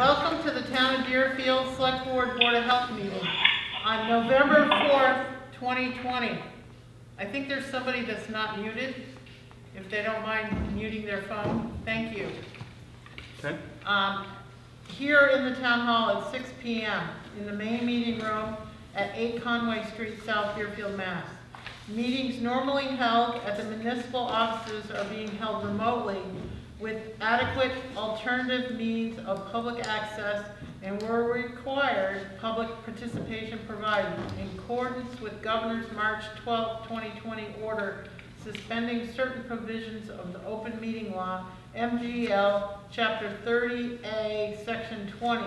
Welcome to the Town of Deerfield Select Board Board of Health meeting on November 4th, 2020. I think there's somebody that's not muted. If they don't mind muting their phone, thank you. Okay. Um, Here in the Town Hall at 6 PM in the main meeting room at 8 Conway Street, South Deerfield, Mass. Meetings normally held at the municipal offices are being held remotely with adequate alternative means of public access and where required, public participation provided in accordance with Governor's March 12, 2020 order suspending certain provisions of the open meeting law, MGL, Chapter 30A, Section 20.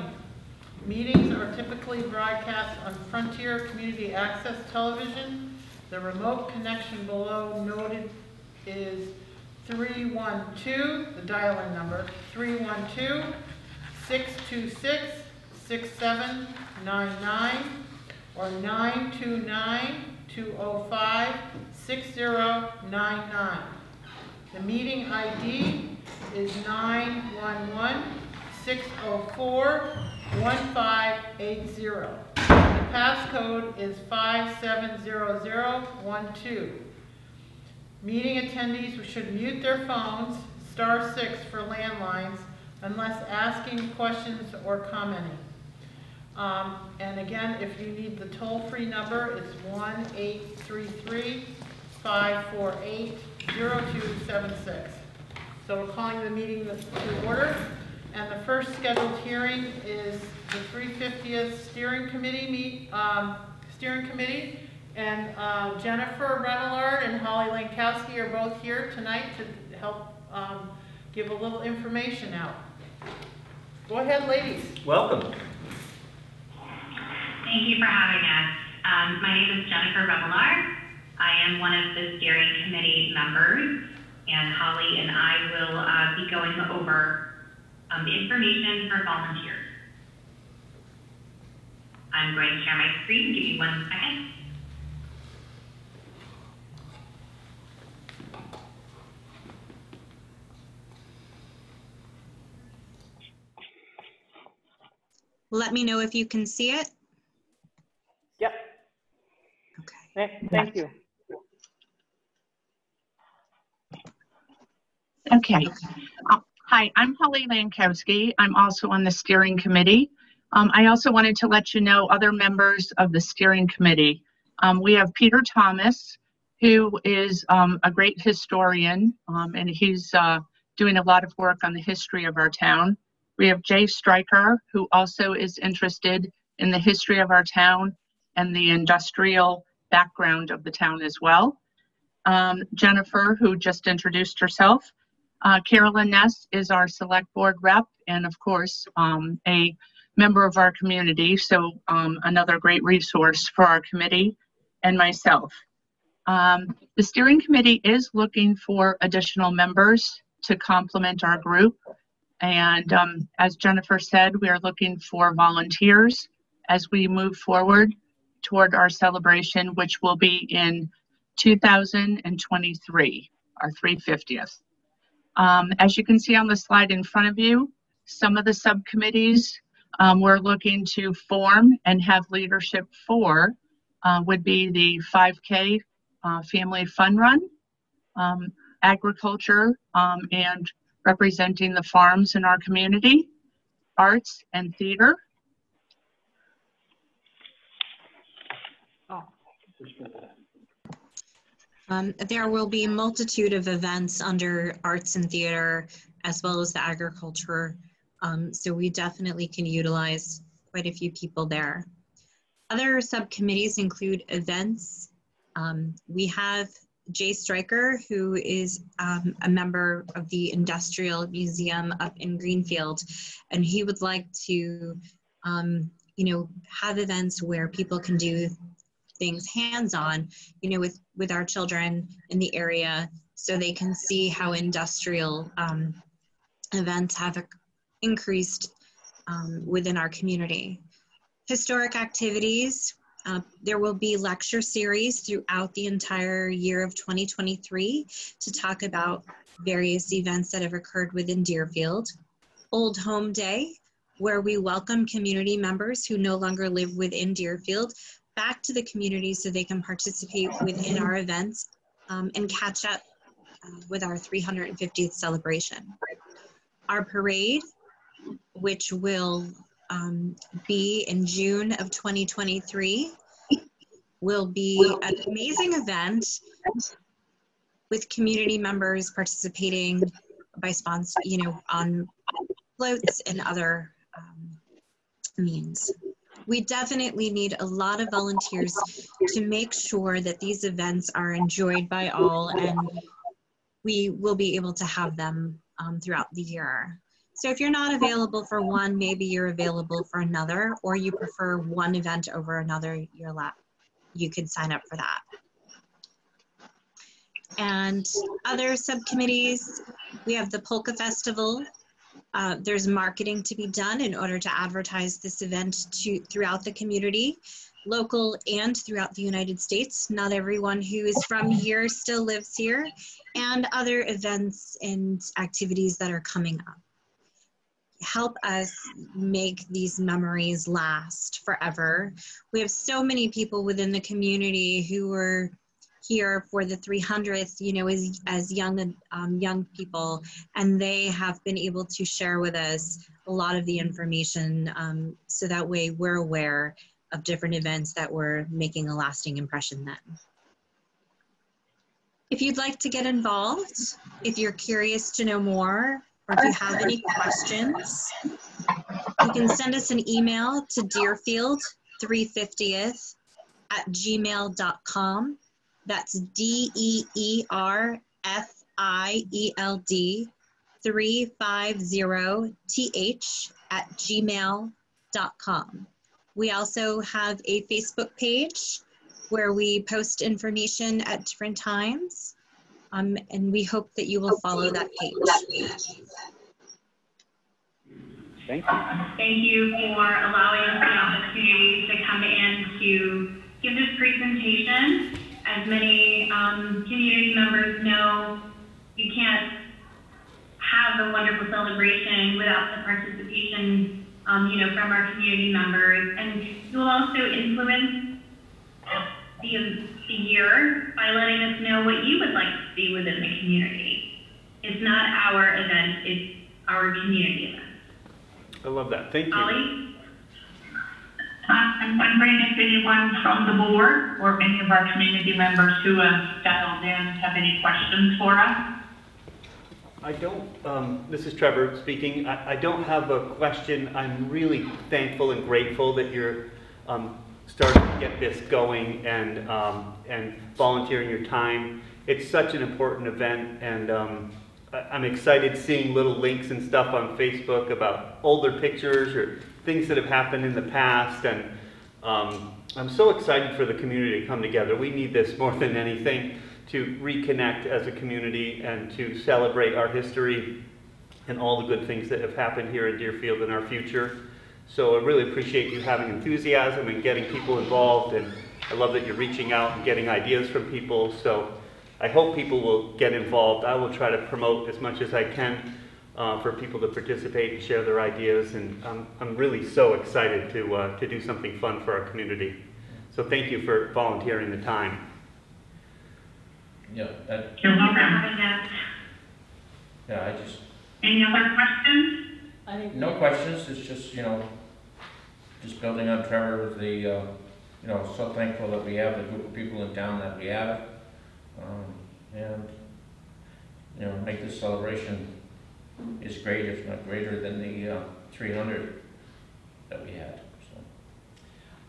Meetings are typically broadcast on Frontier Community Access Television. The remote connection below noted is 312, the dial-in number, 312-626-6799, or 929-205-6099. The meeting ID is 911-604-1580. The passcode is 570012. Meeting attendees should mute their phones, star six for landlines, unless asking questions or commenting. Um, and again, if you need the toll-free number, it's one eight three three five four eight zero two seven six. So we're calling the meeting to order, and the first scheduled hearing is the three fiftieth steering committee meet, um, steering committee. And uh, Jennifer Remillard and Holly Lankowski are both here tonight to help um, give a little information out. Go ahead, ladies. Welcome. Thank you for having us. Um, my name is Jennifer Remillard. I am one of the steering committee members, and Holly and I will uh, be going over um, the information for volunteers. I'm going to share my screen. Give me one second. Let me know if you can see it. Yep, Okay. thank you. Okay. Uh, Hi, I'm Holly Lankowski. I'm also on the steering committee. Um, I also wanted to let you know other members of the steering committee. Um, we have Peter Thomas, who is um, a great historian, um, and he's uh, doing a lot of work on the history of our town. We have Jay Stryker, who also is interested in the history of our town and the industrial background of the town as well. Um, Jennifer, who just introduced herself. Uh, Carolyn Ness is our select board rep and of course, um, a member of our community. So, um, another great resource for our committee and myself. Um, the steering committee is looking for additional members to complement our group. And, um, as Jennifer said, we are looking for volunteers as we move forward toward our celebration, which will be in 2023, our 350th. Um, as you can see on the slide in front of you, some of the subcommittees um, we're looking to form and have leadership for uh, would be the 5K uh, Family Fun Run, um, agriculture, um, and representing the farms in our community, arts and theater, Um, there will be a multitude of events under arts and theater as well as the agriculture. Um, so we definitely can utilize quite a few people there. Other subcommittees include events. Um, we have Jay Stryker, who is um, a member of the Industrial Museum up in Greenfield, and he would like to, um, you know, have events where people can do things hands-on, you know, with with our children in the area, so they can see how industrial um, events have increased um, within our community. Historic activities. Uh, there will be lecture series throughout the entire year of 2023 to talk about various events that have occurred within Deerfield. Old Home Day, where we welcome community members who no longer live within Deerfield back to the community so they can participate within our events um, and catch up uh, with our 350th celebration. Our parade, which will um, be in June of 2023, will be an amazing event with community members participating by sponsor, you know, on floats and other um, means. We definitely need a lot of volunteers to make sure that these events are enjoyed by all and we will be able to have them um, throughout the year. So if you're not available for one, maybe you're available for another, or you prefer one event over another, you're la- you could sign up for that. And other subcommittees, we have the Polka Festival. Uh, there's marketing to be done in order to advertise this event to throughout the community, local and throughout the United States. Not everyone who is from here still lives here, and other events and activities that are coming up. Help us make these memories last forever. We have so many people within the community who were here for the 300th, you know, as, as young, um, young people, and they have been able to share with us a lot of the information um, so that way we're aware of different events that were making a lasting impression then. If you'd like to get involved, if you're curious to know more, or if you have any questions, you can send us an email to deerfield350th at gmail.com. That's D E E R F I E L D 350th at gmail.com. We also have a Facebook page where we post information at different times. Um, and we hope that you will follow that page. Thank you. Thank you for allowing us the opportunity to come in to give this presentation. As many um, community members know, you can't have a wonderful celebration without the participation, um, you know, from our community members. And you will also influence the, the year by letting us know what you would like to see within the community. It's not our event, it's our community event. I love that. Thank you. Holly? I'm wondering if anyone from the board or any of our community members who have dialed in have any questions for us? I don't, um, this is Trevor speaking. I, I don't have a question. I'm really thankful and grateful that you're um, starting to get this going and, um, and volunteering your time. It's such an important event and um, I'm excited seeing little links and stuff on Facebook about older pictures or things that have happened in the past. And um, I'm so excited for the community to come together. We need this more than anything to reconnect as a community and to celebrate our history and all the good things that have happened here in Deerfield in our future. So I really appreciate you having enthusiasm and getting people involved, and I love that you're reaching out and getting ideas from people. So I hope people will get involved. I will try to promote as much as I can uh, for people to participate and share their ideas, and I'm, I'm really so excited to, uh, to do something fun for our community. So thank you for volunteering the time. Yeah, that, You're Thank you for welcome. having us. yeah, I just, Any other questions? I think no questions, it's just, you know, just building on Trevor, the, uh, you know, so thankful that we have the group of people in town that we have. Um, and, you know, make this celebration is great, if not greater than the, uh, three hundred that we had, so.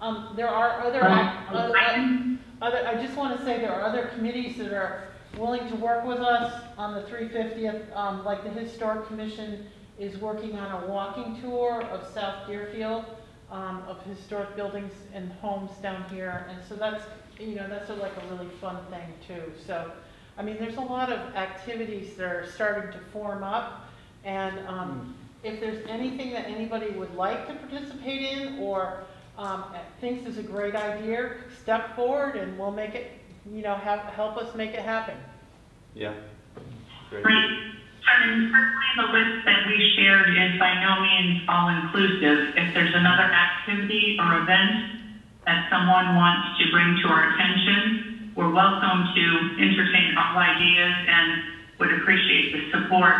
Um, there are other, ac- other, other, I just want to say there are other committees that are willing to work with us on the 350th. Um, like the Historic Commission is working on a walking tour of South Deerfield, um, of historic buildings and homes down here. And so that's, you know, that's a- like a really fun thing too. So, I mean, there's a lot of activities that are starting to form up. And, um, if there's anything that anybody would like to participate in or um, thinks is a great idea, step forward and we'll make it, you know, have, help us make it happen. Yeah, great. Certainly the list that we shared is by no means all-inclusive. If there's another activity or event that someone wants to bring to our attention, we're welcome to entertain all ideas and would appreciate the support.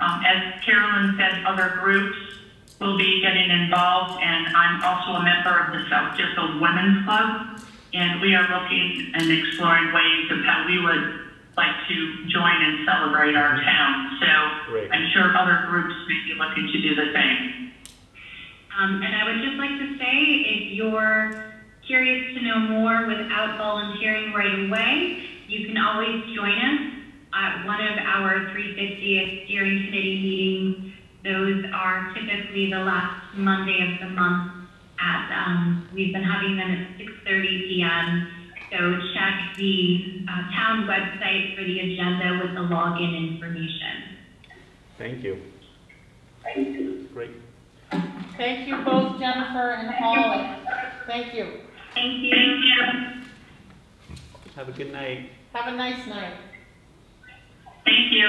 Um, as Carolyn said, other groups will be getting involved, and I'm also a member of the South Deerfield Women's Club, and we are looking and exploring ways of how we would like to join and celebrate our town. So Great. I'm sure other groups may be looking to do the same. Um, and I would just like to say, if you're curious to know more without volunteering right away, you can always join us at one of our 350th steering committee meetings. Those are typically the last Monday of the month at, um, we've been having them at 6.30 p.m. So check the uh, town website for the agenda with the login information. Thank you. Thank you. Great. Thank you both, Jennifer and Holly. Thank you. Thank you. Thank you. Have a good night. Have a nice night. Thank you.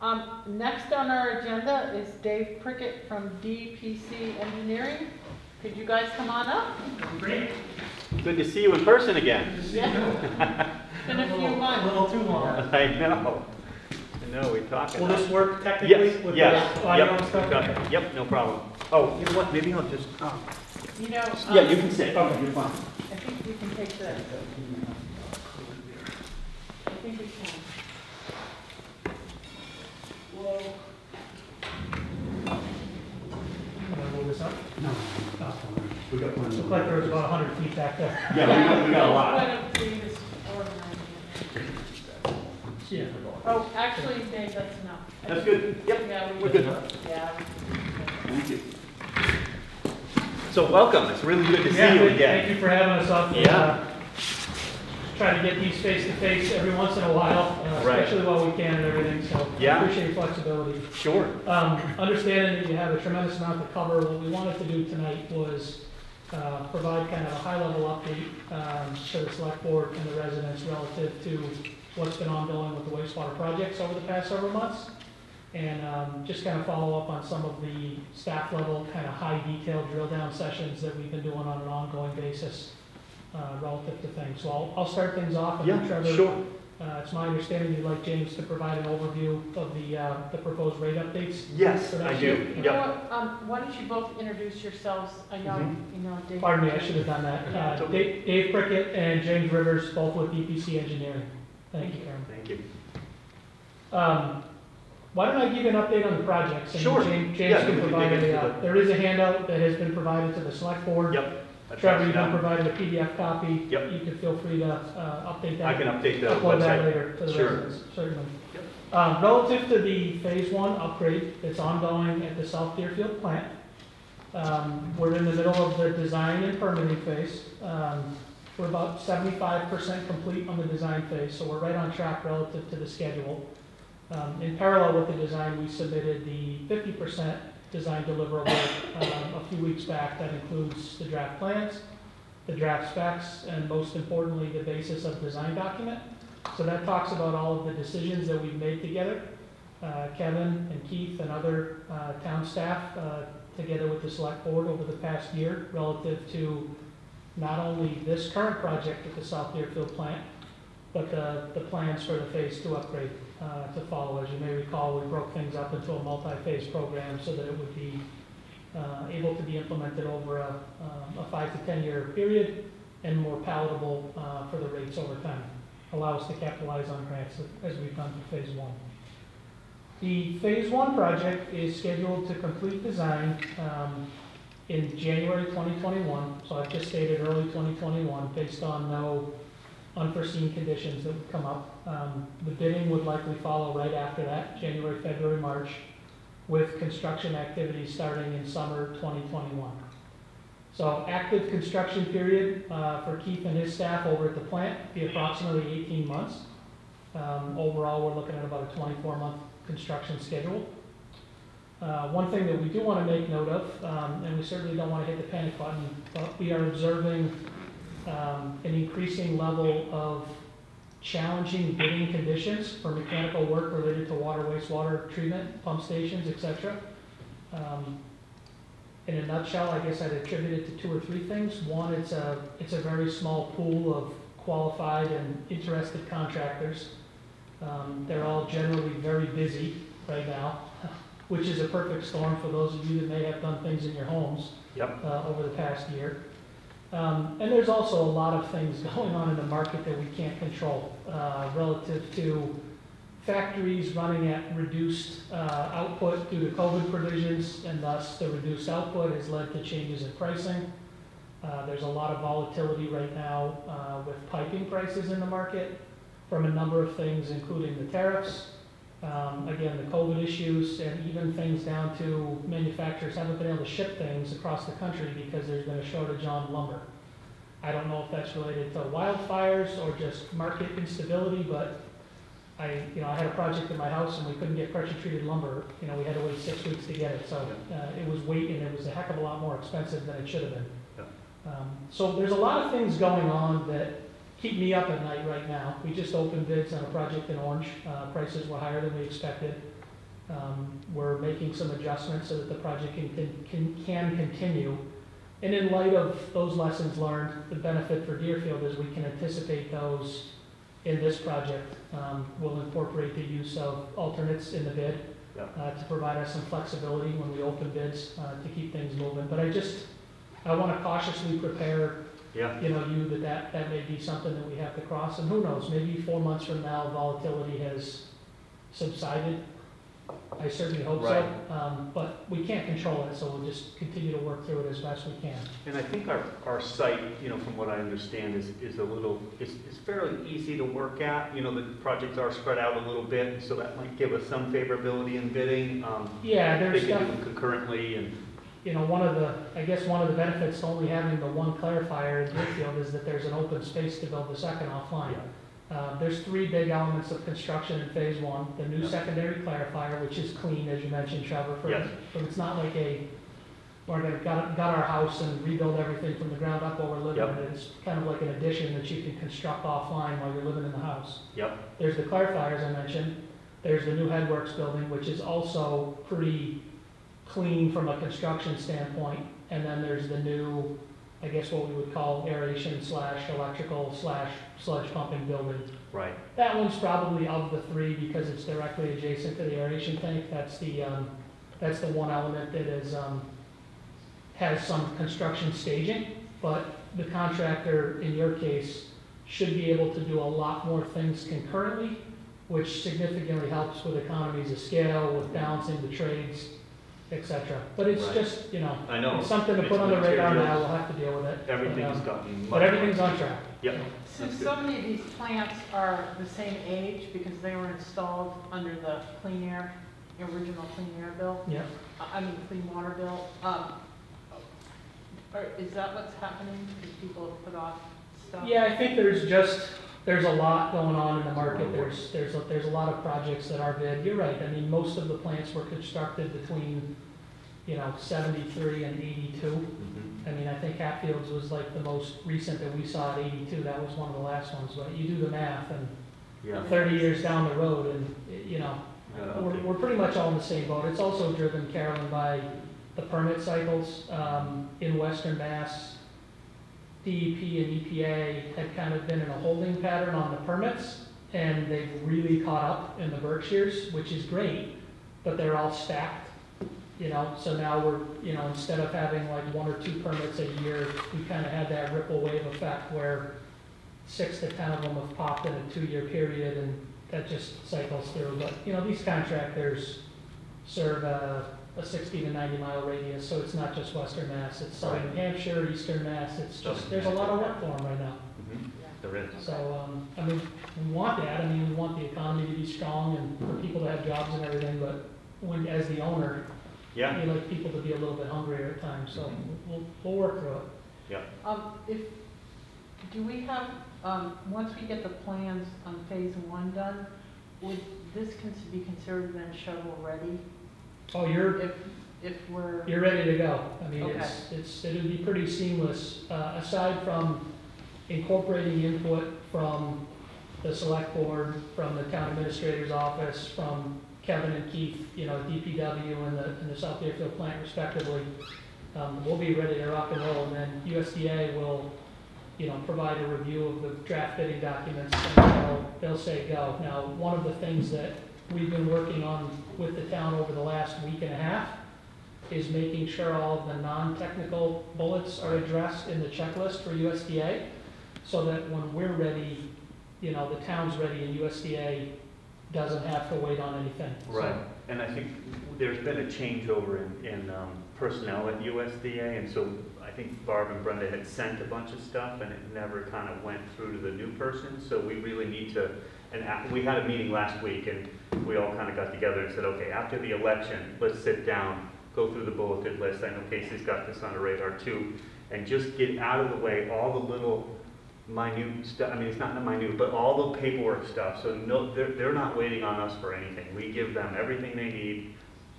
Um, next on our agenda is Dave Prickett from DPC Engineering. Could you guys come on up? Good to see you in person again. Yeah. Been a few months. A little too long. I know. I know, we talked. Will this work technically Yes, with yes, the audio and yep, stuff? got it. yep, no problem. Oh, you know what, maybe I'll just, um, You know, yeah, um, you can sit. Okay. You're fine. I think we can take that. I think we can. Wanna move this up? No, we got one. Looked like there was about hundred feet back there. Yeah, we got, we got a lot. Quite a few is. Yeah. Oh, actually, Dave, that's enough. That's good, yep, Yeah, we we're did. good. Yeah. Thank you. So welcome, it's really good to see you thank- again. Thank you for having us up. Yeah. Uh, Try to get these face to face every once in a while, uh, Right. especially while we can and everything, so. Yeah. Appreciate your flexibility. Sure. Um, Understanding that you have a tremendous amount to cover, what we wanted to do tonight was uh, provide kind of a high-level update um, to the select board and the residents relative to what's been ongoing with the wastewater projects over the past several months. And um, just kind of follow up on some of the staff level, kind of high detail drill down sessions that we've been doing on an ongoing basis uh, relative to things. So I'll, I'll start things off and then Yeah, Trevor sure. Uh, It's my understanding you'd like James to provide an overview of the, uh, the proposed rate updates. Yes, For I do, year? You know yep. what, um, why don't you both introduce yourselves? I know, Mhm. you know, Dave. Pardon me, I should have done that. Yeah, it's Uh, okay. Dave Dave Prickett and James Rivers, both with DPC Engineering. Thank you, Karen. Thank you. Um, Why don't I give you an update on the projects? and Sure. James Yeah, James we can can provide dig into a, uh, the- there is a handout that has been provided to the select board. Yep. Trevor, been out. provided a PDF copy. Yep. You can feel free to uh, update that. I can update the upload that website. later to the Sure. residents, certainly. Um, relative to the phase one upgrade that's ongoing at the South Deerfield plant, um, we're in the middle of the design and permitting phase. Um, we're about seventy-five percent complete on the design phase, so we're right on track relative to the schedule. Um, in parallel with the design, we submitted the fifty percent design deliverable, um, a few weeks back. That includes the draft plans, the draft specs, and most importantly, the basis of design document. So that talks about all of the decisions that we've made together, uh, Kevin and Keith and other uh, town staff, uh, together with the select board over the past year relative to not only this current project at the South Deerfield plant, but the, the plans for the phase two upgrade uh, to follow. As you may recall, we broke things up into a multi-phase program so that it would be uh, able to be implemented over a, um, a five to 10-year period and more palatable uh, for the rates over time. Allow us to capitalize on grants as we've done for phase one. The phase one project is scheduled to complete design um, in January 2021, so I've just stated early 2021, based on no unforeseen conditions that would come up. Um, The bidding would likely follow right after that, January, February, March, with construction activities starting in summer 2021. So active construction period uh, for Keith and his staff over at the plant be approximately 18 months. Um, Overall, we're looking at about a 24-month construction schedule. Uh, One thing that we do want to make note of, um, and we certainly don't want to hit the panic button, but we are observing um, an increasing level of challenging bidding conditions for mechanical work related to water, wastewater treatment, pump stations, et cetera. Um, In a nutshell, I guess I'd attribute it to two or three things. One, it's a, it's a very small pool of qualified and interested contractors. Um, They're all generally very busy right now, which is a perfect storm for those of you that may have done things in your homes Yep. uh, over the past year. Um, And there's also a lot of things going on in the market that we can't control uh, relative to factories running at reduced uh, output due to COVID provisions, and thus the reduced output has led to changes in pricing. Uh, There's a lot of volatility right now uh, with piping prices in the market from a number of things, including the tariffs, um, again, the COVID issues, and even things down to manufacturers haven't been able to ship things across the country because there's been a shortage on lumber. I don't know if that's related to wildfires or just market instability, but I, you know, I had a project in my house and we couldn't get pressure treated lumber. You know, we had to wait six weeks to get it, so uh, it was weight and it was a heck of a lot more expensive than it should have been. Um, So there's a lot of things going on that keep me up at night right now. We just opened bids on a project in Orange. Uh, Prices were higher than we expected. Um, We're making some adjustments so that the project can, can- can, continue. And in light of those lessons learned, the benefit for Deerfield is we can anticipate those in this project. Um, We'll incorporate the use of alternates in the bid Yeah. uh, to provide us some flexibility when we open bids uh, to keep things moving. But I just, I want to cautiously prepare Yeah, you know, you, that that, that may be something that we have to cross, and who knows, maybe four months from now, volatility has subsided. I certainly hope so, um, but we can't control it, so we'll just continue to work through it as best we can. and I think our, our site, you know, from what I understand, is, is a little, is, is fairly easy to work at. You know, the projects are spread out a little bit, so that might give us some favorability in bidding. Um, Yeah, They there's can do stuff, them concurrently and, you know, one of the, I guess one of the benefits to only having the one clarifier in Deerfield is that there's an open space to build the second offline. Uh, There's three big elements of construction in phase one. The new Yeah. secondary clarifier, which is clean, as you mentioned, Trevor, for, Yes. but it's not like a, we're gonna, got, got our house and rebuild everything from the ground up while we're living Yep. in it. It's kind of like an addition that you can construct offline while you're living in the house. yep, There's the clarifiers I mentioned. There's the new headworks building, which is also pretty clean from a construction standpoint. And then there's the new, I guess what we would call aeration slash electrical slash sludge pumping building. right, That one's probably of the three because it's directly adjacent to the aeration tank. That's the, um, that's the one element that is, um, has some construction staging, but the contractor, in your case, should be able to do a lot more things concurrently, which significantly helps with economies of scale, with balancing the trades, et cetera. But it's Right. just, you know, I know. it's something to It's put on the radar now. We'll have to deal with it. But, Everything's um, gotten. much But everything's more- on track. Yep, Since That's so many of these plants are the same age because they were installed under the clean air, the original clean air bill, Yeah. I I mean, clean water bill, um, or is that what's happening? Because people have put off stuff? Yeah, I think there's just, there's a lot going on in the market. There's, there's, a- there's a lot of projects that are bid. You're right. I mean, most of the plants were constructed between, you know, seventy-three and eighty-two. Mhm. I mean, I think Hatfields was like the most recent that we saw at eighty-two. That was one of the last ones. But you do the math and yeah. thirty years down the road and, you know, Yeah, we're, we're pretty much all in the same boat. It's also driven, Carolyn, by the permit cycles. Um, in Western Mass, DEP and EPA had kind of been in a holding pattern on the permits, and they've really caught up in the Berkshires, which is great, but they're all stacked, you know, so now we're, you know, instead of having like one or two permits a year, we kind of had that ripple wave effect where six to ten of them have popped in a two-year period, and that just cycles through. But, you know, these contractors serve a, a sixty to ninety mile radius, so it's not just Western Mass, it's southern New Hampshire, eastern Mass, it's just, Southern there's a lot of work for them right now. Mhm. There is. So, um, I mean, we want that, I mean, we want the economy to be strong and for people to have jobs and everything, but when, as the owner, Yeah, you like people to be a little bit hungrier at times, so we'll, we'll work through it. Um, if, do we have, um, once we get the plans on phase one done, would this cons- be considered then shovel-ready? Oh, you're, If, if we're, You're ready to go. I mean, it's, it's, it'll be pretty seamless, uh, aside from incorporating input from the select board, from the town administrator's office, from Kevin and Keith, you know, DPW and the, and the South Deerfield plant respectively. Um, we'll be ready to rock and roll, and then USDA will, you know, provide a review of the draft bidding documents, and they'll, they'll say go. Now, one of the things that we've been working on with the town over the last week and a half is making sure all of the non-technical bullets are addressed in the checklist for USDA, so that when we're ready, you know, the town's ready and USDA doesn't have to wait on anything. So- Right, and I think there's been a changeover in, in um, personnel at USDA, and so I think Barb and Brenda had sent a bunch of stuff, and it never kind of went through to the new person, so we really need to, and we had a meeting last week, and we all kind of got together and said, okay, after the election, let's sit down, go through the bulleted list, I know Casey's got this on the radar too, and just get out of the way all the little minute stuff, I mean, it's not minute, but all the paperwork stuff, so no, they're, they're not waiting on us for anything. We give them everything they need.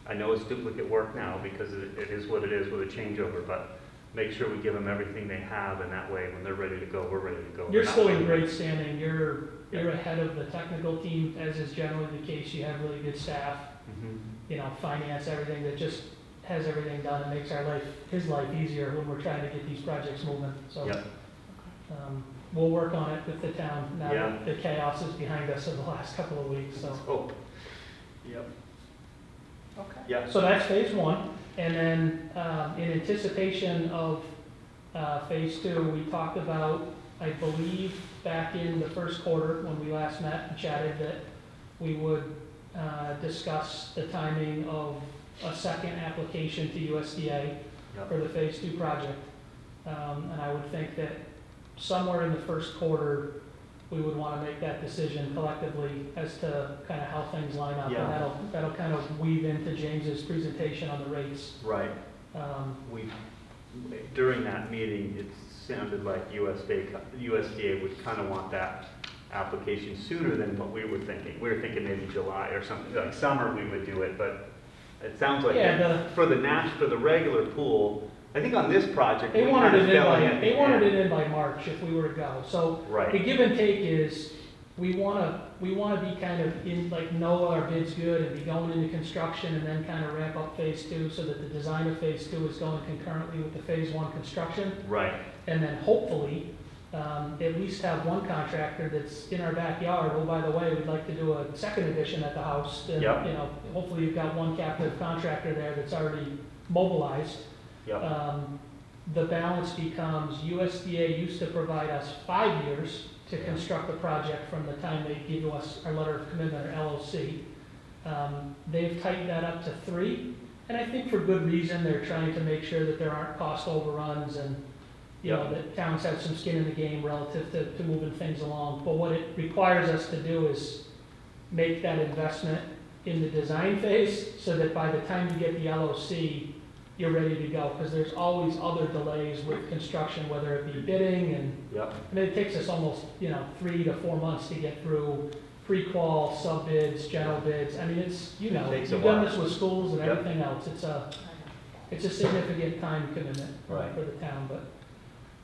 I know it's duplicate work now because it, it is what it is with a changeover, but make sure we give them everything they have, and that way, when they're ready to go, we're ready to go. You're We're not still in waiting. great standing, you're, you're ahead of the technical team, as is generally the case, you have really good staff, Mhm. you know, finance, everything that just has everything done, and makes our life, his life easier when we're trying to get these projects moving, so. Yep, Um, we'll work on it with the town, now Yeah. that the chaos is behind us in the last couple of weeks, so. let's hope. Yep, Okay. yeah, So that's phase one, and then, um, in anticipation of, uh, phase two, we talked about, I believe, back in the first quarter, when we last met and chatted, that we would, uh, discuss the timing of a second application to USDA yep, for the phase two project. Um, and I would think that somewhere in the first quarter, we would want to make that decision collectively as to kind of how things line up. Yeah. And that'll, that'll kind of weave into James's presentation on the rates. right. Um, We, during that meeting, it sounded like USDA, USDA would kind of want that application sooner than what we were thinking. We were thinking maybe July or something, like summer we would do it, but it sounds like Yeah, the- for the Nash, for the regular pool, I think on this project, we They kind wanted of it in fell by, they wanted end. it in by March if we were to go. So the give and take is, we want to, we want to be kind of in, like, know our bid's good and be going into construction and then kind of ramp up phase two so that the design of phase two is going concurrently with the phase one construction. right, And then hopefully, um, at least have one contractor that's in our backyard, oh, by the way, we'd like to do a second edition at the house. Then, Yep. You know, hopefully you've got one captive contractor there that's already mobilized. Yep, Um, the balance becomes USDA used to provide us five years to construct the project from the time they give us our letter of commitment or LOC. Um, they've tightened that up to three, and I think for good reason, they're trying to make sure that there aren't cost overruns and, you know, that towns have some skin in the game relative to, to moving things along. But what it requires us to do is make that investment in the design phase, so that by the time you get the LOC, you're ready to go, because there's always other delays with construction, whether it be bidding and, yep, I mean, it takes us almost, you know, three to four months to get through pre-qual, sub-bids, general bids. I mean, it's, you know, Takes a you've done this with schools and Yep. everything else. It's a, it's a significant time commitment Right. for the town, but,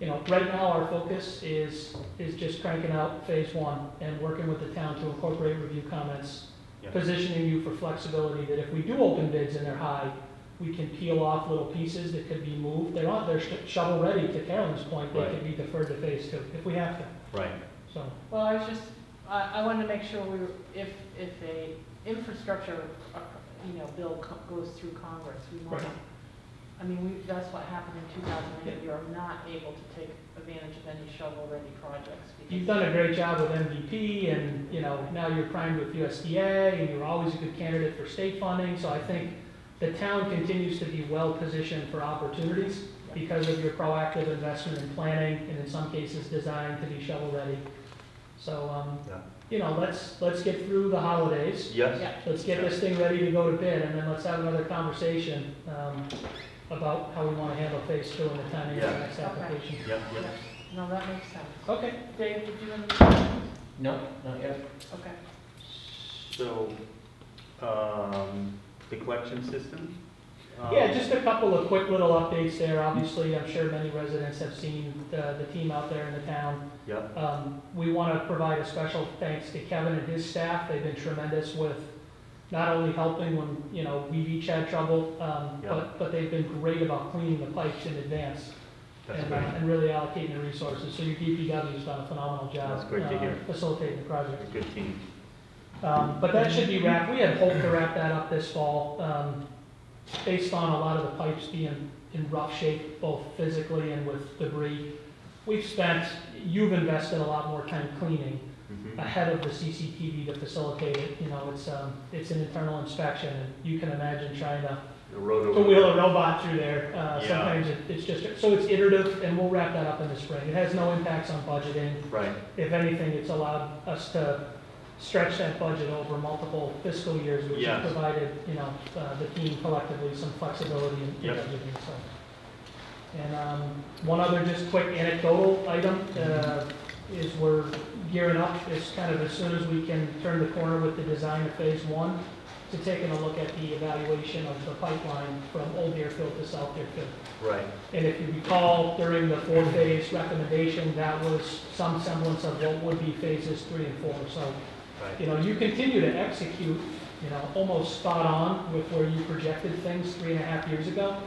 you know, right now, our focus is, is just cranking out phase one and working with the town to incorporate review comments, Yeah. positioning you for flexibility, that if we do open bids and they're high, we can peel off little pieces that could be moved. They're not, they're shovel ready, to Carolyn's point, they Right. could be deferred to phase two, if we have to, right, so. Well, I was just, I, I wanted to make sure we, were if, if a infrastructure, uh, you know, bill co- goes through Congress, we want to, Right. I mean, we, that's what happened in two thousand eight, we are not able to take advantage of any shovel-ready projects. because- You've done a great job with MVP, and, you know, now you're primed with USDA, and you're always a good candidate for state funding, so I think the town continues to be well-positioned for opportunities because of your proactive investment in planning, and in some cases, design to be shovel-ready. So, um, Yeah. you know, let's, let's get through the holidays, yes, Yeah, let's get this thing ready to go to bid, and then let's have another conversation, um, about how we wanna handle phase two and the timing of the Yeah. next Okay. application. yep, yep. no, that makes sense. Okay, Dave, did you have any questions? No, not yet. Okay. So, um, the collection system, Um, Yeah, just a couple of quick little updates there. Obviously, I'm sure many residents have seen the, the team out there in the town. Yep, Um, we want to provide a special thanks to Kevin and his staff. They've been tremendous with not only helping when, you know, we've each had trouble, um, Yeah. but, but they've been great about cleaning the pipes in advance and, uh, and really allocating the resources. So your DPW's done a phenomenal job. That's great to uh, hear. Facilitating the project. Good team. Um, but that should be wrapped, we had hoped to wrap that up this fall, um, based on a lot of the pipes being in rough shape, both physically and with debris. We've spent, you've invested a lot more time cleaning Mhm. ahead of the CCTV to facilitate it, you know, it's, um, it's an internal inspection, and you can imagine trying to, to wheel a robot through there, uh, Yeah. sometimes it, it's just, so it's iterative, and we'll wrap that up in the spring. It has no impacts on budgeting, Right, if anything, it's allowed us to stretch that budget over multiple fiscal years, which Yes. has provided, you know, uh, the team collectively some flexibility in- in Yep. budgeting, so. And, um, one other just quick anecdotal item, uh, is we're gearing up, it's kind of as soon as we can turn the corner with the design of phase one, to taking a look at the evaluation of the pipeline from Old Deerfield to South Deerfield. right, And if you recall, during the four phase recommendation, that was some semblance of what would be phases three and four. So. You know, you continue to execute, you know, almost spot on with where you projected things three and a half years ago,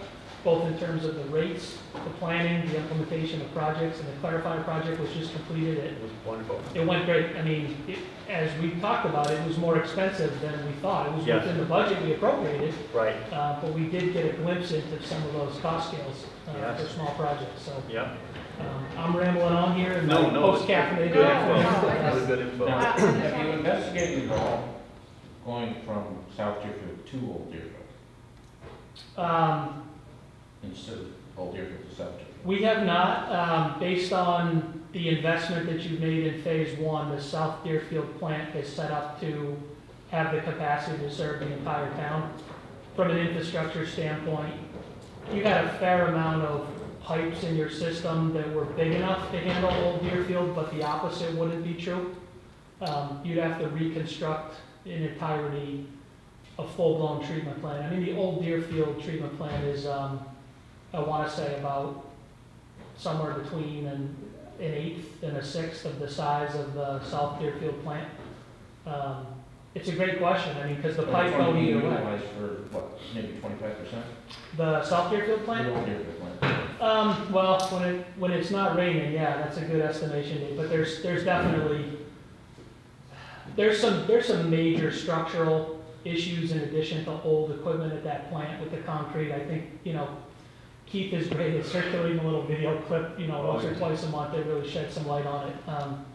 both in terms of the rates, the planning, the implementation of projects, and the clarifier project was just completed. It, It was wonderful. it went great. I mean, it, as we talked about, it was more expensive than we thought. It was Yes. within the budget we appropriated, Right, uh, but we did get a glimpse into some of those cost scales uh, Yes. for small projects, so. yep. Um, I'm rambling on here and No, no. post-caffeinated. Good No, no, info. I That was just- good info. Now, Uh, have you investigated at all going from South Deerfield to Old Deerfield Um, instead of Old Deerfield to South Deerfield? we have not, um, based on the investment that you've made in phase one, the South Deerfield plant is set up to have the capacity to serve the entire town. From an infrastructure standpoint, you had a fair amount of pipes in your system that were big enough to handle Old Deerfield, but the opposite wouldn't be true. Um, you'd have to reconstruct in entirety a full-blown treatment plant. I mean, the old Deerfield treatment plant is, um, I wanna say about somewhere between an, an eighth and a sixth of the size of the South Deerfield plant. Um, it's a great question, I mean, cause the pipe don't either way. for, what, maybe twenty-five percent? The South Deerfield plant? The Old Deerfield plant. Um, well, when it, when it's not raining, yeah, that's a good estimation, but there's, there's definitely, there's some, there's some major structural issues in addition to old equipment at that plant with the concrete, I think, you know, Keith is great at circulating a little video clip, you know, once or twice a month, they really shed some light on it. Um,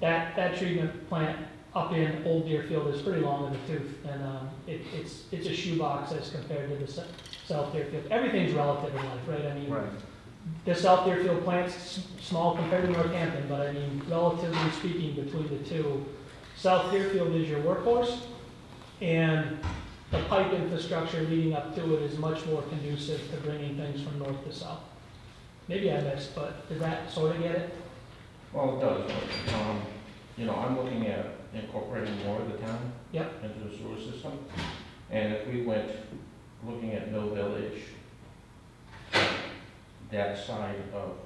that, that treatment plant up in Old Deerfield is pretty long in the tooth, and, um, it, it's, it's a shoebox as compared to the South Deerfield. Everything's relative in life, right? I mean, Right, the South Deerfield plant's small compared to Northampton, but I mean, relatively speaking, between the two, South Deerfield is your workhorse, and the pipe infrastructure leading up to it is much more conducive to bringing things from north to south. Maybe I missed, but did that sort of get it? Well, it does, um, you know, I'm looking at incorporating more of the town into the sewer system. And if we went looking at Mill Village, that side of,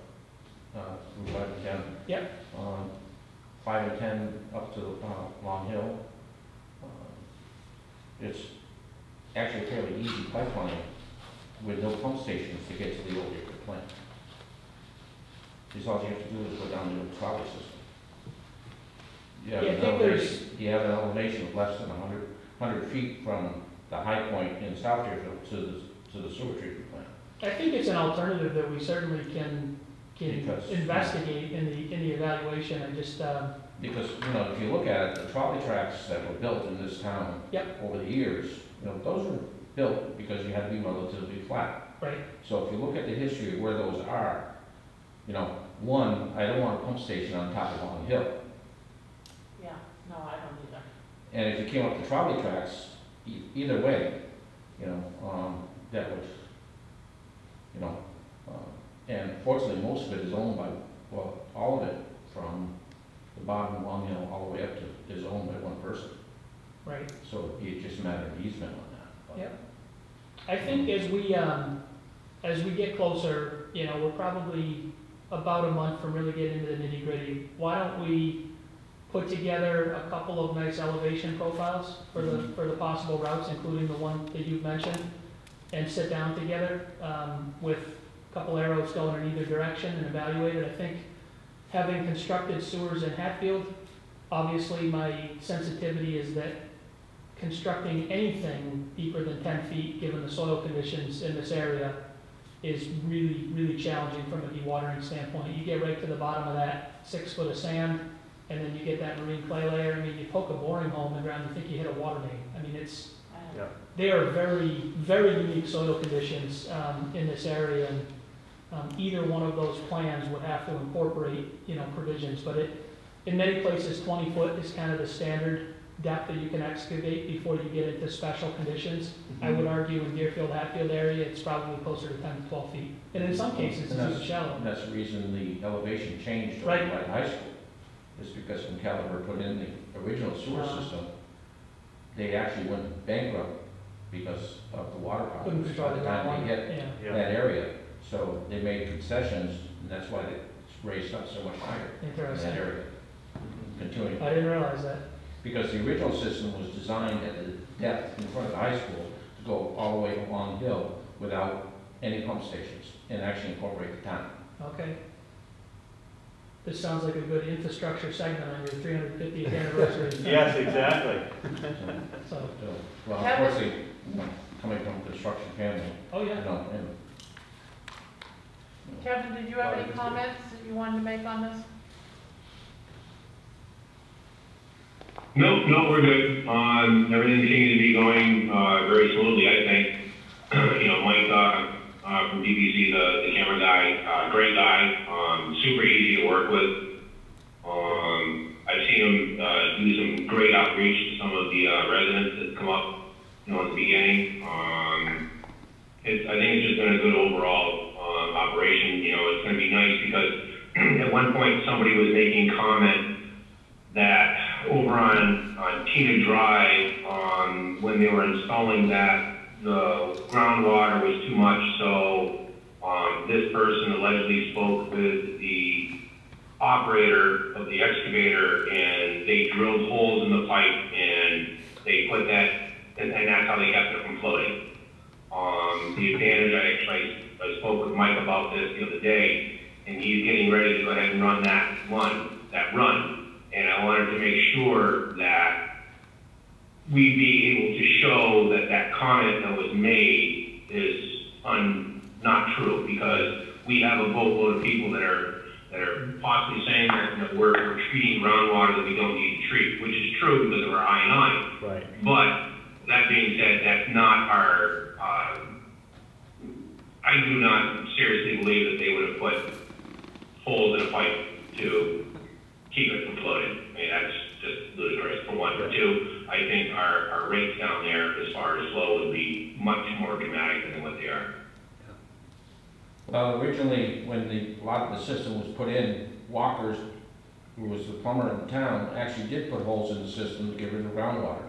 uh, Route five and ten. Um, five and ten up to, uh, Long Hill. Um, It's actually a fairly easy pipeline with no pump stations to get to the old Deerfield plant. Because all you have to do is go down the trolley system. You have Yeah, I an think there's- elevation, you have an elevation of less than a hundred, hundred feet from the high point in South Deerfield to the, to the sewer treatment plant. I think it's an alternative that we certainly can, can Because- investigate in the, in the evaluation, I just, um, Because, you know, if you look at it, the trolley tracks that were built in this town Yep. over the years, you know, those were built because you had to be relatively flat. right, So if you look at the history of where those are, you know, one, I don't want a pump station on top of Long Hill. No, I don't either. And if you came up the trolley tracks, e- either way, you know, um, that was, you know, um, and fortunately, most of it is owned by, well, all of it from the bottom of Long Hill all the way up to, is owned by one person. right. So it'd just a matter of easement on that. But- Yep. I think as we, um, as we get closer, you know, we're probably about a month from really getting into the nitty gritty. Why don't we put together a couple of nice elevation profiles for the, for the possible routes, including the one that you've mentioned? And sit down together, um, with a couple arrows going in either direction and evaluate it. I think having constructed sewers in Hatfield, obviously my sensitivity is that constructing anything deeper than ten feet, given the soil conditions in this area, is really, really challenging from a dewatering standpoint. You get right to the bottom of that six foot of sand, and then you get that marine clay layer, I mean, you poke a boring hole in the ground, you think you hit a water main. I mean, it's, Yeah. they are very, very unique soil conditions, um, in this area, and, um, either one of those plans would have to incorporate, you know, provisions, but it, in many places, twenty foot is kind of the standard depth that you can excavate before you get into special conditions. I would argue in Deerfield, Hatfield area, it's probably closer to ten to twelve feet, and in some cases, And it's that's- even shallow. That's the reason the elevation changed over Right. by high school, is because when Caliber put in the original sewer Uh-huh. system, they actually went bankrupt because of the water Couldn't problems control by the the time they hit yeah, Yeah. that area. So they made concessions, and that's why it's raised up so much higher in that interesting. area. Continuing, I didn't realize that. because the original system was designed at the depth in front of the high school to go all the way along the hill without any pump stations, and actually incorporate the town. Okay. This sounds like a good infrastructure segment on your three hundred fiftieth anniversary. Yes, exactly. So, So, Well, Kevin? unfortunately, you know, coming from a construction family, oh you yeah, know, and Kevin, did you have any comments that you wanted to make on this? No, no, we're good. Um, everything seems to be going, uh, very smoothly, I think. You know, Mike, uh, uh, from DPC, the, the camera guy, uh, great guy, um, super easy to work with. Um, I've seen him, uh, do some great outreach to some of the, uh, residents that come up, you know, in the beginning. Um, it's, I think it's just been a good overall, um, operation, you know, it's gonna be nice because at one point, somebody was making comment that over on, on Tina Drive, um, when they were installing that, the groundwater was too much, so, um, this person allegedly spoke with the operator of the excavator, and they drilled holes in the pipe, and they put that, and, and that's how they kept it from floating. Um, the advantage, I actually, I spoke with Mike about this the other day, and he's getting ready to go ahead and run that one, that run. And I wanted to make sure that we be able to show that that comment that was made is un, not true, because we have a boatload of people that are, that are possibly saying that, that we're, we're treating groundwater that we don't need to treat, which is true because of our I and Right. But that being said, that's not our, uh, I do not seriously believe that they would have put holes in a pipe to keep it from floating. I mean, that's just ludicrous, for one. For two, I think our, our rates down there as far as flow would be much more dramatic than what they are. Well, originally, when the, a lot of the system was put in, Walker's, who was the plumber in town, actually did put holes in the system to get rid of groundwater.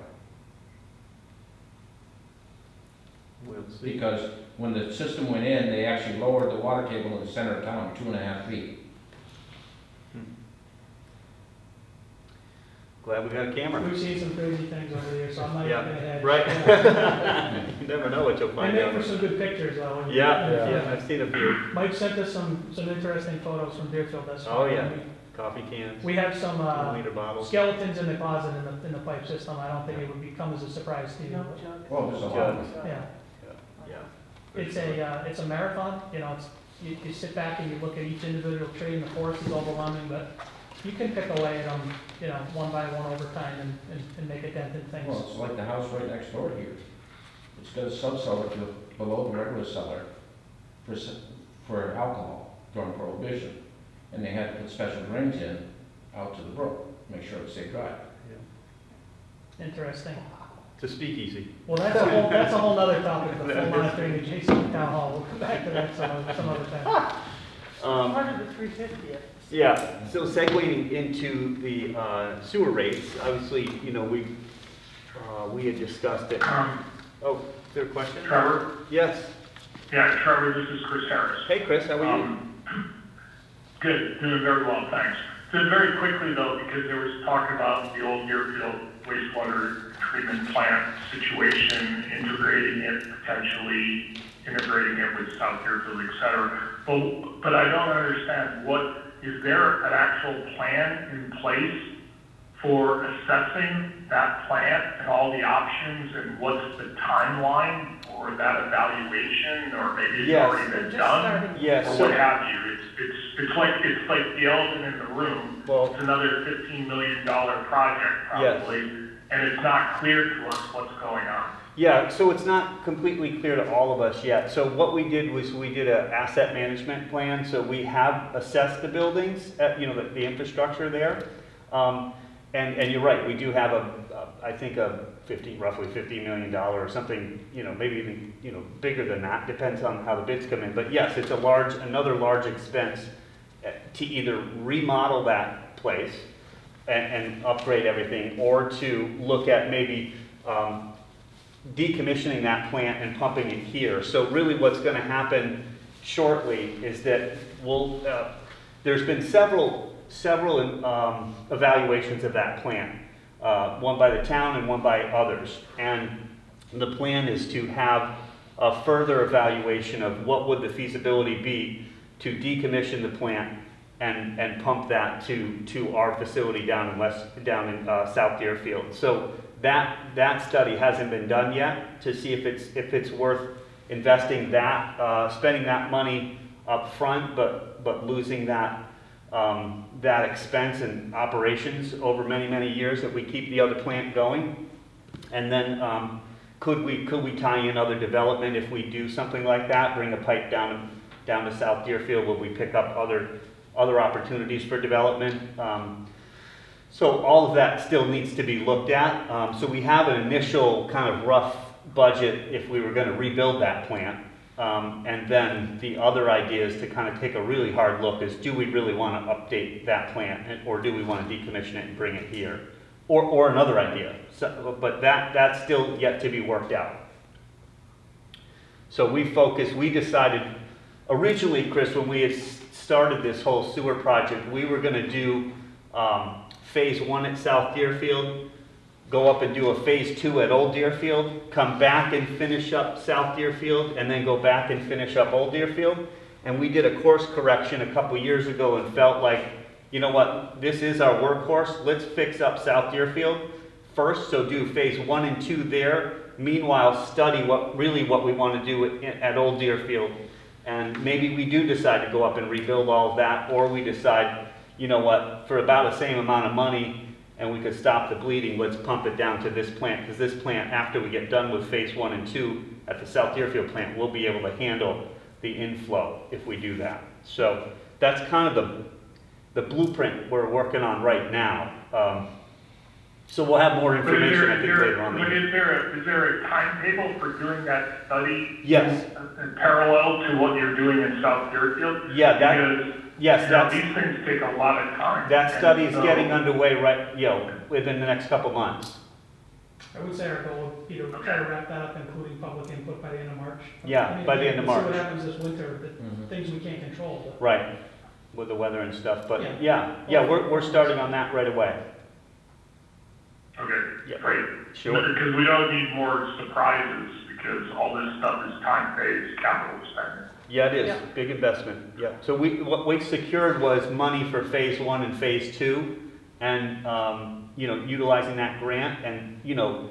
We'll see. Because when the system went in, they actually lowered the water table in the center of town, two and a half feet. Glad we got a camera. we've seen some crazy things over here, so I'm not Yeah, looking ahead. right. You never know what you'll find make out. for some good pictures though. and- Yeah, and, yeah, I've seen a few. Mike sent us some, some interesting photos from Deerfield thus far. Oh, yeah. We- Coffee cans, We have some, uh, liter bottles. skeletons in the closet in the, in the pipe system. I don't think it would become as a surprise to you. No but- joke. Well, there's a lot of Jugs. Yeah. Yeah. It's a, uh, it's a marathon, you know, it's, you, you sit back and you look at each individual tree and the forest is overwhelming, but you can pick away at them, you know, one by one over time and, and, and make a dent in things. Well, it's like the house right next door here. It's got a sub-cellar to below the regular cellar for, s- for alcohol during prohibition. And they had to put special drains in out to the brook, to make sure it stayed dry. Interesting. It's a speakeasy. Well, that's a whole, that's a whole nother topic, the full monitoring adjacent to town hall. We'll come back to that some, other- some other time. Um, Part of the three fiftieth. Yeah, so segueing into the uh, sewer rates, obviously, you know, we, uh, we had discussed it. Oh, there a question? Trevor? Yes. Yeah, Trevor, this is Chris Harris. Hey, Chris, how are you? Um, Good, doing very well, thanks. Just very quickly though, because there was talk about the old Deerfield wastewater treatment plant situation, integrating it, potentially integrating it with South Deerfield, et cetera. But, but I don't understand, what, is there an actual plan in place for assessing that plant and all the options and what's the timeline for that evaluation, or maybe it's Yes. already been just done? starting. Yes, or so- what have you. It's, it's, it's like, it's like the elephant in the room. Well- It's another fifteen million dollar project Yes. probably, and it's not clear to us what's going on. Yeah, so it's not completely clear to all of us yet. So what we did was we did an asset management plan, so we have assessed the buildings, uh, you know, the, the infrastructure there. Um, and, and you're right, we do have a, a- I think a fifty, roughly fifty million dollar or something, you know, maybe even, you know, bigger than that, depends on how the bids come in. But yes, it's a large, another large expense uh, to either remodel that place and, and upgrade everything, or to look at maybe, um, decommissioning that plant and pumping it here. So really what's going to happen shortly is that we'll, uh, there's been several, several um, evaluations of that plant, uh, one by the town and one by others. And the plan is to have a further evaluation of what would the feasibility be to decommission the plant and, and pump that to, to our facility down in West, down in uh, South Deerfield. So that, that study hasn't been done yet to see if it's, if it's worth investing that, uh, spending that money up front, but, but losing that, um, that expense and operations over many, many years that we keep the other plant going. And then, um, could we, could we tie in other development if we do something like that, bring a pipe down, down to South Deerfield, will we pick up other, other opportunities for development? Um, so all of that still needs to be looked at. Um, so we have an initial kind of rough budget if we were gonna rebuild that plant. Um, and then the other idea is to kind of take a really hard look is, do we really wanna update that plant? Or do we wanna decommission it and bring it here? Or, or another idea, so, but that, that's still yet to be worked out. So we focused, we decided, originally, Chris, when we had started this whole sewer project, we were gonna do, um, phase one at South Deerfield, go up and do a phase two at Old Deerfield, come back and finish up South Deerfield, and then go back and finish up Old Deerfield. And we did a course correction a couple years ago and felt like, you know what, this is our workhorse, let's fix up South Deerfield first, so do phase one and two there. Meanwhile, study what, really what we want to do at, at Old Deerfield. And maybe we do decide to go up and rebuild all of that, or we decide, you know what, for about the same amount of money, and we could stop the bleeding, let's pump it down to this plant, because this plant, after we get done with phase one and two at the South Deerfield plant, we'll be able to handle the inflow if we do that. So that's kind of the, the blueprint we're working on right now. Um, so we'll have more information, there, I think, there, later on. but is there, a- is there a timetable for doing that study? Yes. In parallel to what you're doing in South Deerfield? Yeah, that, Because, yes, you that's, these things take a lot of time. that And study is so- getting underway right, you know, within the next couple months. I would say our goal would be to try to wrap that up, including public input by the end of March. Yeah, I mean, by the end of we'll See March. what happens this winter, the Mhm. things we can't control, but. Right, with the weather and stuff, but Yeah. yeah, yeah, we're, we're starting on that right away. Okay, Yeah. great. Sure. Because we don't need more surprises, because all this stuff is time-based capital spending. Yeah, it is. Yeah. big investment, yeah. So we, what we secured was money for phase one and phase two, and, um, you know, utilizing that grant, and, you know,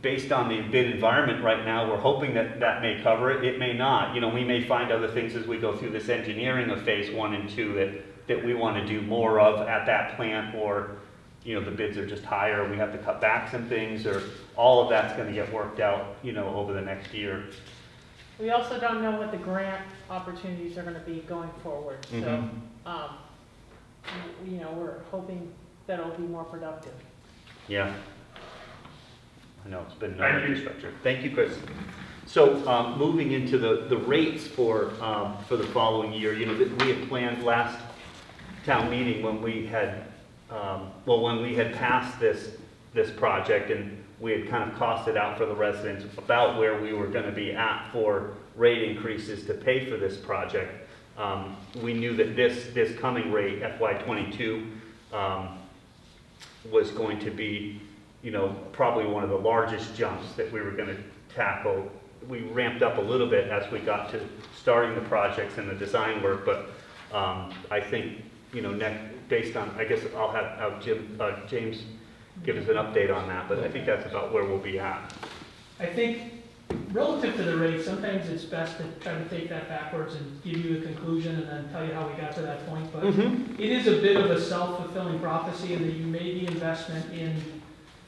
based on the bid environment right now, we're hoping that that may cover it, it may not. You know, we may find other things as we go through this engineering of phase one and two that, that we want to do more of at that plant, or, you know, the bids are just higher, we have to cut back some things, or all of that's gonna get worked out, you know, over the next year. We also don't know what the grant opportunities are gonna be going forward, so, Mhm. um, you know, we're hoping that it'll be more productive. Yeah. I know, it's been no Thank you. Thank you, Chris. So, um, moving into the, the rates for, um, for the following year, you know, that we had planned last town meeting when we had, um, well, when we had passed this, this project and we had kind of costed out for the residents about where we were gonna be at for rate increases to pay for this project. Um, we knew that this, this coming rate, FY twenty-two, um, was going to be, you know, probably one of the largest jumps that we were gonna tackle. We ramped up a little bit as we got to starting the projects and the design work, but, um, I think, you know, next, based on, I guess I'll have, uh Jim, uh, James give us an update on that, but I think that's about where we'll be at. I think relative to the rate, sometimes it's best to try to take that backwards and give you a conclusion and then tell you how we got to that point. But Mm-hmm. it is a bit of a self-fulfilling prophecy in that you made the investment in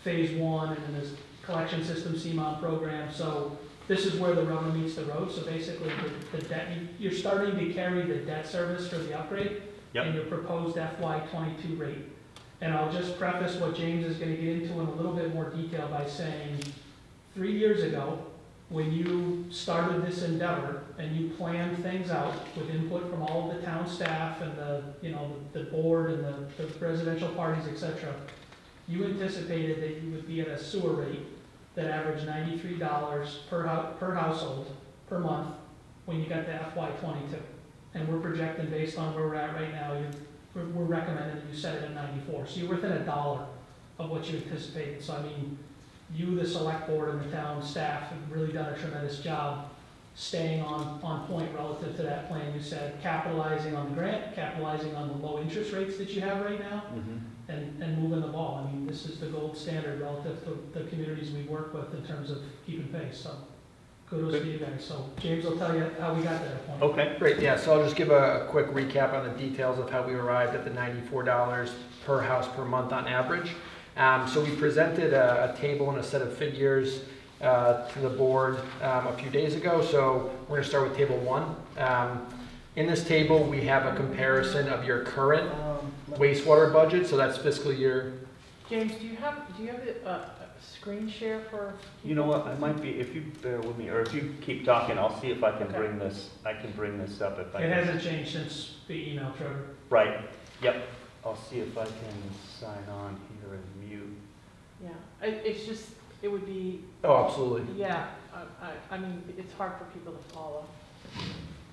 phase one and in this collection system CMOM program. So this is where the rubber meets the road. So basically, the, the debt, you- you're starting to carry the debt service for the upgrade Yep. in your proposed FY twenty-two rate. And I'll just preface what James is gonna get into in a little bit more detail by saying, three years ago, when you started this endeavor and you planned things out with input from all of the town staff and the, you know, the board and the, the residential parties, et cetera, you anticipated that you would be at a sewer rate that averaged ninety-three dollars per per household, per month, when you got to FY twenty-two. And we're projecting based on where we're at right now, you, we're, we're recommending that you set it at ninety-four. So you're within a dollar of what you anticipated. So I mean, you, the select board, and the town staff have really done a tremendous job staying on, on point relative to that plan you said, capitalizing on the grant, capitalizing on the low interest rates that you have right now, Mm-hmm. and, and moving the ball. I mean, this is the gold standard relative to the communities we work with in terms of keeping pace, so kudos to you guys. So James will tell you how we got to that point. Okay, Great, yeah, so I'll just give a, a quick recap on the details of how we arrived at the ninety-four dollars per house per month on average. Um, so we presented a, a table and a set of figures, uh, to the board, um, a few days ago, so we're gonna start with table one. Um, in this table, we have a comparison of your current wastewater budget, so that's fiscal year, James, do you have, do you have a, a screen share for? you know what, I might be, if you bear with me, or if you keep talking, I'll see if I can Okay. bring this, I can bring this up if I It can. hasn't changed since the email, Trevor. Right, yep, I'll see if I can sign on here and mute. Yeah, I, it's just, it would be, oh, absolutely. yeah, I, I, I mean, it's hard for people to follow.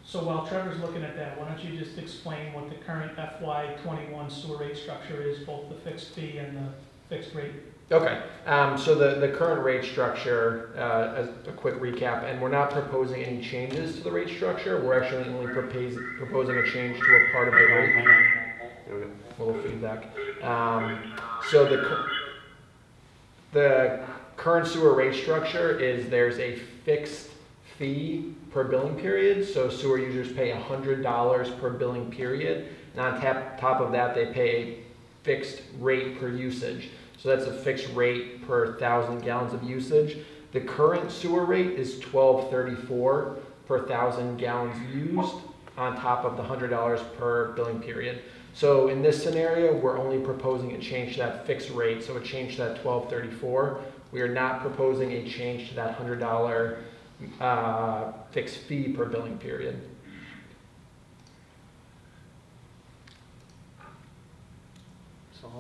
So while Trevor's looking at that, why don't you just explain what the current FY twenty-one sewer rate structure is, both the fixed fee and the fixed rate? Okay, um, so the, the current rate structure, uh, as a quick recap, and we're not proposing any changes to the rate structure, we're actually only proposing, proposing a change to a part of the rate. There we go. little feedback. Um, so the, the current sewer rate structure is there's a fixed fee per billing period. So sewer users pay hundred dollars per billing period. And on tap, top of that, they pay a fixed rate per usage. So that's a fixed rate per thousand gallons of usage. The current sewer rate is twelve thirty-four per thousand gallons used on top of the hundred dollars per billing period. So in this scenario, we're only proposing a change to that fixed rate, so a change to that twelve thirty-four. We are not proposing a change to that hundred dollar, uh, fixed fee per billing period.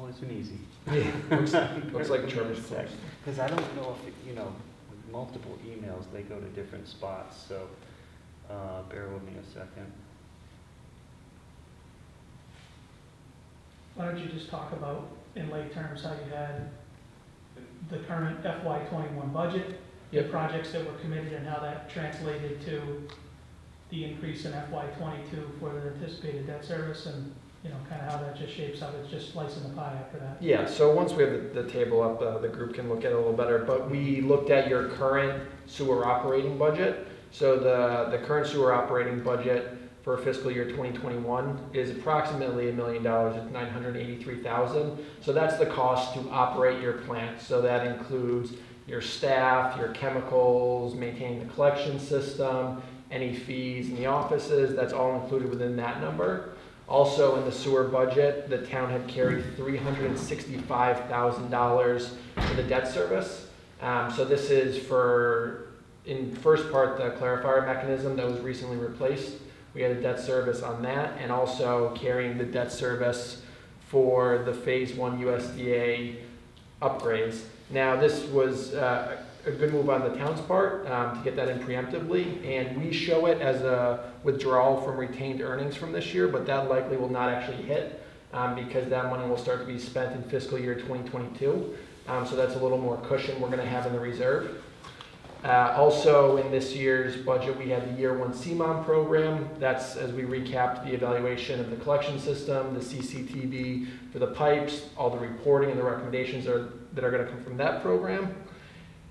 It's always an easy. Looks, looks like Trevor's Sec. Because I don't know if, you know, multiple emails, they go to different spots, so, uh, bear with me a second. Why don't you just talk about, in lay terms, how you had the current FY twenty-one budget, the Yep. projects that were committed, and how that translated to the increase in FY twenty-two for the anticipated debt service, and, you know, kind of how that just shapes up, it's just slicing the pie after that. Yeah, so once we have the, the table up, uh, the group can look at it a little better, but we looked at your current sewer operating budget. So the, the current sewer operating budget for fiscal year twenty twenty-one is approximately a million dollars, it's nine hundred eighty-three thousand. So that's the cost to operate your plant, so that includes your staff, your chemicals, maintaining the collection system, any fees in the offices, that's all included within that number. Also, in the sewer budget, the town had carried three hundred and sixty-five thousand dollars for the debt service. Um, so this is for, in first part, the clarifier mechanism that was recently replaced. We had a debt service on that, and also carrying the debt service for the phase one USDA upgrades. Now, this was uh, a good move on the town's part um, to get that in preemptively, and we show it as a withdrawal from retained earnings from this year, but that likely will not actually hit um, because that money will start to be spent in fiscal year 2022. Um, So that's a little more cushion we're going to have in the reserve. Uh, Also, in this year's budget, we had the Year One CMOM program. That's as we recapped the evaluation of the collection system, the CCTV for the pipes, all the reporting and the recommendations are, that are gonna come from that program.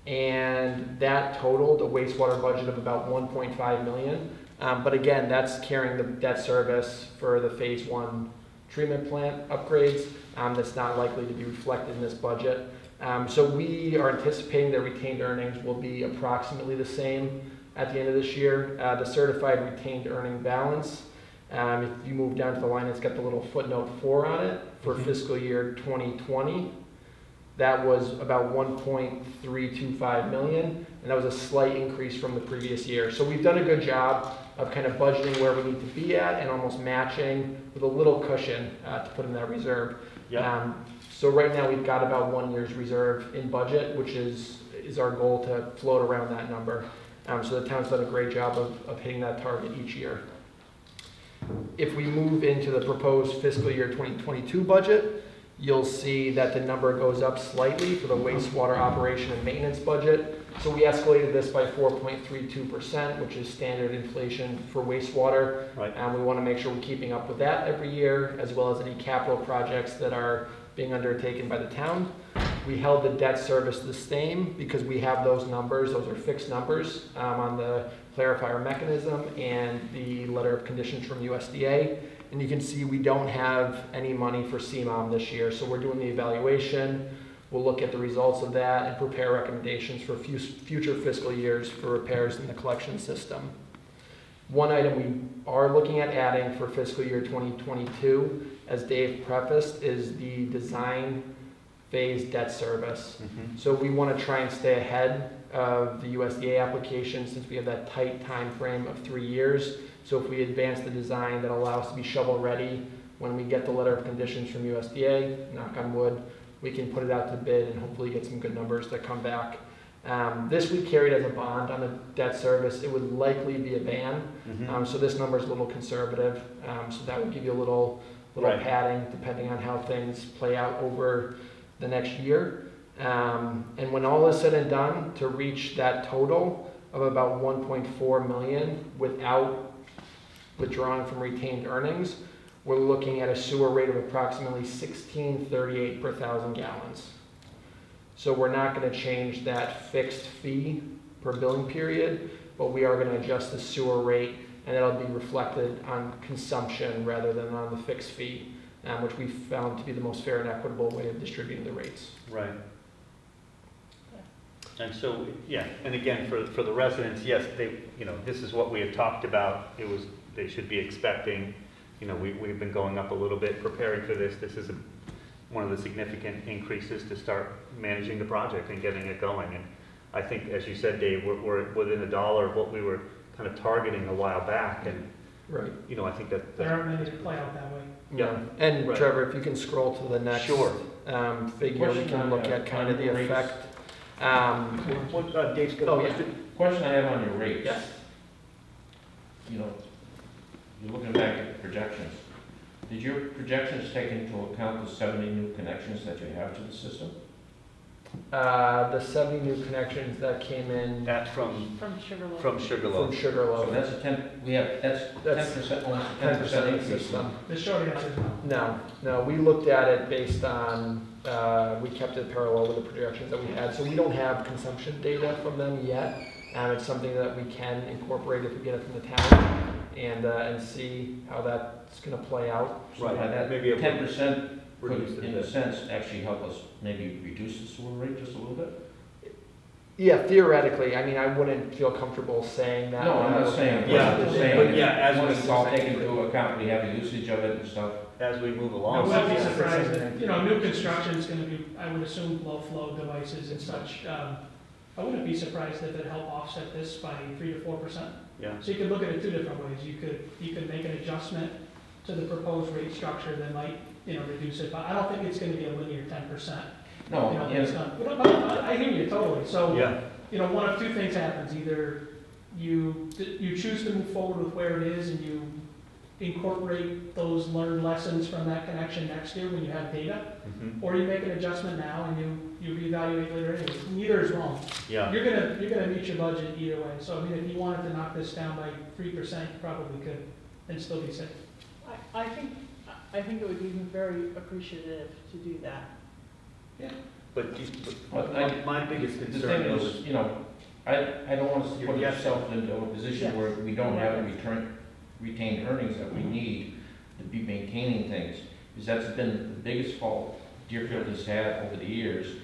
And that totaled a wastewater budget of about one point five million. Um, But again, that's carrying the debt service for the Phase One treatment plant upgrades. Um, That's not likely to be reflected in this budget. Um, so we are anticipating that retained earnings will be approximately the same at the end of this year. Uh, the certified retained earning balance, um, if you move down to the line, it's got the little footnote four on it for Mhm. fiscal year 2020. That was about 1.325 million, and that was a slight increase from the previous year. So we've done a good job of kind of budgeting where we need to be at and almost matching with a little cushion uh, to put in that reserve. Yeah, Um, So right now, we've got about one year's reserve in budget, which is, is our goal to float around that number. Um, So the town's done a great job of, of hitting that target each year. If we move into the proposed fiscal year 2022 budget, you'll see that the number goes up slightly for the wastewater operation and maintenance budget. So we escalated this by 4.32%, which is standard inflation for wastewater. right, And we want to make sure we're keeping up with that every year, as well as any capital projects that are being undertaken by the town. We held the debt service the same because we have those numbers, those are fixed numbers um, on the clarifier mechanism and the letter of conditions from USDA. And you can see we don't have any money for CMOM this year, so we're doing the evaluation. We'll look at the results of that and prepare recommendations for future fiscal years for repairs in the collection system. One item we are looking at adding for fiscal year 2022, as Dave prefaced, is the design phase debt service. mhm, So we want to try and stay ahead of the USDA application since we have that tight time frame of three years. So if we advance the design that allows us to be shovel-ready when we get the letter of conditions from USDA, knock on wood, we can put it out to bid and hopefully get some good numbers that come back. Um, This we carried as a bond on the debt service. It would likely be a BAN. mhm. Um, so this number is a little conservative, um, so that would give you a little, little Right. padding depending on how things play out over the next year. Um, and when all is said and done, to reach that total of about one point four million without withdrawing from retained earnings, we're looking at a sewer rate of approximately sixteen thirty-eight per thousand gallons. So we're not gonna change that fixed fee per billing period, but we are gonna adjust the sewer rate, and that'll be reflected on consumption rather than on the fixed fee, um, which we found to be the most fair and equitable way of distributing the rates. Right. And so, yeah, and again, for, for the residents, yes, they, you know, this is what we had talked about. It was, they should be expecting, you know, we, we've been going up a little bit, preparing for this. This is a, one of the significant increases to start managing the project and getting it going. And I think, as you said, Dave, we're, we're within a dollar of what we were kind of targeting a while back. And, Right. you know, I think that, There aren't many that play out that way. Yeah. And Right. Trevor, if you can scroll to the next. Sure. Um, figure, we can look at kind of the rates. effect. Um, what, uh, Dave's got a Oh, yeah. question? Question I have on your rates. Yes. You know, you're looking back at projections. Did your projections take into account the seventy new connections that you have to the system? Uh, the seventy new connections that came in That from, From Sugarloaf. from from Sugarloaf. So that's a ten, we have, that's ten That's percent, almost a ten Ten percent percent of the increase. system. The short answer is no. No, no, we looked at it based on, uh, we kept it parallel with the projections that we had, so we don't have consumption data from them yet. And it's something that we can incorporate if we get it from the town and, uh, and see how that's gonna play out. So Right, that maybe a- ten percent could, it a in a bit. sense, actually help us maybe reduce the sewer rate just a little bit? Yeah, theoretically, I mean, I wouldn't feel comfortable saying that. No, I'm not without saying, looking I'm just the saying. But yeah, as once we- it's all taken into account, we have the usage of it and stuff. As we move I along. wouldn't be surprised if, you know, new construction's gonna be, I would assume, low flow devices and such. Um, I wouldn't be surprised if it helped offset this by three to four percent. Yeah, So you could look at it two different ways. You could, you could make an adjustment to the proposed rate structure that might, you know, reduce it, but I don't think it's gonna be a linear ten percent. No, you know, yeah. but I I hear you totally, so, Yeah, you know, one of two things happens, either you, you choose to move forward with where it is and you incorporate those learned lessons from that connection next year when you have data, mhm, or you make an adjustment now and you, you reevaluate later anyway, neither is wrong. yeah, You're gonna, you're gonna meet your budget either way, so I mean, if you wanted to knock this down by three percent, you probably could, and still be safe. I, I think, I think it would be very appreciative to do that. but you- But but my, my biggest The concern thing though is, is, you know, I, I don't want to put guessing. ourselves into a position where we don't have the return, retained earnings that we need to be maintaining things. Because that's been the biggest fault Deerfield has had over the years,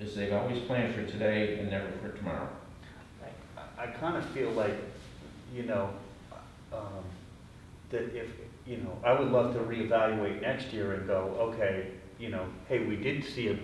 is they've always planned for today and never for tomorrow. I, I kind of feel like, you know, um, that if, you know, I would love to reevaluate next year and go, okay, you know, hey, we did see a,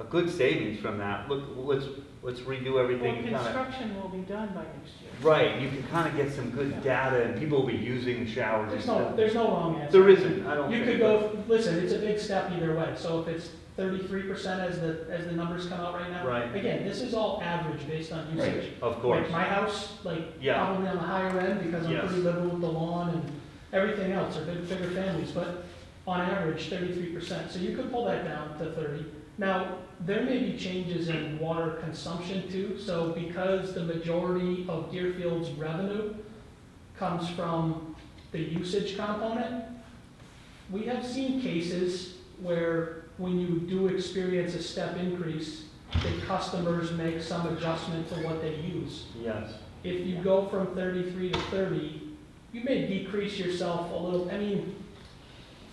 a good savings from that, look, let's, let's redo Well, everything and kind of. construction will be done by next year. Right, you can kind of get some good data and people will be using showers and There's no, stuff. there's no wrong answer. There isn't, I don't You think. could go, listen, it's a big step either way, so if it's thirty-three percent as the, as the numbers come out right now. Right. Again, this is all average based on usage. Of course, Like my house, like, Yeah. probably on the higher end, because I'm Yes. pretty liberal with the lawn and everything else, or big, bigger families, but on average, thirty-three percent, so you could pull that down to thirty. Now, there may be changes in water consumption too, so because the majority of Deerfield's revenue comes from the usage component, we have seen cases where when you do experience a step increase, the customers make some adjustment to what they use. yes, If you go from thirty-three to thirty, you may decrease yourself a little, I mean,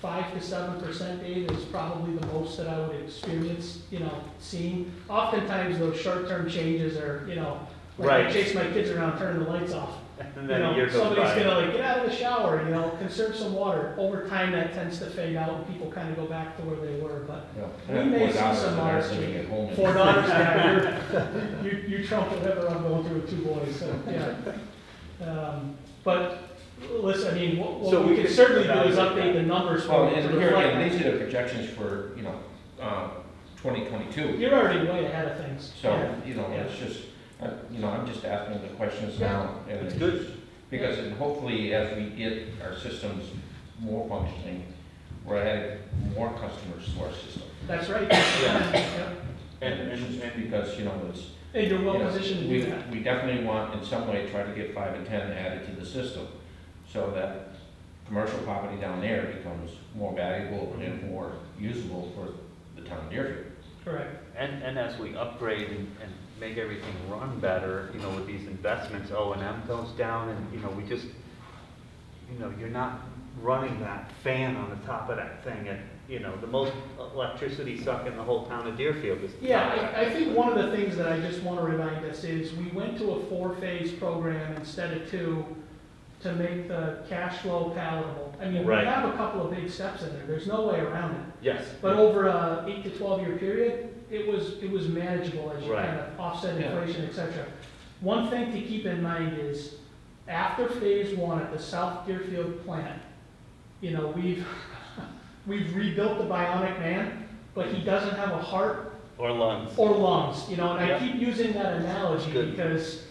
five to seven percent, Dave, is probably the most that I would experience, you know, seeing. Oftentimes, those short-term changes are, you know, like I chase my kids around turning the lights off. and You then a know, year goes somebody's by. gonna like, get out of the shower, you know, conserve some water. Over time, that tends to fade out and people kind of go back to where they were, but You We may see some that are modest living at home and- four daughters, yeah, you're, you, you trump whatever I'm going through with two boys, so, yeah. Um, But, listen, I mean, what, So we we can could certainly do is evaluate update the numbers Well, for to and here again, reflect. these are the projections for, you know, um, twenty twenty-two. You're already way ahead of things. So, Yeah. you know, it's just, uh, you know, I'm just asking the questions Yeah. now. and It's good. just- Because and hopefully, as we get our systems more functioning, we're adding more customers to our system. That's right. Yeah. Yeah. And it's just because, you know, it's, And you're well you know, positioned to we, do that. we definitely want, in some way, try to get five and ten added to the system, so that commercial property down there becomes more valuable and more usable for the town of Deerfield. Correct. And, and as we upgrade and, and make everything run better, you know, with these investments, O and M goes down and, you know, we just, you know, you're not running that fan on the top of that thing at, you know, the most electricity suck in the whole town of Deerfield is. Yeah, I, I think one of the things that I just want to remind us is we went to a four-phase program instead of two to make the cash flow palatable. I mean, we have a couple of big steps in there, there's no way around it. Yes. But over a eight to twelve year period, it was, it was manageable as you Right. kind of offset Yeah. inflation, et cetera. One thing to keep in mind is, after phase one at the South Deerfield plant, you know, we've, we've rebuilt the bionic man, but he doesn't have a heart Or lungs. or lungs, you know, and I Yep. keep using that analogy Good. because,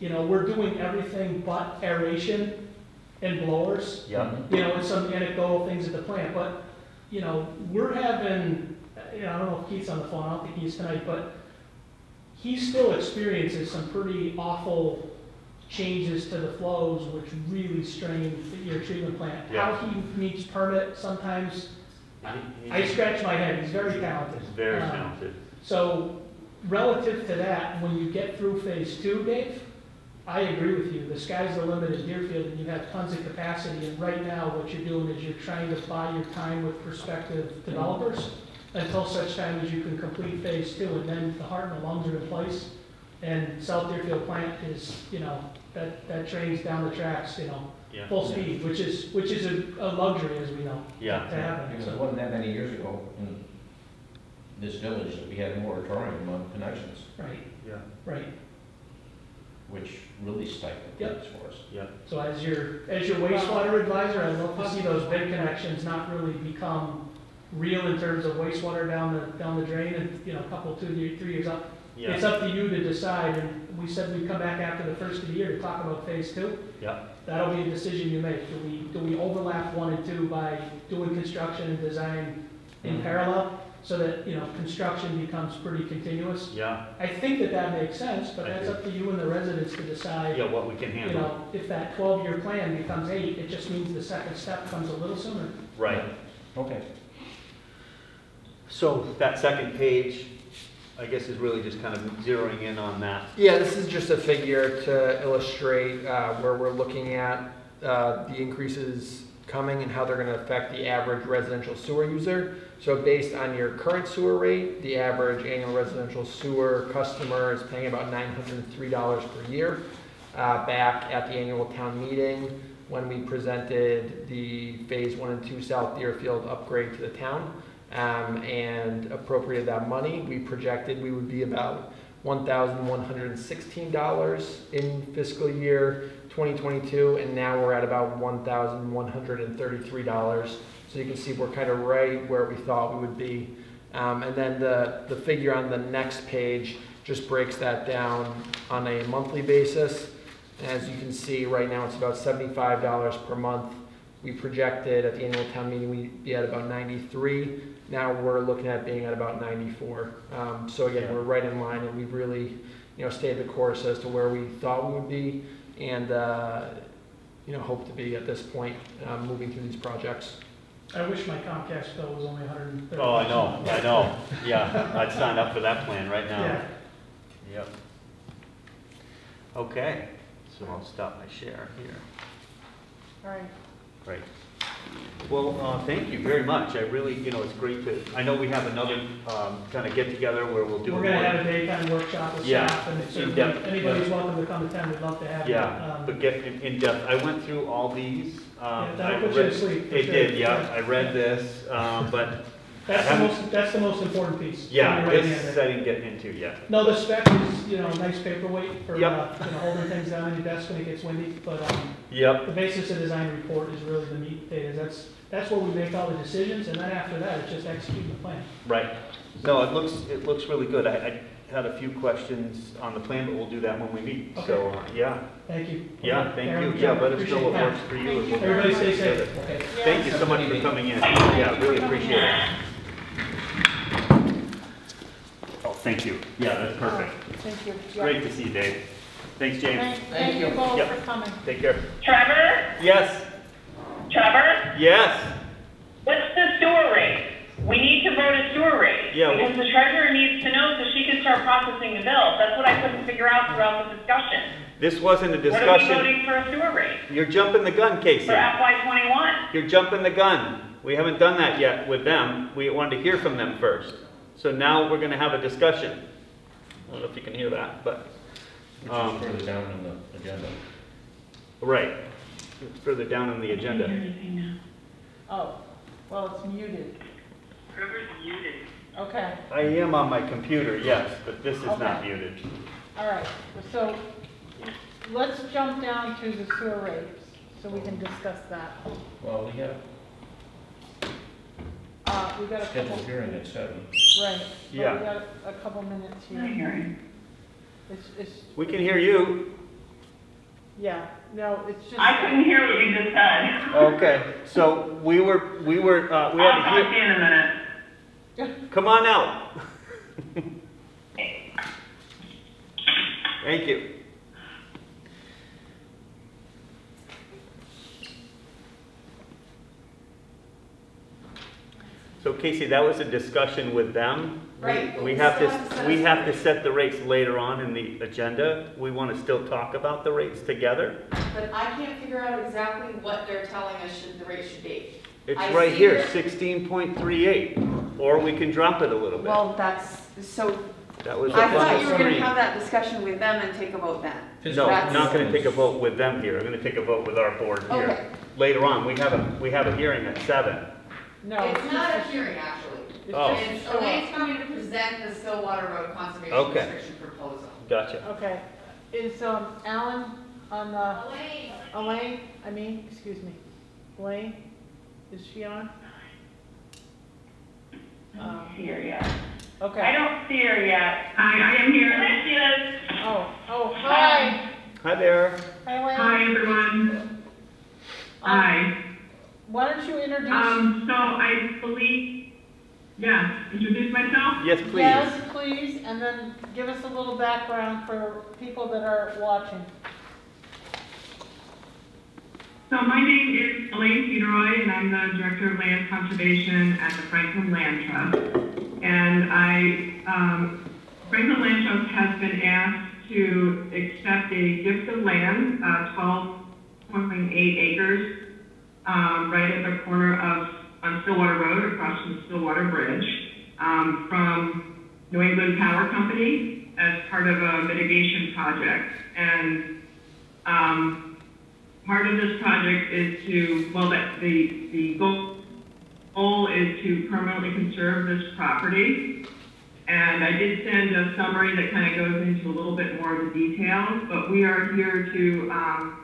you know, we're doing everything but aeration and blowers Yeah, you know, and some anecdotal things at the plant, but, you know, we're having, you know, I don't know if Keith's on the phone, I don't think he is tonight, but he still experiences some pretty awful changes to the flows which really strain your treatment plant. Yeah. How he meets permit sometimes, He- I scratch my head, he's very talented. he's very Um, talented. So, relative to that, when you get through phase two, Dave, I agree with you, the sky's the limit in Deerfield, and you have tons of capacity, and right now, what you're doing is you're trying to buy your time with prospective developers until such time as you can complete phase two, and then the heart and the lungs are in place, and South Deerfield plant is, you know, that, that train's down the tracks, you know, Yeah. full speed, which is, which is a a luxury, as we know, to Yeah. have it, Because it wasn't that many years ago in this village that we had a moratorium on connections, right, Yeah, right. Which really stifled Yep. things for us. yeah. So as your, as your wastewater advisor, I'd love to see those big connections not really become real in terms of wastewater down the, down the drain and, you know, a couple, two, ye- three years up. It's up to you to decide, and we said we'd come back after the first of the year to talk about phase two. yeah, That'll be a decision you make. Do we, do we overlap one and two by doing construction and design in Mhm. parallel? So that, you know, construction becomes pretty continuous? yeah, I think that that makes sense, but I that's do. up to you and the residents to decide. yeah, what we can handle. You handle. know, if that twelve-year plan becomes eight, it just means the second step comes a little sooner. Right. Okay. So that second page, I guess is really just kind of zeroing in on that. Yeah, this is just a figure to illustrate uh, where we're looking at uh, the increases coming and how they're going to affect the average residential sewer user. So based on your current sewer rate, the average annual residential sewer customer is paying about $903 per year. Uh, Back at the annual town meeting, when we presented the Phase 1 and 2 South Deerfield upgrade to the town, um, and appropriated that money, we projected we would be about $1,116 in fiscal year 2022, and now we're at about $1,133. So you can see we're kind of right where we thought we would be. Um, and then the, the figure on the next page just breaks that down on a monthly basis. As you can see, right now it's about $75 per month. We projected at the annual town meeting we'd be at about 93. Now we're looking at being at about 94. Um, so again, we're right in line and we've really, you know, stayed the course as to where we thought we would be and, uh, you know, hope to be at this point, um, moving through these projects. I wish my Comcast bill was only hundred and thirty. Oh, I know, I know, yeah, I'd sign up for that plan right now. Yeah, Yep. Okay, so I'll stop my share here. All right. Great. Well, uh, thank you very much. I really, you know, it's great to, I know we have another, um, kind of get together where we'll do. we're gonna have a daytime workshop with Yeah, staff, and in depth, anybody's yeah. welcome to come attend, we'd love to have you. Yeah, Um, but get in, in depth. I went through all these. Um, Yeah, I put you to sleep, It sure. did, yeah. Yeah. I read this, um, but That's the most, that's the most important piece. yeah, this. I didn't get into yet. No, the spec is, you know, nice paperweight for, Yep. uh, you know, holding things down on your desk when it gets windy, but, um, Yep, the basis of design report is really the meat data. That's, that's where we make all the decisions, and then after that, it's just executing the plan. right. No, it looks, it looks really good. I, I had a few questions on the plan, but we'll do that when we meet. So, uh, yeah, Thank you. yeah, thank Aaron, you. Yeah, let us know appreciate what that. works for you. and we'll Everybody stay work together. safe. Okay. Thank you so much for coming in. Yeah, really appreciate it. Oh, thank you. Yeah, that's perfect. Thank you. It's great to see you, Dave. Thanks, James. Thank, thank you both Yep. for coming. Take care. Trevor? Yes, Trevor? yes. What's the sewer rate? We need to vote a sewer rate. Yeah, Because the treasurer needs to know so she can start processing the bills. That's what I couldn't figure out throughout the discussion. This wasn't a discussion. What are we discussion. voting for a sewer rate? You're jumping the gun, Casey. For FY twenty-one? You're jumping the gun. We haven't done that yet with them. We wanted to hear from them first. So now we're gonna have a discussion. I don't know if you can hear that, but, Which Um, is further down in the agenda. right. It's further down on the agenda. Oh, well, it's muted. Trevor's muted. Okay, I am on my computer, yes, but this is not Okay. muted. all right. So let's jump down to the sewer rates so we can discuss that. Well, we have Uh, we got a couple. scheduled hearing at seven. Right. but Yeah. We got a couple minutes I'm here. hearing. It's, it's, We can hear you. yeah, no, it's just. I couldn't hear what you just said. Okay, so we were, we were, uh, we I'll had to talk hear, to you in a minute. come on out. Thank you. So Casey, that was a discussion with them. We- Right, We we have to to, set we a have to set the rates later on in the agenda. We want to still talk about the rates together. But I can't figure out exactly what they're telling us should, the rate should be. It's I right here, sixteen point three eight, or we can drop it a little bit. Well, that's, so, That was. I thought you were gonna have that discussion with them and take a vote then. No, I'm not gonna take a vote with them here, I'm gonna take a vote with our board here. Later on, we have a, we have a hearing at seven. No. It's not a hearing, actually. It's Oh. just a It's show up. Elaine's coming to present the Stillwater Road Conservation Okay. Restriction proposal. Gotcha. Okay, is, um, Alan on the, Elaine, Elaine, I mean, excuse me, Elaine, is she on? Um, Here yet. Okay. I Okay. don't see her yet. Hi, I am here. There she is. Oh, oh, hi. Hi there. Hi, Wayne. Hi, everyone. Hi. Why don't you introduce? Um, so I believe, yeah, introduce myself? Yes, please. Yes, please, and then give us a little background for people that are watching. So my name is Elaine Peteroy, and I'm the Director of Land Conservation at the Franklin Land Trust. And I, um, Franklin Land Trust has been asked to accept a gift of land, uh, 12.8 acres, um, right at the corner of, on Stillwater Road, across from Stillwater Bridge, um, from New England Power Company as part of a mitigation project. And, um, part of this project is to, well, that the, the goal, goal is to permanently conserve this property. And I did send a summary that kind of goes into a little bit more of the details, but we are here to, um,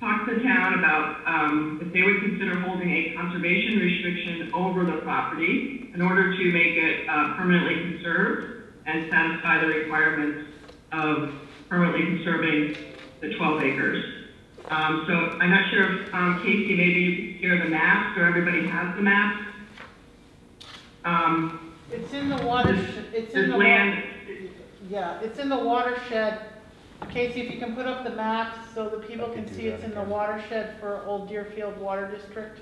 talk to the town about, um, if they would consider holding a conservation restriction over the property in order to make it, uh, permanently conserved and satisfy the requirements of permanently conserving the twelve acres. Um, so I'm not sure if, um, Casey, maybe you could share the maps, or everybody has the maps. Um, It's in the watershed, it's in the. land, Yeah, it's in the watershed. Casey, if you can put up the map so the people I can can do see it's in the again. watershed for Old Deerfield Water District.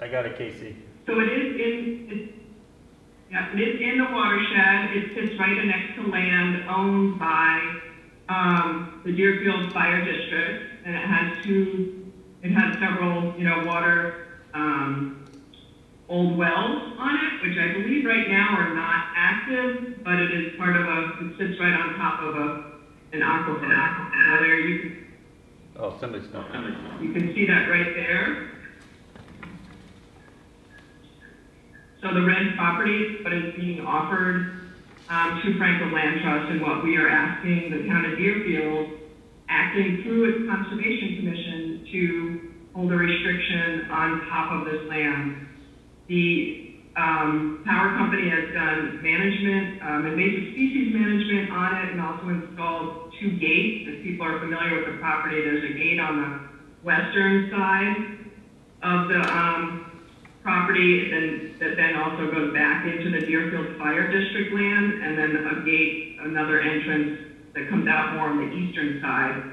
I got it, Casey. so it is in, it, yeah, it is in the watershed, it sits right next to land owned by, um, the Deerfield Fire District, and it has two, it has several, you know, water, um, old wells on it, which I believe right now are not active, but it is part of a, it sits right on top of a, an aquifer. So there you can Oh, somebody's not. You can see that right there. So the red property, but it's being offered um, to Franklin Land Trust, and what we are asking the town of Deerfield, acting through its conservation commission, to hold a restriction on top of this land. The um, power company has done management, um, invasive species management on it, and also installed two gates. If people are familiar with the property, there's a gate on the western side of the um, property, and that then also goes back into the Deerfield Fire District land, and then a gate, another entrance that comes out more on the eastern side.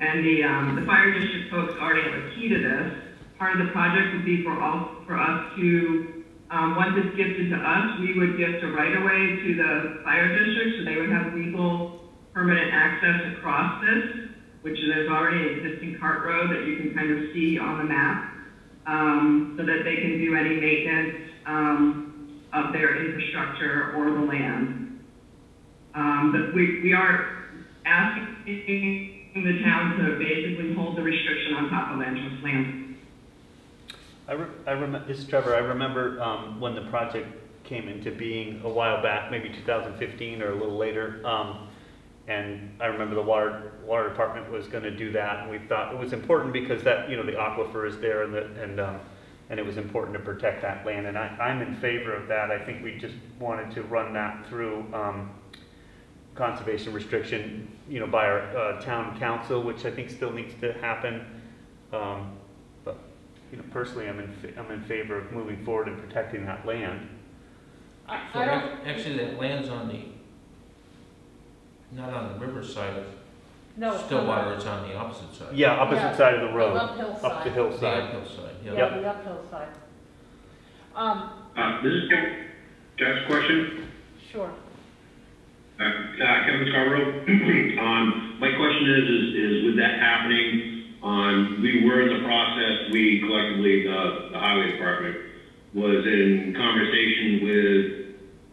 And the, um, the fire district folks already have a key to this. Part of the project would be for all, for us to, um, once it's gifted to us, we would gift a right of way to the fire district, so they would have legal permanent access across this, which there's already an existing cart road that you can kind of see on the map, um, so that they can do any maintenance, um, of their infrastructure or the land. Um, but we, we are asking the town to basically hold the restriction on top of land trust land. I, re- I remember, this is Trevor, I remember, um, when the project came into being a while back, maybe 2015 or a little later. Um, and I remember the water, water department was gonna do that, and we thought it was important because that, you know, the aquifer is there and the, and, um, and it was important to protect that land, and I, I'm in favor of that. I think we just wanted to run that through, um, conservation restriction, you know, by our, uh, town counsel, which I think still needs to happen. Um, you know, personally, I'm in, fa- I'm in favor of moving forward and protecting that land. I, So I don't, ac- actually, that lands on the, not on the riverside of no. it's Stillwater, it's on the opposite side. Yeah, Yeah, opposite side of the road, uphill up side. the The hillside. uphill side, Yeah, yeah. the uphill side. Um, Uh, this is Kevin. Can I ask a question? sure. Uh, uh, Kevin Scarborough. um, my question is, is, is with that happening, um, we were in the process, we collectively, the, the highway department, was in conversation with,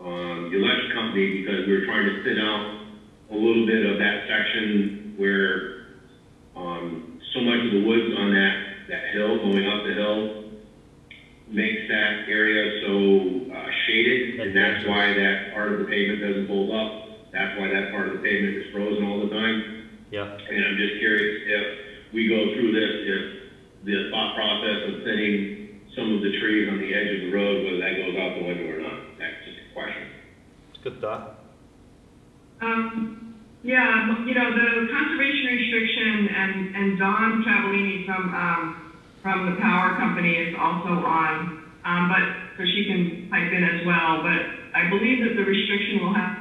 um, the electric company because we were trying to thin out a little bit of that section where, um, so much of the woods on that, that hill, going up the hill, makes that area so, uh, shaded, and that's why that part of the pavement doesn't hold up. That's why that part of the pavement is frozen all the time. Yeah, And I'm just curious if we go through this, if the thought process of thinning some of the trees on the edge of the road, whether that goes out the window or not. That's just a question. It's a Good thought. Um, yeah, you know, the conservation restriction and, and Dawn Travellini from, um, from the power company is also on, um, but, so she can pipe in as well, but I believe that the restriction will have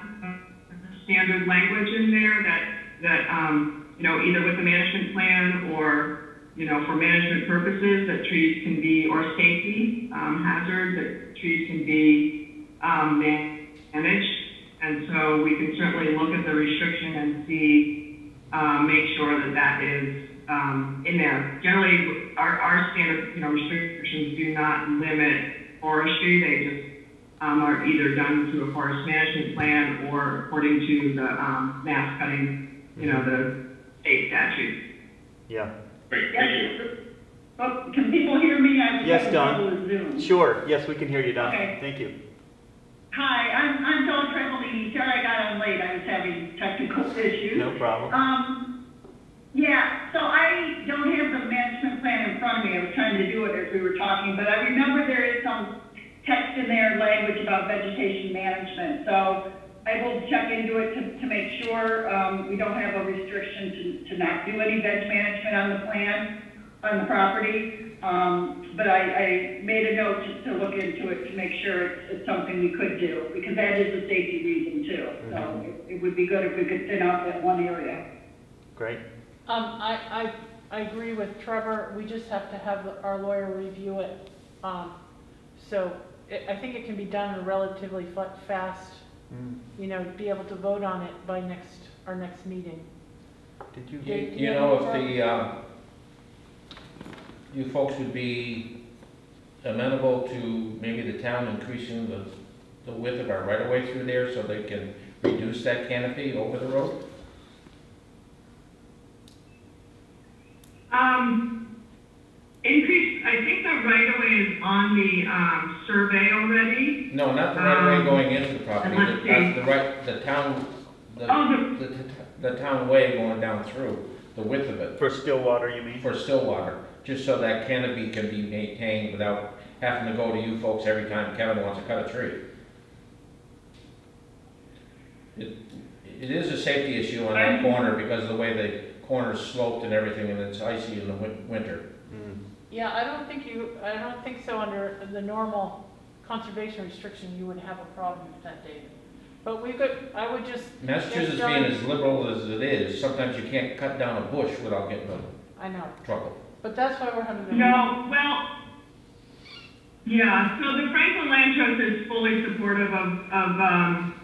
standard language in there that, that, um, you know, either with the management plan or, you know, for management purposes, that trees can be, or safety, um, hazard, that trees can be, um, managed. And so we can certainly look at the restriction and see, um, make sure that that is, um, in there. Generally, our, our standard, you know, restrictions do not limit forestry, they just, um, are either done through a forest management plan or according to the, um, mass cutting, you know, the state statutes. Yeah. Great, thank you. Oh, can people hear me? I Yes, having Don. trouble with Zoom. Sure, yes, we can hear you, Don. Okay. Thank you. Hi, I'm, I'm Dawn Tremblini. Sorry I got on late. I was having technical issues. No problem. Um, yeah, so I don't have the management plan in front of me. I was trying to do it as we were talking, but I remember there is some text in there, language about vegetation management. So I will check into it to, to make sure, um, we don't have a restriction to, to not do any veg management on the plan, on the property. Um, but I, I made a note just to look into it to make sure it's, it's something we could do, because that is a safety reason too. So it, it would be good if we could thin out that one area. Great. Um, I, I, I agree with Trevor, we just have to have our lawyer review it. Um, so it, I think it can be done in a relatively fa- fast, Mm. you know, be able to vote on it by next, our next meeting. Did you? You do you you know, if the, uh, you folks would be amenable to maybe the town increasing the, the width of our right-of-way through there so they can reduce that canopy over the road? Um, increase, I think the right of way is on the, um, survey already. No, not the right-of-way Um, going into the property, and let's the, uh, see. the right, the town, the, Oh, the, the town way going down through, the width of it. For Stillwater, you mean? for Stillwater, just so that canopy can be maintained without having to go to you folks every time Kevin wants to cut a tree. It, it is a safety issue on that corner because of the way the corner's sloped and everything, and it's icy in the win- winter. Yeah, I don't think you, I don't think so under the normal conservation restriction, you would have a problem with that, David. But we could, I would just. Massachusetts get being done- as liberal as it is, sometimes you can't cut down a bush without getting in I know, trouble. but that's why we're having the. No, well, yeah, so the Franklin Land Trust is fully supportive of, of, um,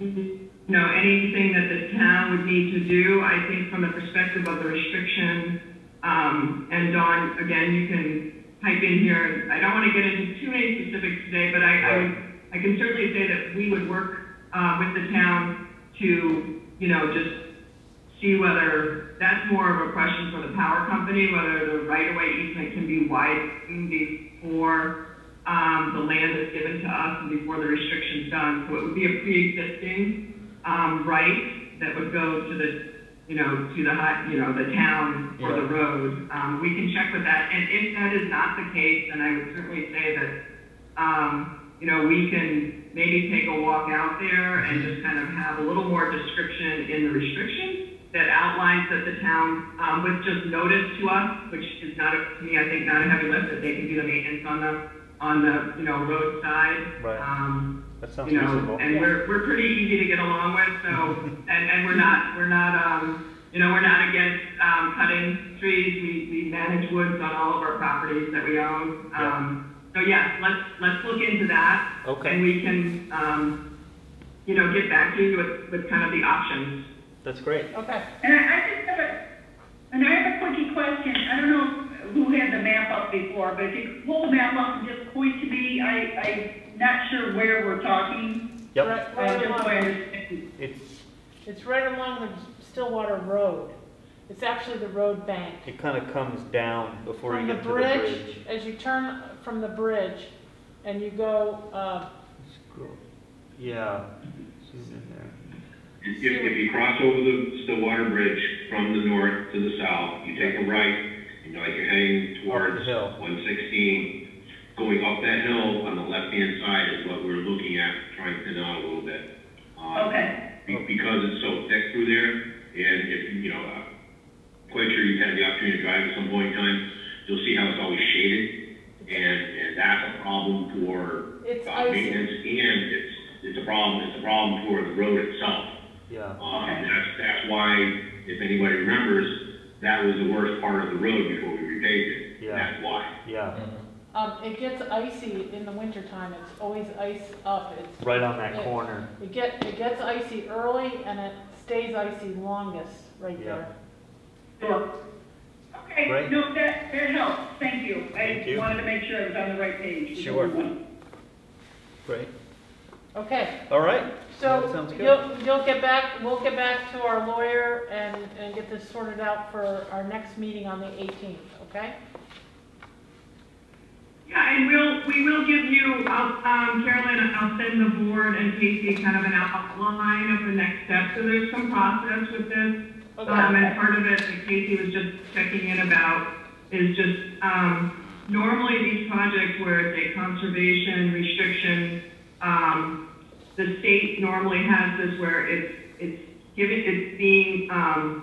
you know, anything that the town would need to do. I think from the perspective of the restriction, um, and Dawn, again, you can pipe in here. I don't want to get into too many specifics today, but I, I, would- I can certainly say that we would work, uh, with the town to, you know, just see whether, that's more of a question for the power company, whether the right-of-way easement can be widened before, um, the land is given to us and before the restriction's done. So it would be a pre-existing, um, right that would go to the, you know, to the high, you know, the town or the road. Um, we can check with that, and if that is not the case, then I would certainly say that, um, you know, we can maybe take a walk out there and just kind of have a little more description in the restrictions that outlines that the town, um, would just notice to us, which is not, a- to me, I think, not a heavy lift, that they can do the maintenance on the, on the, you know, roadside. Right. Um, That sounds you know, reasonable. and we're, we're pretty easy to get along with, so, and, and we're not, we're not, um, you know, we're not against, um, cutting trees, we, we manage woods on all of our properties that we own. Yeah. Um, so yeah, let's, let's look into that. Okay. And we can, um, you know, get back to you with, with kind of the options. That's great. Okay, And I, I just have a, and I have a quickie question. I don't know who had the map up before, but if you could pull the map up and just point to me, I, I'm not sure where we're talking. Yep, right, Uh, right just so I along, understand. it's, it's right along the Stillwater Road. It's actually the road bank. it kind of comes down before From you the get to the bridge, bridge. as you turn from the bridge and you go, uh, Scroll. Yeah, zoom in there. If, if you cross over the Stillwater Bridge from the north to the south, you take a right, and know, like you're heading towards Up the hill. one sixteen, going up that hill on the left-hand side is what we're looking at, trying to thin out a little bit. Um, Okay. be- Because it's so thick through there, and if, you know, uh, quite sure you've had the opportunity to drive at some point in time, you'll see how it's always shaded, and, and that's a problem for It's uh, icy. maintenance, and it's, it's a problem, it's a problem for the road itself. Yeah. Um, that's, that's why, if anybody remembers, that was the worst part of the road before we repaved it. Yeah. That's why. Yeah. Um, it gets icy in the wintertime, it's always ice up, it's. Right on that it- corner. It get, it gets icy early and it stays icy longest right Yeah. there. Sure. Okay, Great. no, that, that helps, thank you. Thank you. I wanted to make sure I was on the right page. Sure. everyone. Great. Okay, All right. so That sounds good. you'll, you'll get back, we'll get back to our lawyer and, and get this sorted out for our next meeting on the eighteenth, okay? Yeah, and we'll, we will give you, I'll, um, Carolyn, I'll send the board and Casey kind of an outline of the next steps. So there's some process with this. Um, and part of it that Casey was just checking in about is just, um, normally these projects where it's a conservation restriction, um, the state normally has this where it's, it's given, it's being, um,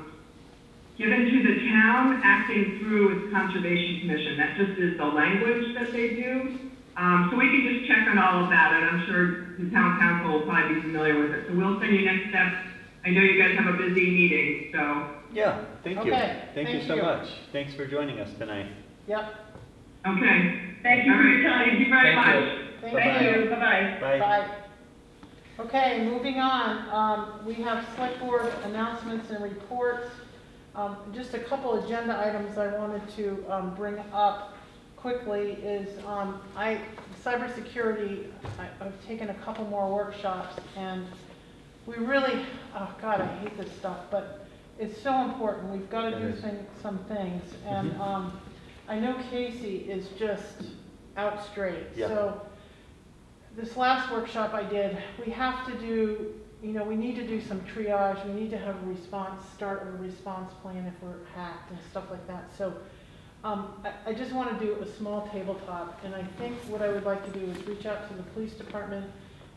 given to the town acting through its conservation commission. That just is the language that they do. Um, so we can just check on all of that, and I'm sure the town counsel will probably be familiar with it. So we'll send you next steps. I know you guys have a busy meeting, so, Yeah, thank you. Okay, Thank you thank so you. much. Thanks for joining us tonight. Yep, okay. Thank you for your time. Thank you very Thank much. you. thank Thank you. you, bye-bye. Bye. Bye. Okay, moving on, um, we have select board announcements and reports. Um, just a couple agenda items I wanted to, um, bring up quickly is, um, I, cybersecurity, I, I've taken a couple more workshops and we really, oh God, I hate this stuff, but it's so important, we've gotta do It is. thing, some things. And, um, I know Casey is just out straight, Yeah. so this last workshop I did, we have to do, you know, we need to do some triage, we need to have a response, start a response plan if we're hacked and stuff like that. So, um, I, I just wanna do a small tabletop, and I think what I would like to do is reach out to the police department.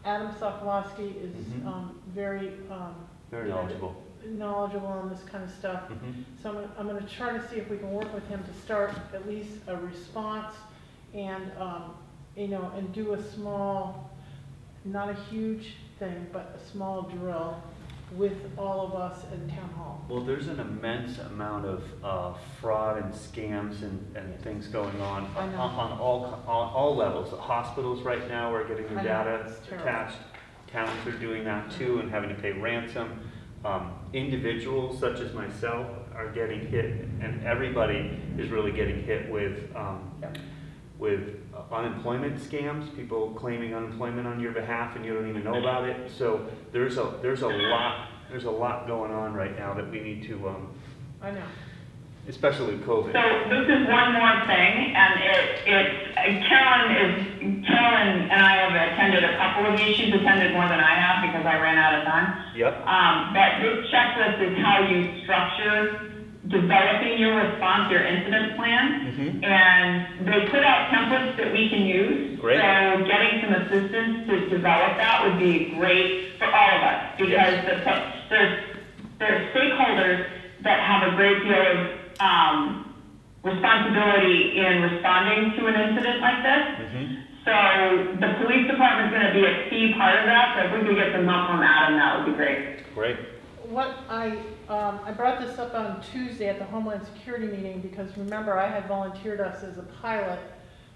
Adam Sokolowski is, Mhm. um, very, um. Very knowledgeable. Knowledgeable on this kind of stuff. Mhm. So I'm I'm gonna try to see if we can work with him to start at least a response and, um, you know, and do a small, not a huge thing, but a small drill with all of us at town hall. Well, there's an immense amount of uh, fraud and scams and, and things going on on, on all, on all levels. The Hospitals right now are getting their data attached. Towns are doing that too and having to pay ransom. Um, Individuals such as myself are getting hit and everybody is really getting hit with, um, Yep. With unemployment scams, people claiming unemployment on your behalf and you don't even know about it. So there's a, there's a lot, there's a lot going on right now that we need to, um, I know. especially with COVID. So this is one more thing, and it, it's, Carolyn is, Carolyn and I have attended a couple of these, she's attended more than I have because I ran out of time. Yep, Um, but this checklist is how you structure developing your response, your incident plan. Mhm. And they put out templates that we can use. Great. So getting some assistance to develop that would be great for all of us. Because the, there's, there's stakeholders that have a great deal of, um, responsibility in responding to an incident like this. mhm. So the police department is gonna be a key part of that, so if we could get some help from Adam, that would be great. great. What I, um, I brought this up on Tuesday at the Homeland Security meeting because remember, I had volunteered us as a pilot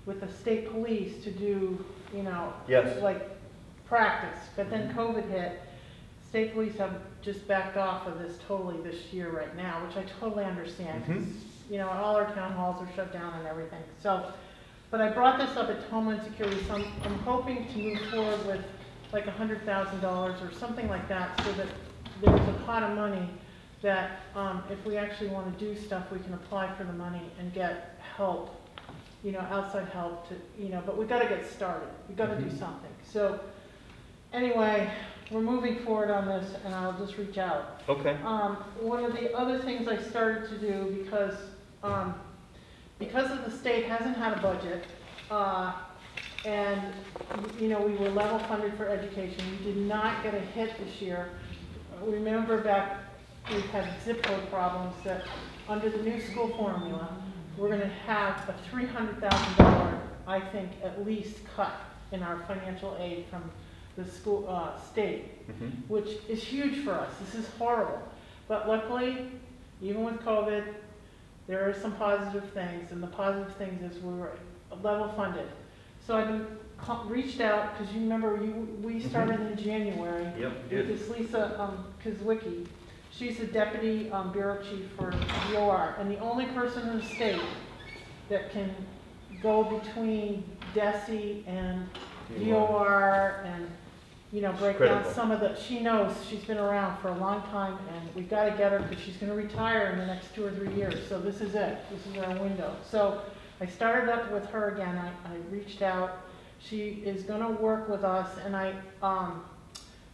with the state police to do, you know, Yes. like practice, but then COVID hit. State police have just backed off of this totally this year right now, which I totally understand. 'cause, You know, all our town halls are shut down and everything, so. But I brought this up at Homeland Security, so I'm, I'm hoping to move forward with like a hundred thousand dollars or something like that, so that there's a pot of money that, um, if we actually wanna do stuff, we can apply for the money and get help, you know, outside help to, you know, but we've gotta get started, We've gotta do Mhm. something. So, anyway, we're moving forward on this, and I'll just reach out. Okay. Um, one of the other things I started to do, because, um, because of the state hasn't had a budget, uh, and, you know, we were level funded for education, we did not get a hit this year. Remember back, we've had zip code problems that, under the new school formula, we're gonna have a three hundred thousand dollar, I think, at least cut in our financial aid from the school, uh, state, Mhm. which is huge for us. This is horrible. But luckily, even with COVID, there are some positive things, and the positive things is we were level funded. So I've been, reached out, because you remember, you, we started in January. Yep, With this Lisa, um. She's the deputy, um, bureau chief for DOR, and the only person in the state that can go between DESE and DOR and, you know, break down Critical. some of the, she knows, she's been around for a long time, and we've gotta get her, because she's gonna retire in the next two or three years, so this is it, this is our window. So I started up with her again, I, I reached out, she is gonna work with us, and I, um,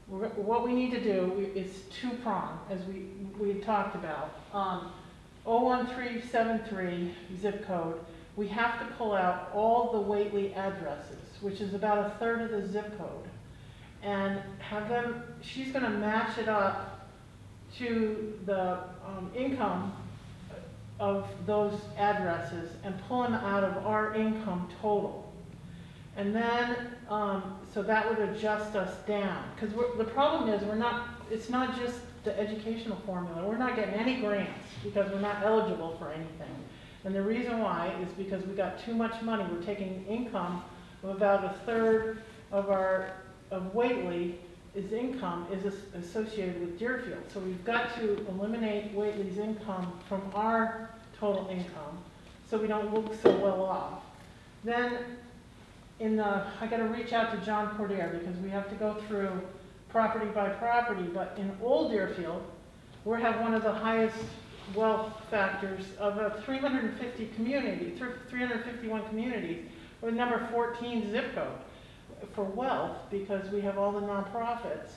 what we need to do is two-prong, as we, we talked about. Um, 01373 zip code, we have to pull out all the Whately addresses, which is about a third of the zip code, and have them, she's gonna match it up to the, um, income of those addresses and pull them out of our income total. And then, um, so that would adjust us down, because the problem is, we're not, it's not just the educational formula, we're not getting any grants, because we're not eligible for anything. And the reason why is because we got too much money, we're taking income of about a third of our, of Whately, is income is associated with Deerfield. So we've got to eliminate Whately's income from our total income, so we don't look so well off. Then, in the, I gotta reach out to John Cordier, because we have to go through property by property, but in Old Deerfield, we have one of the highest wealth factors of a three hundred and fifty community, three hundred and fifty-one communities, we're number fourteen zip code for wealth, because we have all the nonprofits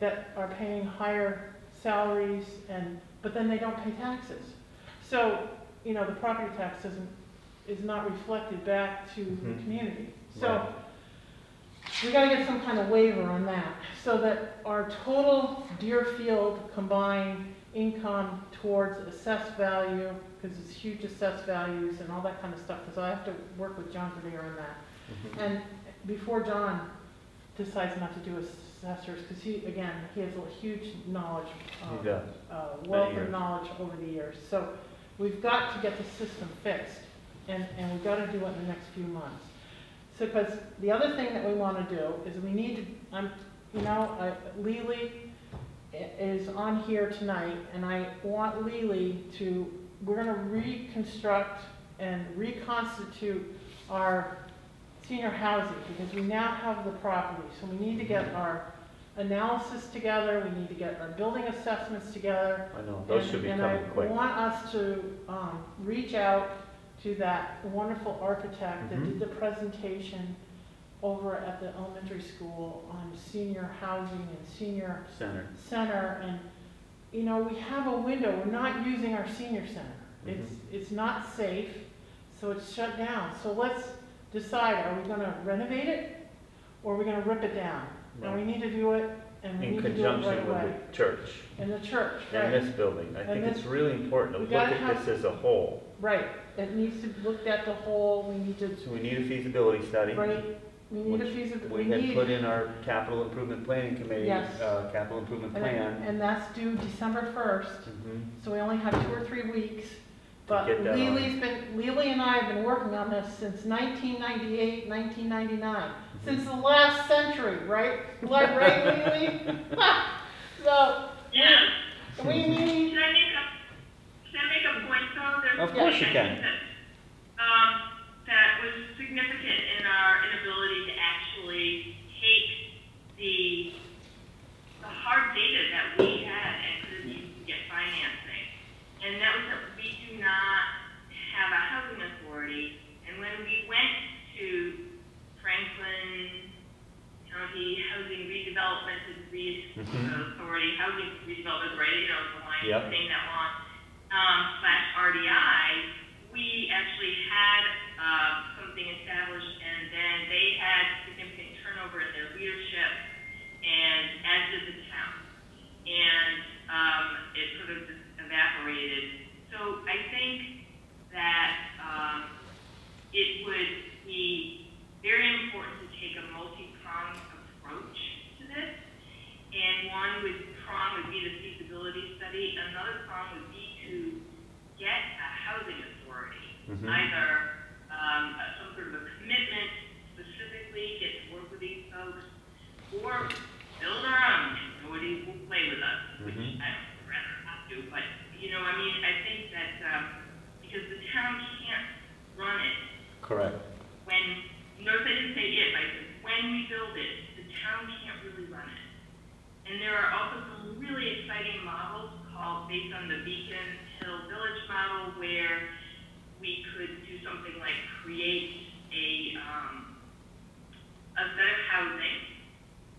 that are paying higher salaries and, but then they don't pay taxes. So, you know, the property tax isn't, is not reflected back to the Mhm. community. So, we gotta get some kind of waiver on that, so that our total Deerfield combined income towards assessed value, because it's huge assessed values and all that kind of stuff, because I have to work with John Vernier on that. Mhm. And before John decides not to do assessors, because he, again, he has a huge knowledge, um, He does. uh, wealth of knowledge over the years. So we've got to get the system fixed, and, and we've got to do it in the next few months. So, because the other thing that we want to do is we need to, I'm, you know, I- Lily is on here tonight, and I want Lily to, we're gonna reconstruct and reconstitute our senior housing, because we now have the property, so we need to get our analysis together, we need to get our building assessments together. I know, those And- should be and coming quick. I want us to, um, reach out to that wonderful architect that Mhm. did the presentation over at the elementary school on senior housing and senior Center. center, and, you know, we have a window, we're not using our senior center. It's, Mm-hmm. it's not safe, so it's shut down. So let's decide, are we gonna renovate it, or are we gonna rip it down? And we need to do it, and we In need to do it conjunction right with away. the church In the church, and this building. I And think it's really important to look at have- this as a whole. right. It needs to be looked at the whole, we need to, So we need a feasibility study. right, we need a which feasibility, we We had need. put in our capital improvement planning committee, Yes. uh, capital improvement And, plan. and that's due December first, Mhm. so we only have two or three weeks. But get that on. Lily's been, Lily and I have been working on this since 1998, 1999, Mm-hmm. since the last century, right? Like, right, Lily? So, Yeah. we need, Can I make a, can I make a point though? There's Of course you can. that, Um, that was significant in our inability to actually take the, the hard data that we had and couldn't use to get financing. And that was that we do not have a housing authority. And when we went to Franklin County Housing Redevelopment and Re- Mhm. Authority, Housing Redevelopment, right, you know, the line, Yep. saying that long, um, slash RDI, we actually had, uh, something established and then they had significant turnover in their leadership and as did the town. And, um, it sort of just evaporated. So I think that, um, it would be very important to take a multi-pronged approach to this. And one would, prong would be the feasibility study, another prong would be to get a housing Mhm. Either, um, some sort of a commitment specifically, get to work with these folks, or build our own, nobody will play with us, which Mhm. I would rather not do, but, you know, I mean, I think that, um, because the town can't run it Correct. when, notice I didn't say if, I said when we build it, the town can't really run it. And there are also some really exciting models called, based on the Beacon Hill Village model, where we could do something like create a, um, a set of housing,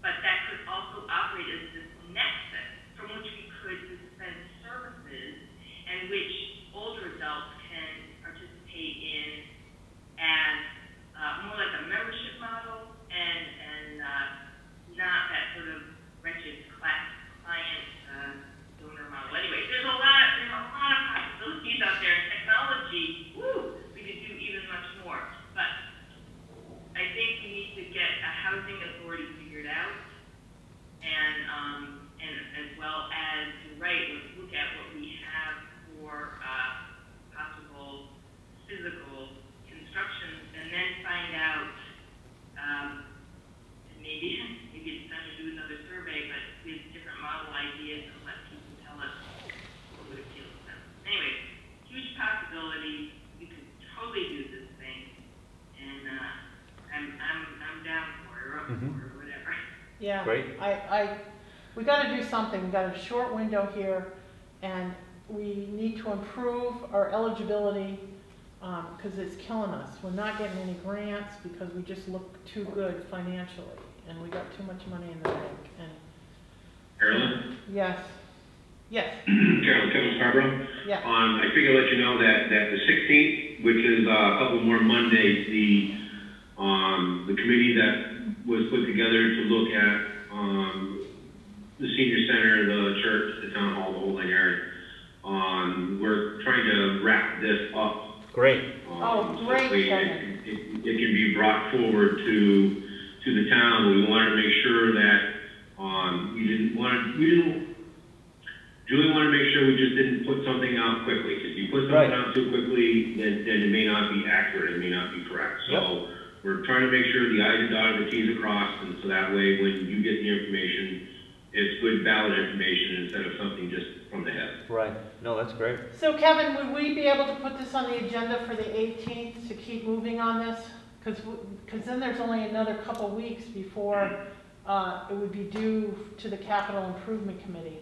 but that could also operate as this nexus from which we could dispense services and which older adults can participate in as uh, more like a membership model and, and uh, not that sort of wretched class client uh, donor model. Anyway, there's a lot, there's a lot of possibilities out there. Technology, woo, we could do even much more. But I think we need to get a housing authority figured out, and um, and as well as you're right, look at what we have for uh, possible physical constructions, and then find out. Um, maybe maybe it's time to do another survey, but with different model ideas and let people tell us what would appeal to them. Anyway, huge possibilities. We could totally do this thing, and uh, I'm I'm I'm down for it or up Mhm. for it or whatever. Yeah. Great. I, I, we gotta do something, we got a short window here, and we need to improve our eligibility, um, cause it's killing us. We're not getting any grants because we just look too good financially, and we got too much money in the bank, and, Carolyn? yes, yes, Carolyn, Kevin Scarborough. yeah. Um, I figured I'd let you know that, that the sixteenth, which is uh, a couple more Mondays, the, um, the committee that was put together to look at, um, the senior center, the church, the town hall, the whole nine yards. Um, we're trying to wrap this up. Great. um, Oh, so great, we- It, it, it can be brought forward to, to the town. We wanted to make sure that, um, we didn't want, we didn't Julie wanted to make sure we just didn't put something out quickly, because if you put Right. something out too quickly, then, then it may not be accurate, it may not be correct. So, we're trying to make sure the i's are dotted, the t's are crossed, and so that way, when you get the information, it's good, valid information instead of something just from the head. Right. No, that's great. So Kevin, would we be able to put this on the agenda for the 18th to keep moving on this? Because, because then there's only another couple weeks before uh, it would be due to the capital improvement committee.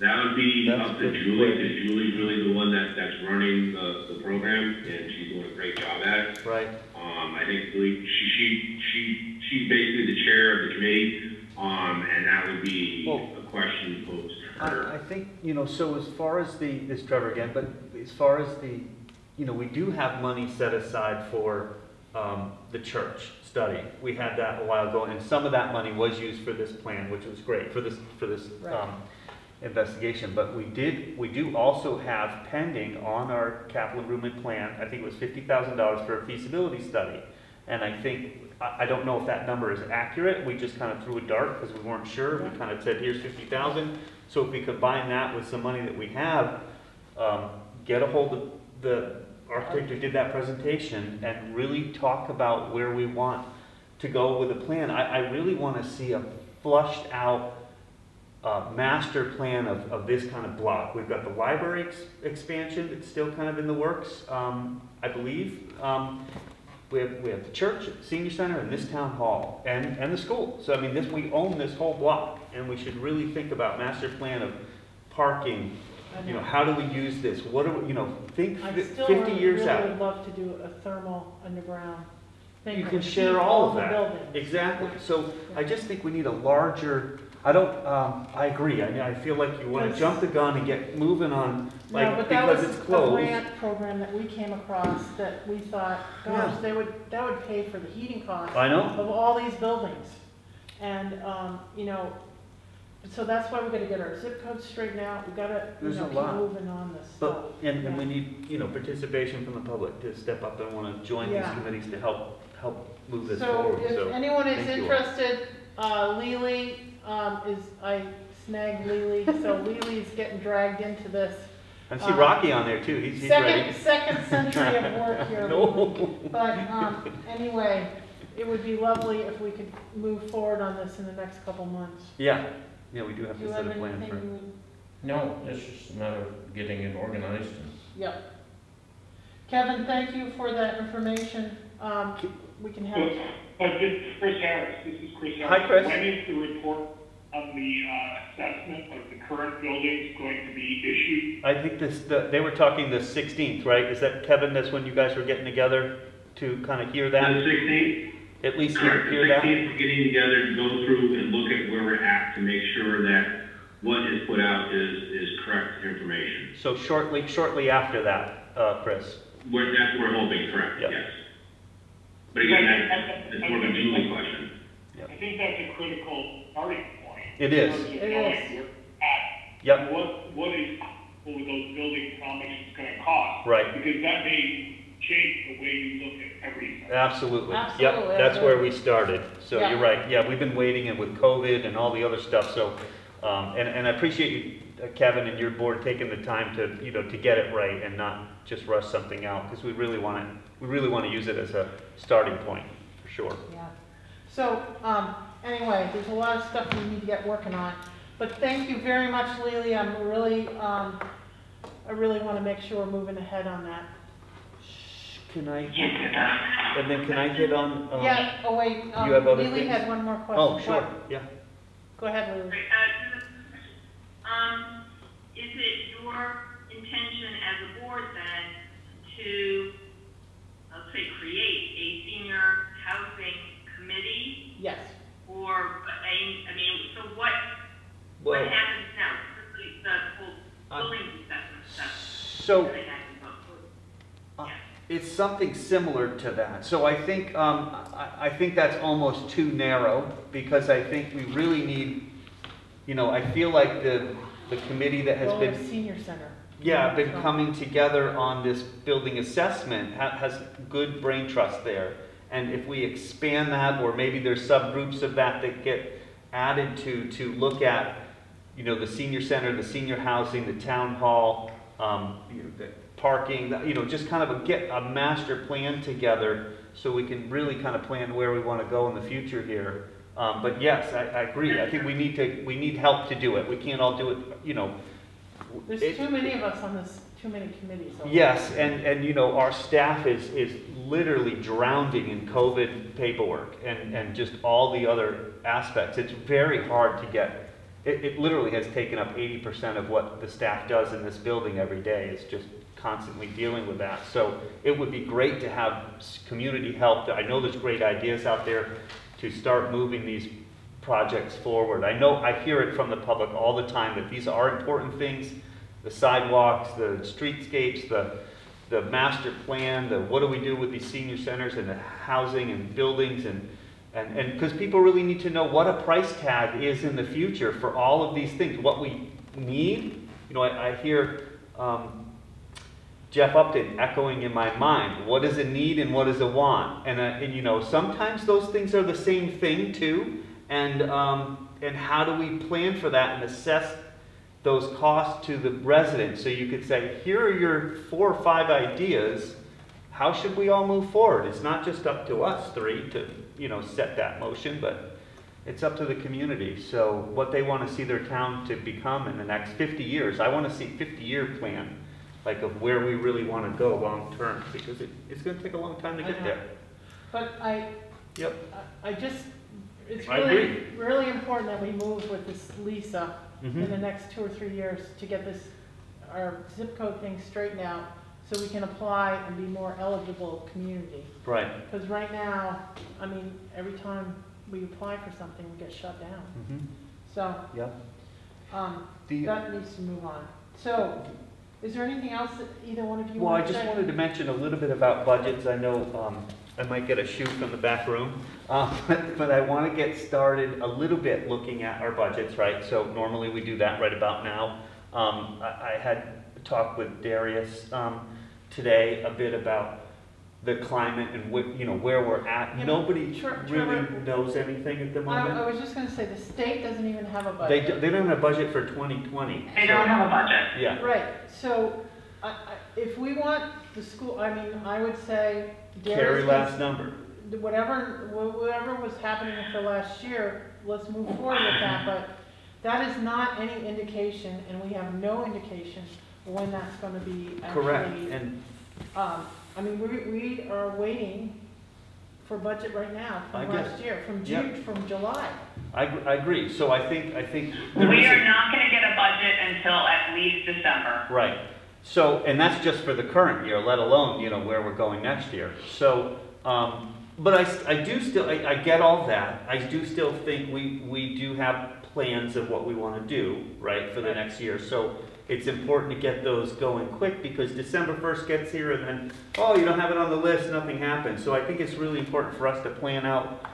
That would be That's up to Julie, because Julie's really the one that, that's running the, the program, and she's doing a great job at it. Right. Um, I think she, she, she, she's basically the chair of the committee, um, and that would be Well- a question posed to I. I think, you know, so as far as the, this Trevor again, but as far as the, you know, we do have money set aside for, um, the church study. We had that a while ago, and some of that money was used for this plan, which was great, for this, for this, Right. um, investigation. But we did, we do also have pending on our capital improvement plan, I think it was fifty thousand dollars for a feasibility study. And I think, I, I don't know if that number is accurate, we just kind of threw a dart because we weren't sure, we kind of said, here's fifty thousand. So if we combine that with some money that we have, um, get a hold of the architect who did that presentation and really talk about where we want to go with the plan. I, I really want to see a flushed out uh, master plan of, of this kind of block. We've got the library ex- expansion, that's still kind of in the works, um, I believe. Um, we have, we have the church, senior center, and this town hall, and, and the school. So I mean, this, we own this whole block, and we should really think about master plan of parking, you know, how do we use this? What do we, you know, think I fi- still fifty really years out. I would love to do a thermal underground thing. You can share all of that. buildings. Exactly. Yeah. So I just think we need a larger I don't, um, I agree, I, mean, I feel like you wanna jump the gun and get moving on, like, No, but that was because it's a closed. grant program that we came across that we thought, gosh, Yeah. they would, that would pay for the heating costs. I know. Of all these buildings. And, um, you know, so that's why we gotta get our zip codes straightened out, we gotta, you There's know, a keep lot. moving on this stuff. But, and, and we need, you know, participation from the public to step up and wanna join these Yeah. committees to help, help move this So forward, so. if anyone is thank you all. interested, uh, Lily, um, is, I snagged Lily, so Lily's getting dragged into this. I see uh, Rocky on there too, he's, he's ready. Second, second century of work here. No. But, um, anyway, it would be lovely if we could move forward on this in the next couple months. Yeah, yeah, we do have Do you to set have a plan anything for. you would? No, it's just a matter of getting it organized and Yep. Kevin, thank you for that information. Um, we can have, Uh, this is Chris Harris, this is Chris Hi, Harris. Chris. When is the report on the, uh, assessment of the current buildings going to be issued? I think this, the, they were talking the sixteenth, right? Is that, Kevin, that's when you guys were getting together to kind of hear that? The sixteenth? At least hear, Correct, hear the that? sixteenth, we're getting together to go through and look at where we're at to make sure that what is put out is, is correct information. So shortly, shortly after that, uh, Chris. We're, that's what we're hoping, correct, Yep. yes. But again, that, that's more of a Julie question. I think that's a critical starting point. It is. in terms of It knowing is. where we're. Yep. What, what is, what those building combinations gonna cost? Right. Because that may change the way you look at everything. Absolutely. Absolutely, Yep, that's where we started. So Yeah. you're right. Yeah, we've been waiting and with COVID and all the other stuff, so, um, and, and I appreciate you, uh, Kevin, and your board taking the time to, you know, to get it right and not just rush something out, because we really want to, we really want to use it as a starting point, for sure. yeah. So, um, anyway, there's a lot of stuff we need to get working on. But thank you very much, Lily. I'm really, um, I really want to make sure we're moving ahead on that. Can I, and then can I hit on? um, Yeah, oh wait, um, you have other Lily things? had one more question. Oh, sure, What? yeah. Go ahead, Lily. Right, uh, is- Um, is it your intention as a board then to, let's say, create a senior housing committee? Yes. Or, I, I mean, so what, what happens now? The, the whole Uh, assessment stuff. So, that I had to go through. Uh, It's something similar to that. So I think, um, I, I think that's almost too narrow, because I think we really need, you know, I feel like the, the committee that has Role been. senior center. Yeah, been coming together on this building assessment, ha- has good brain trust there. And if we expand that, or maybe there's subgroups of that that get added to, to look at, you know, the senior center, the senior housing, the town hall, um, you know, the parking, the- you know, just kind of a, get a master plan together so we can really kind of plan where we want to go in the future here. Um, but yes, I, I agree. I think we need to, we need help to do it. We can't all do it, you know. There's it- too many of us on this, too many committees. Yes, there. and, and you know, our staff is, is literally drowning in COVID paperwork and, and just all the other aspects. It's very hard to get, it, it literally has taken up eighty percent of what the staff does in this building every day. is just constantly dealing with that. So it would be great to have community help. I know there's great ideas out there to start moving these projects forward. I know, I hear it from the public all the time that these are important things. The sidewalks, the streetscapes, the, the master plan, the what do we do with these senior centers and the housing and buildings and, and, because people really need to know what a price tag is in the future for all of these things, what we need. You know, I, I hear, um, Jeff Upton echoing in my mind, what is a need and what is a want? And, uh, and you know, sometimes those things are the same thing too. And, um, and how do we plan for that and assess those costs to the residents? So you could say, here are your four or five ideas. How should we all move forward? It's not just up to us three to, you know, set that motion, but it's up to the community. So what they want to see their town to become in the next 50 years, I want to see 50-year plan, like of where we really want to go long term, because it, it's going to take a long time to get uh-huh. there. But I, Yep. I I just, it's I really, agree. really important that we move with this Lisa in Mhm. the next two or three years to get this, our zip code thing straightened out so we can apply and be more eligible community. Right. Because right now, I mean, every time we apply for something, we get shut down. Mhm. So, Yeah. um, The- that needs to move on. So, is there anything else that either one of you Well, I want to just say? wanted to mention a little bit about budgets. I know um, I might get a shoe from the back room, uh, but but I want to get started a little bit looking at our budgets, right? So normally we do that right about now. Um, I I had talked with Darius um, today a bit about the climate and wh- you know, where we're at. You Nobody Tre- really Trevor- knows anything at the I, I was just gonna say, the state doesn't even have a They budget. do- they don't have a budget for 2020. They don't have a budget. Yeah. Right, so, I, I, if we want the school, I mean, I would say. Darius Carry can- last number. Whatever, whatever was happening for last year, let's move forward with that, but that is not any indication, and we have no indication when that's gonna be actually. Correct. And Um, I mean, we, we are waiting for budget right now I from get last it. year, from Yep. June, from July. I, gr- I agree. So I think, I think. there We is a- are not gonna get a budget until at least December. Right. So, and that's just for the current year, let alone, you know, where we're going next year. So, um, but I do still, I, I get all that. I do still think we, we do have plans of what we want to do, right, for the next year. So it's important to get those going quick because December first gets here and then, oh, you don't have it on the list, nothing happens. So I think it's really important for us to plan out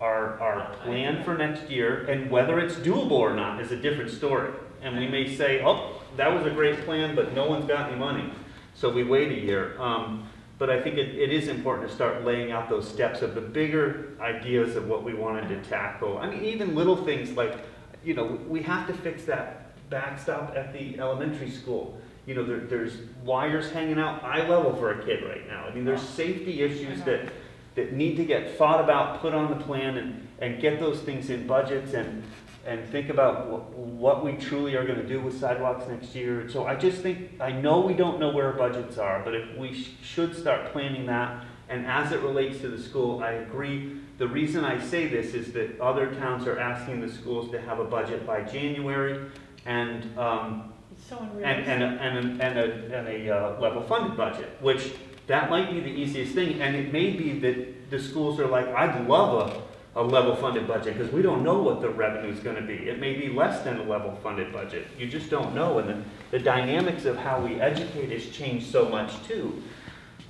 our, our plan for next year, and whether it's doable or not is a different story. And we may say, oh, that was a great plan, but no one's got any money, so we wait a year. Um, but I think it, it is important to start laying out those steps of the bigger ideas of what we wanted to tackle. I mean, even little things like, you know, we have to fix that backstop at the elementary school. You know, there, there's wires hanging out eye level for a kid right now. I mean, there's safety issues that, that need to get thought about, put on the plan, and, and get those things in budgets, and, and think about wh- what we truly are gonna do with sidewalks next year. So I just think, I know we don't know where our budgets are, but if we sh- should start planning that, and as it relates to the school, I agree. The reason I say this is that other towns are asking the schools to have a budget by January, and, um, so and, and, a, and a, and a, and a uh, level funded budget, which that might be the easiest thing, and it may be that the schools are like, I'd love a, a level funded budget, because we don't know what the revenue is gonna be. It may be less than a level funded budget, you just don't know, and the, the dynamics of how we educate has changed so much too.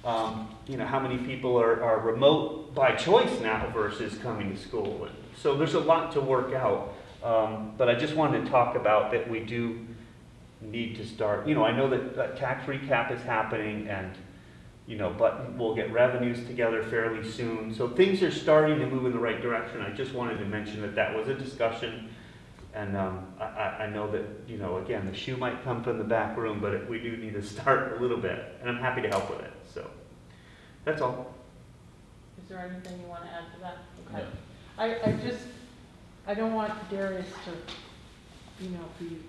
Um, you know, how many people are, are remote by choice now versus coming to school, and so there's a lot to work out. Um, but I just wanted to talk about that we do need to start, you know, I know that, that tax recap is happening and, you know, but we'll get revenues together fairly soon. So things are starting to move in the right direction. I just wanted to mention that that was a discussion. And, um, I, I, know that, you know, again, the shoe might come from the back room, but it- we do need to start a little bit. And I'm happy to help with it, so. That's all. Is there anything you want to add to that? Okay. I, I just, I don't want Darius to, you know, be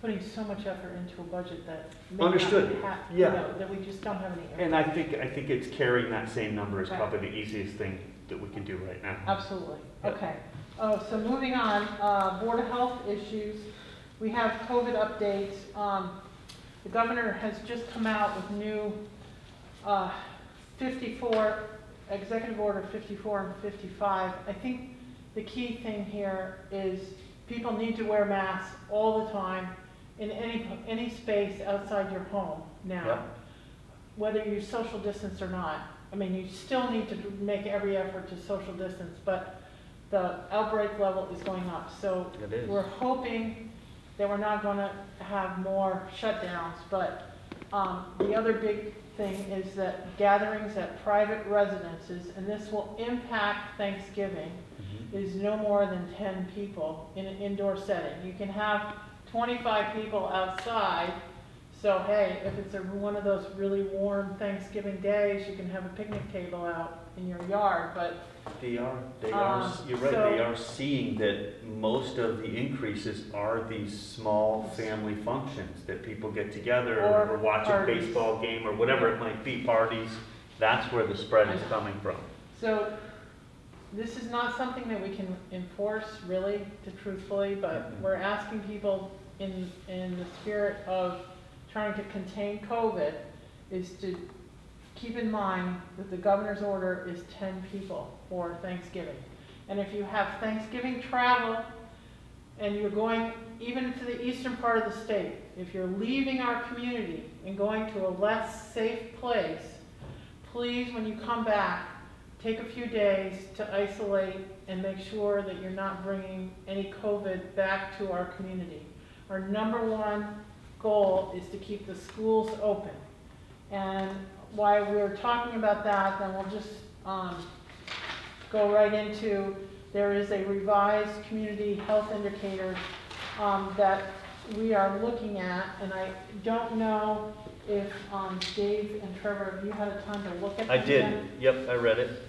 putting so much effort into a budget that may not Understood. you Yeah. know, that we just don't have any. And I think, I think it's carrying that same number is Right. probably the easiest thing that we can do right now. Absolutely, okay. Oh, so moving on, uh, Board of Health issues. We have COVID updates. Um, The governor has just come out with new uh, 54, Executive Order 54 and 55. I think the key thing here is people need to wear masks all the time in any, any space outside your home now Yep. whether you social distance or not. I mean, you still need to make every effort to social distance, but the outbreak level is going up. So It is. we're hoping that we're not gonna have more shutdowns, but, um, the other big thing is that gatherings at private residences, and this will impact Thanksgiving, is no more than ten people in an indoor setting. You can have twenty-five people outside, so hey, if it's a, one of those really warm Thanksgiving days, you can have a picnic table out in your yard, but They are, they are, Um, you're right, they are seeing that most of the increases are these small family functions, that people get together, Or or watch a baseball game, or whatever it might be, parties, that's where the spread is coming from. So, this is not something that we can enforce really, to truthfully, but Mhm. we're asking people in, in the spirit of trying to contain COVID, is to keep in mind that the governor's order is ten people for Thanksgiving. And if you have Thanksgiving travel, and you're going even to the eastern part of the state, if you're leaving our community and going to a less safe place, please, when you come back, take a few days to isolate and make sure that you're not bringing any COVID back to our community. Our number one goal is to keep the schools open. And while we're talking about that, then we'll just um, go right into, there is a revised community health indicator um, that we are looking at, and I don't know if um, Dave and Trevor, have you had a time to look at I this did, yet? yep, I read it.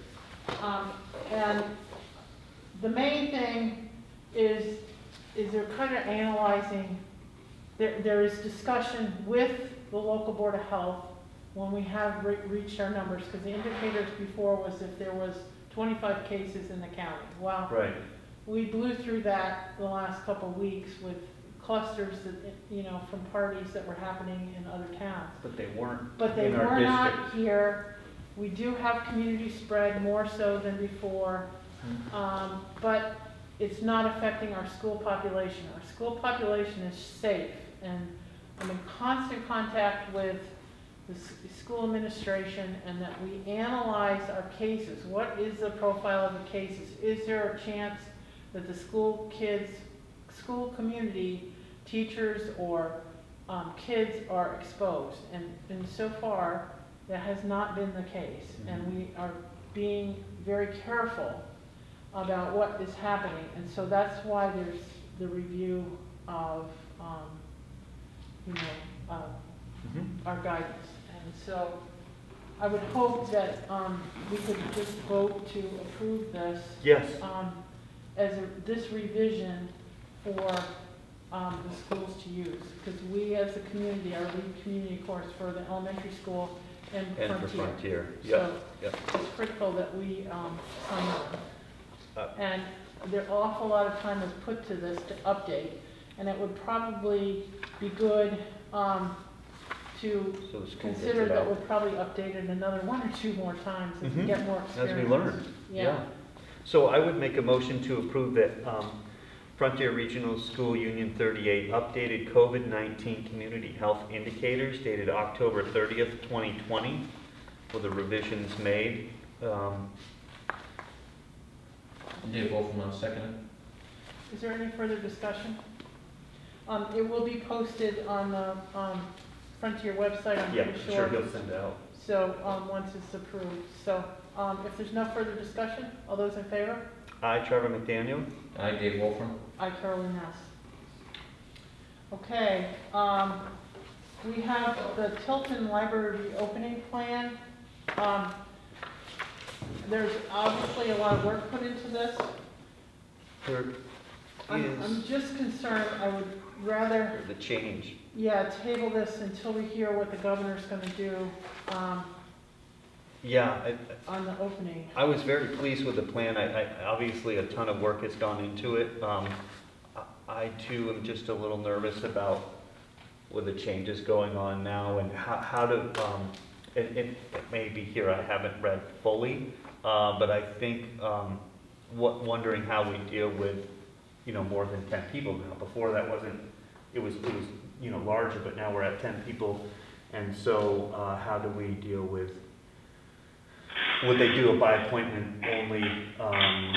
Um, and the main thing is, is they're kind of analyzing, there, there is discussion with the local board of health when we have re- reached our numbers, because the indicators before was if there was twenty-five cases in the county. Well, Right. we blew through that the last couple of weeks with clusters that, you know, from parties that were happening in other towns. But they weren't But they were not here. We do have community spread more so than before. Um, but it's not affecting our school population. Our school population is safe. And I'm in constant contact with the school administration and that we analyze our cases. What is the profile of the cases? Is there a chance that the school kids, school community, teachers or um, kids are exposed? And, and so far, that has not been the case. And we are being very careful about what is happening. And so that's why there's the review of, um, you know, uh, Mhm. our guidance. And so I would hope that um, we could just vote to approve this. Yes. um, As a- this revision for um, the schools to use. Because we, as a community, are lead community course for the elementary school and And for Frontier. Frontier, So yep, yep. it's critical that we um, sign on. Uh, And there, awful lot of time is put to this to update, and it would probably be good um, to So the school gets consider it that out. we'll probably update it another one or two more times as we Mhm. get more As experience. we learn, yeah. So I would make a motion to approve that um, Frontier Regional School Union 38 updated COVID-19 community health indicators dated October 30th, 2020, with the revisions made. Um, Dave Wolfram, second. Is there any further discussion? Um, It will be posted on the um, Frontier website, I'm Yeah, pretty sure, sure. he'll send it out. So, um, once it's approved. So, um, if there's no further discussion, all those in favor? I, Trevor McDaniel. I, Dave Wolfram. I, Carolyn Ness. Okay, um, we have the Tilton Library reopening plan. Um, there's obviously a lot of work put into this. There I'm, is I'm just concerned, I would rather, the change. yeah, table this until we hear what the governor's gonna do, um, Yeah, I- on the opening. I was very pleased with the plan. I, I, obviously, a ton of work has gone into it. Um, I- I too am just a little nervous about with the changes going on now and how, how to, um, it, it it may be here, I haven't read fully, uh, but I think, um, what, wondering how we deal with, you know, more than ten people now. Before that wasn't, it was, it was, you know, larger, but now we're at ten people. And so, uh, how do we deal with would they do it by appointment only? Um,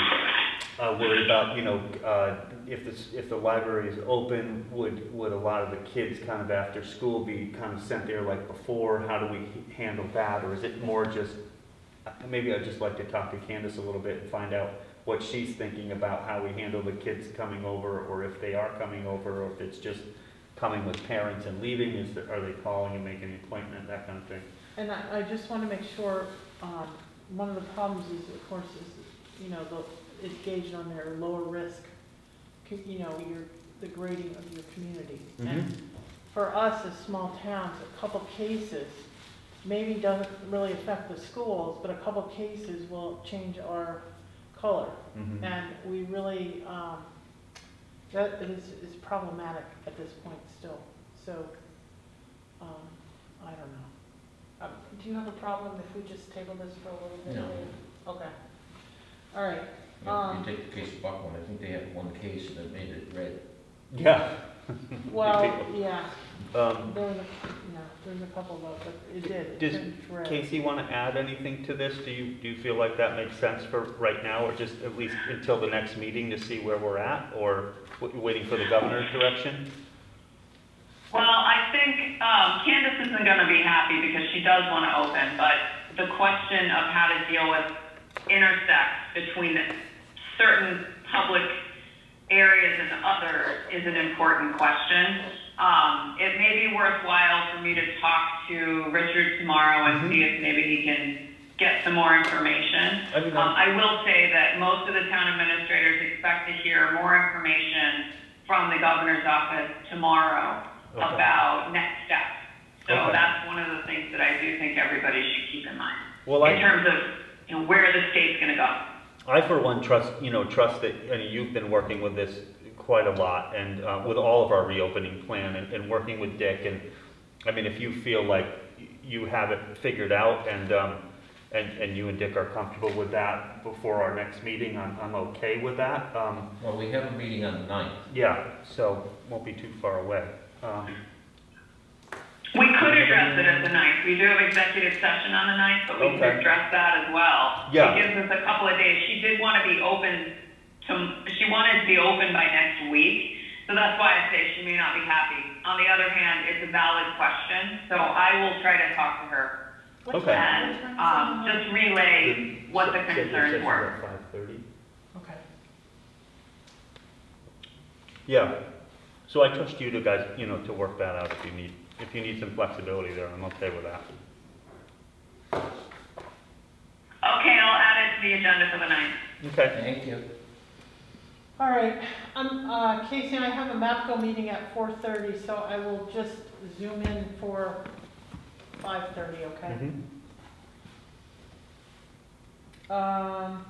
uh, worried about, you know, uh, if this, if the library is open, would, would a lot of the kids kind of after school be kind of sent there like before? How do we handle that? Or is it more just, maybe I'd just like to talk to Candace a little bit and find out what she's thinking about how we handle the kids coming over, or if they are coming over, or if it's just coming with parents and leaving, is, there- are they calling and making an appointment, that kind of thing? And I, I just want to make sure, um, one of the problems is, of course, is, you know, the, it's gauged on their lower risk, co- you know, your, the grading of your community. And Mhm. for us as small towns, a couple cases maybe doesn't really affect the schools, but a couple cases will change our color. Mhm. And we really, um, that is, is problematic at this point still. So, um, I don't know. Um, Do you have a problem if we just table this for a little bit? No. Okay. All right. You know, Um, you take the case of Buckland, I think they had one case that made it red. Yeah. Well, yeah, Um, there a, no, there was a couple of but it did. it Does turned red. Casey want to add anything to this? Do you, do you feel like that makes sense for right now, or just at least until the next meeting to see where we're at, or w- waiting for the governor's direction? Well, I think um, Candace isn't going to be happy because she does want to open, but the question of how to deal with intersects between certain public areas and others is an important question. Um, it may be worthwhile for me to talk to Richard tomorrow and see if maybe he can get some more information. I mean, Um, I will say that most of the town administrators expect to hear more information from the governor's office tomorrow Okay. about next steps. So Okay. that's one of the things that I do think everybody should keep in mind. Well, I- In terms of, you know, where the state's gonna go. I, for one, trust, you know, trust that, I mean, you've been working with this quite a lot, and uh, with all of our reopening plan, and, and working with Dick, and, I mean, if you feel like you have it figured out, and, um, and, and you and Dick are comfortable with that before our next meeting, I'm, I'm okay with that. Um, Well, we have a meeting on the ninth. Yeah, so, won't be too far away. Um, We could address it at the ninth. We do have executive session on the ninth, but we Okay. can address that as well. Yeah. It gives us a couple of days. She did want to be open to, she wanted to be open by next week. So that's why I say she may not be happy. On the other hand, it's a valid question, so I will try to talk to her. What Okay. And, um, just relay what the concerns were. at 5:30. Okay. Yeah, so I trust you to guys, you know, to work that out if you need, if you need some flexibility there, I'm okay with that. Okay, I'll add it to the agenda for the ninth. Okay. Thank you. All right, um, uh, Casey and I have a MAPCO meeting at four thirty, so I will just zoom in for five thirty, okay? Mhm. Um,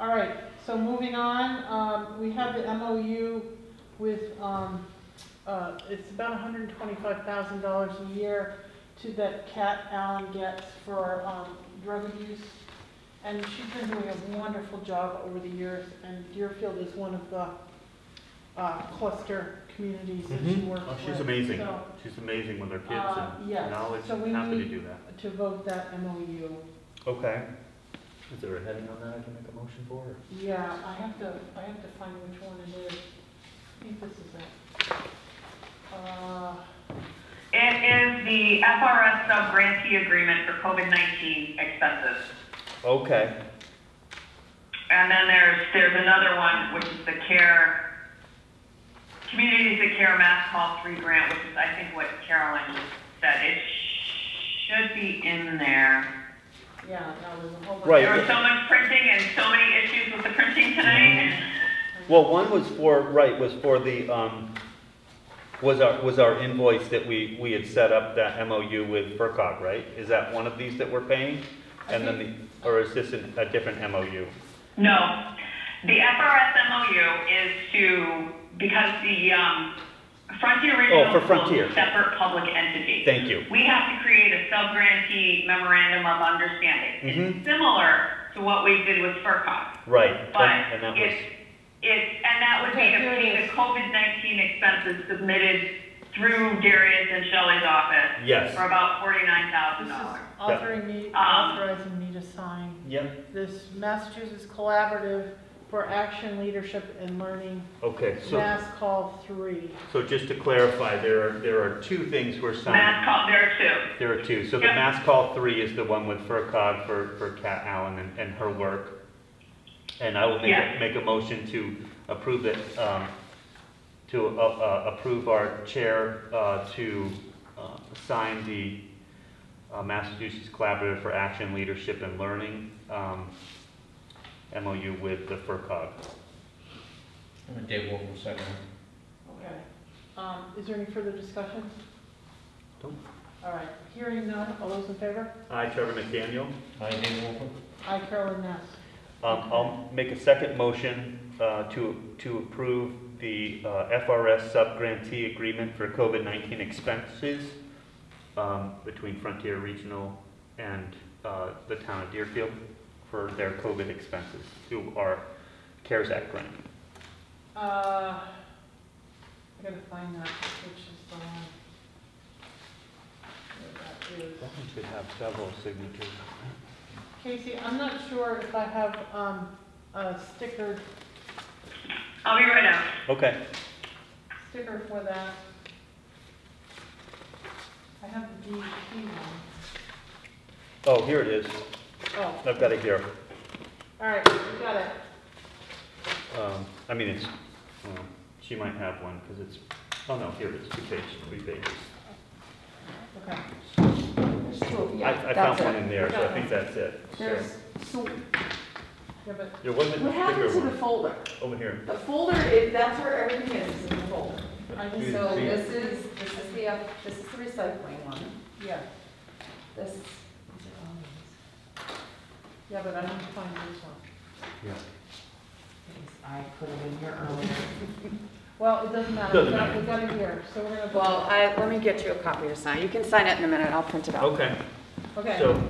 all right, so moving on, um, we have the MOU with, um, uh, it's about hundred and twenty-five thousand dollars a year to that Kat Allen gets for, um, drug abuse. And she's been doing a wonderful job over the years, and Deerfield is one of the, uh, cluster communities that she Mhm. works Oh, with. she's amazing. So, She's amazing with her kids uh, and yes, knowledge, so we happy to need- do that. to vote that MOU. Okay. Is there a heading on that I can make a motion for? or- Yeah, I have to, I have to find which one it is. I think this is it. Uh, It is the FRS sub-grantee agreement for COVID-19 expenses. Okay, And then there's, there's another one, which is the CARE, Communities that Care Mass Call 3 grant, which is, I think, what Carolyn just said. It should be in there. yeah, no, there's a whole bunch. Right. There was so much printing and so many issues with the printing tonight. well, one was for, right, was for the, um, was our, was our invoice that we, we had set up that MOU with FRCOG, right? Is that one of these that we're paying? And then the, or is this a, a different MOU? No. The FRS MOU is to, because the um, Frontier oh, Regional oh, for Frontier. is a separate public entity. Thank you. We have to create a sub-grantee memorandum of understanding. Mm -hmm. It's mm-hmm. similar to what we did with FRCOG. Right. But and, and that was... it's, it and that would okay, be pay the COVID-19 expenses submitted through Darius and Shelley's office yes. for about $49,000 authoring me, Um, authorizing me to sign yep, this Massachusetts Collaborative for Action, Leadership, and Learning, okay, so, Mass Call Three. so just to clarify, there are, there are two things we're signing. Mass call, there are two. There are two. So the Yep. Mass Call three is the one with FRCOG for, for Kat Allen and, and her work. And I will make, a- Yes. make a motion to approve it, um, to, uh, uh, approve our chair, uh, to, uh, sign the uh, Massachusetts Collaborative for Action, Leadership, and Learning, um, MOU with the FRCOG. Uh, Dave Wolf will second. Okay. Um, is there any further discussion? Nope. All right, hearing none, all those in favor? Hi, Trevor McDaniel. Hi, Dave Wolf. Aye, Carolyn Ness. Um, I'll make a second motion, uh, to, to approve the, uh, FRS sub-grantee agreement for COVID-19 expenses, um, between Frontier Regional and, uh, the town of Deerfield. for their COVID expenses through our CARES Act grant. Uh, I gotta find that, which is the one. Where that is. That one should have several signatures. Casey, I'm not sure if I have, um, a sticker, I'll be right out. Okay, sticker for that. I have the DEP one. oh, here it is. Oh, I've got it here. all right, we got it. Um, I mean, it's, well, she might have one, because it's, oh no, here it is, two pages, three pages. Okay. There's two, I, yeah, I found that's one it. in there, so I think that's it. There's, so Yeah, but There wasn't a what happened to sticker the one. folder? Over here. The folder, is that's where everything is, is in the folder. I You just, didn't So this is, this is the, uh, this is the recycling one. yeah, This, yeah, but I didn't find this one. Yeah. I put it in here earlier. Well, it doesn't matter, Doesn't we got, matter. we got it here, so we're gonna. Well, I, let me get you a copy to sign. You can sign it in a minute, I'll print it out. Okay, Okay. so.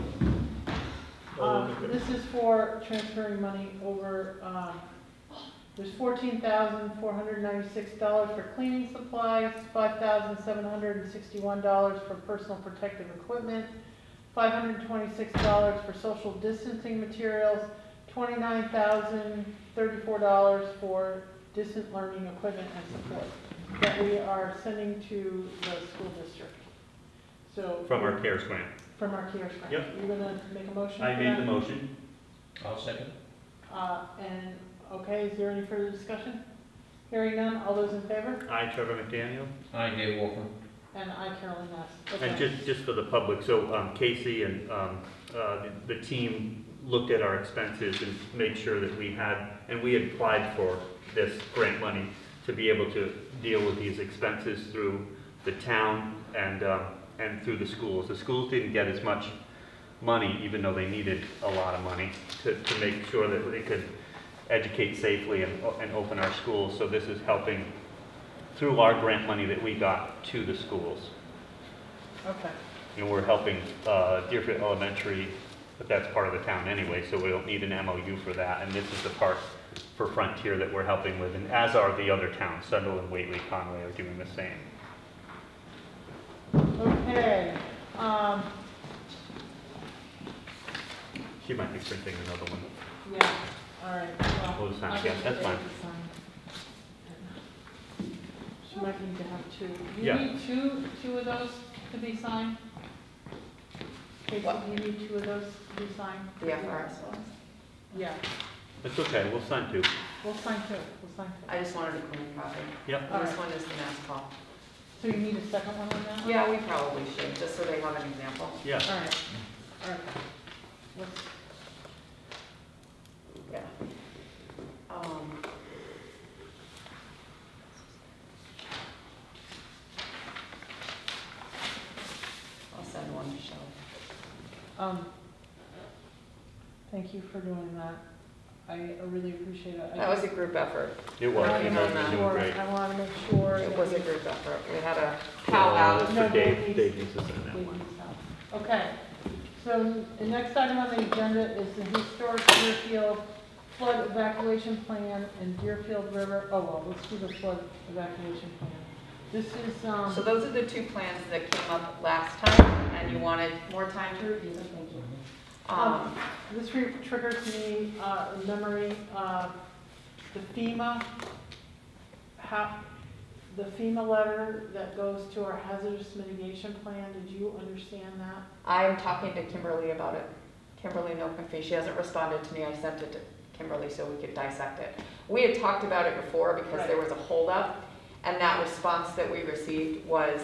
Um, this is for transferring money over, um, there's fourteen thousand, four hundred ninety-six dollars for cleaning supplies, five thousand, seven hundred and sixty-one dollars for personal protective equipment, five hundred twenty-six dollars for social distancing materials, twenty-nine thousand, thirty-four dollars for distant learning equipment and support that we are sending to the school district. So. From our CARES grant. From our CARES grant. Yep. You're gonna make a motion for I that? made the motion. I'll second. Uh, and, okay, is there any further discussion? Hearing none, all those in favor? I, Trevor McDaniel. Aye, Dave Wolfram. And I, Carolyn Ness. And just, just for the public, so um, Casey and um, uh, the the team looked at our expenses and made sure that we had, and we had applied for this grant money to be able to deal with these expenses through the town and, um, and through the schools. The schools didn't get as much money, even though they needed a lot of money, to, to make sure that they could educate safely and, and open our schools. So this is helping through our grant money that we got to the schools. Okay, And we're helping uh, Deerfield Elementary, but that's part of the town anyway, so we don't need an MOU for that. And this is the part for Frontier that we're helping with, and as are the other towns, Sunderland, Whately, Conway are doing the same. okay, um, She might be printing another one. yeah, all right. well, We'll just sign I'll again. get That's Dave fine. to sign. She might need to have two. Do you Yeah. need two, two of those to be signed? Casey, do you need two of those to be signed? The FRS ones. Yeah, It's okay, we'll sign two. we'll sign two, we'll sign two. I just wanted a clean copy. Yep. All This one is the mass call. So you need a second one on that one? Yeah, we probably should, just so they have an example. Yeah. All right, all right. Let's- Yeah. Um, I'll send one to Shelley. Um, thank you for doing that. I really appreciate it. I That was a group effort. It was, I you wanna guys make are doing sure- great. I want to make sure. It that was a group effort. We had a Uh, powwow. that's No, for Dave, Dave Dave needs- needs to sign that Dave one. Okay, so the next item on the agenda is the historic Deerfield flood evacuation plan and Deerfield River, oh, well, let's do the flood evacuation plan. This is, um. So those are the two plans that came up last time, and you wanted more time to review them, thank you. Um, This triggers me, uh, a memory, uh, the FEMA, how, the FEMA letter that goes to our hazardous mitigation plan, did you understand that? I'm talking to Kimberly about it. Kimberly No she hasn't responded to me, I sent it to Kimberly so we could dissect it. We had talked about it before because there was a holdup, and that response that we received was,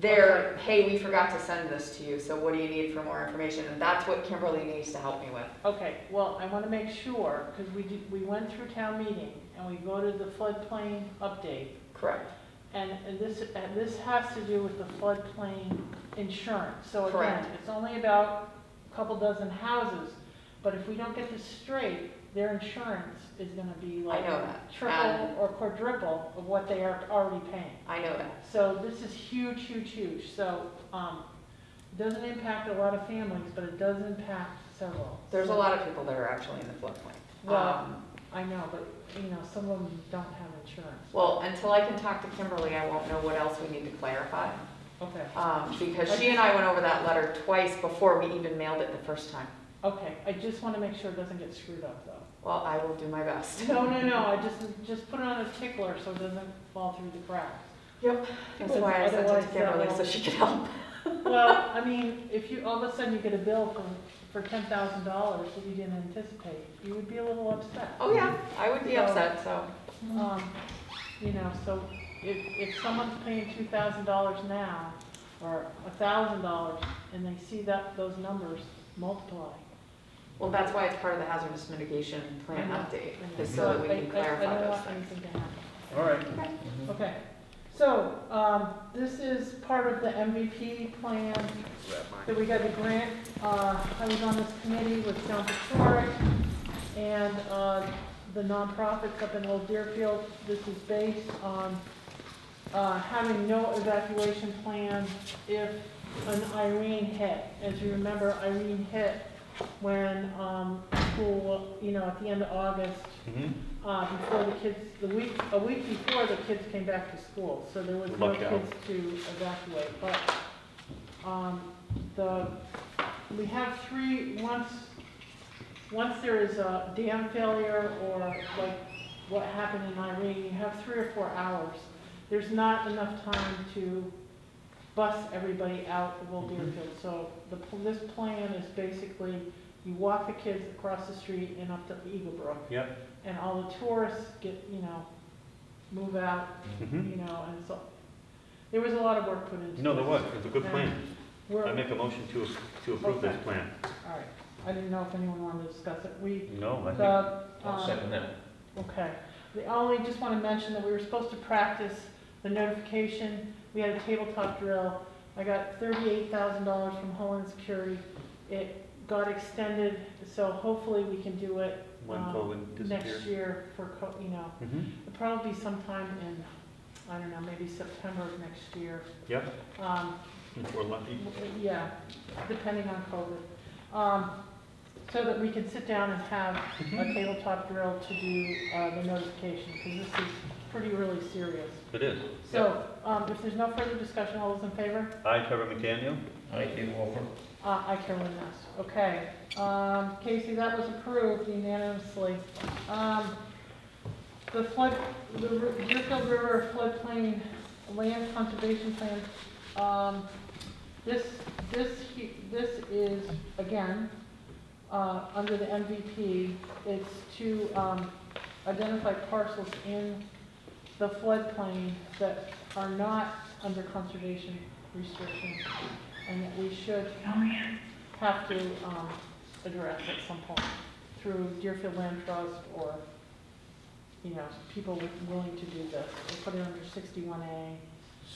there, hey, we forgot to send this to you, so what do you need for more information? And that's what Kimberly needs to help me with. Okay, well, I want to make sure, because we did, we went through town meeting and we voted the floodplain update. Correct. And, and this, and this has to do with the floodplain insurance. So again, Correct. it's only about a couple dozen houses, but if we don't get this straight, their insurance is gonna be like know that. triple And- or quadruple of what they are already paying. I know that. So this is huge, huge, huge. So, um, It doesn't impact a lot of families, but it does impact several. There's a lot of people that are actually in the floodplain. Well, Um, I know, but, you know, some of them don't have insurance. Well, until I can talk to Kimberly, I won't know what else we need to clarify. Okay, Um, because she and I went over that letter twice before we even mailed it the first time. okay, I just want to make sure it doesn't get screwed up, though. Well, I will do my best. No, no, no, I just, just put it on a tickler so it doesn't fall through the cracks. Yep. That's why I sent it to Kimberly, so she could help. Well, I mean, if you, all of a sudden you get a bill for, for ten thousand dollars that you didn't anticipate, you would be a little upset. Oh, yeah, I would be So- upset, so. Um, you know, so if, if someone's paying two thousand dollars now, or a thousand dollars, and they see that, those numbers multiply. Well, that's why it's part of the hazardous mitigation plan I know. update, is so that we I- can I- I clarify don't those want things. anything to happen. All right. Okay, so, um, this is part of the MVP plan that we got a grant. Uh, I was on this committee with John Patrick and, uh, the nonprofits up in Old Deerfield. This is based on, uh, having no evacuation plan if an Irene hit. As you remember, Irene hit when, um, school, you know, at the end of August, Mhm. uh, before the kids, the week, a week before the kids came back to school, so there was no out. kids to evacuate, but, um, the, we have three, once, once there is a dam failure or like what happened in Irene, you have three or four hours. There's not enough time to bus everybody out of Old Deerfield, so the, this plan is basically, you walk the kids across the street and up to Eagle Brook Yep. and all the tourists get, you know, move out, Mhm. you know, and so, there was a lot of work put into it. No, there was, it was a good plan. We're, I make a motion to, to approve this plan. all right, I didn't know if anyone wanted to discuss it, we, No, I think, the, I'll um, second that. okay. The only, just wanna mention that we were supposed to practice the notification, we had a tabletop drill. I got thirty-eight thousand dollars from Homeland Security, it got extended, so hopefully we can do it, when um, COVID next year for, co- you know, Mhm. It'll probably be sometime in, I don't know, maybe September of next year. Yep, Um, if we're lucky. w- yeah, depending on COVID. Um, so that we can sit down and have a tabletop drill to do, uh, the notification, because this is pretty really serious. It is. So, um, if there's no further discussion, all those in favor? I, Trevor McDaniel. I, Dave Wolfram. Uh, I, Carolyn Ness. Okay. Um, Casey, that was approved unanimously. Um, the flood, the Ri- Deerfield River floodplain land conservation plan, um, this, this, he- this is, again, uh, under the MVP, it's to, um, identify parcels in the floodplain that are not under conservation restrictions and that we should have to, um, address at some point through Deerfield Land Trust or, you know, people willing to do this. We put it under sixty-one A.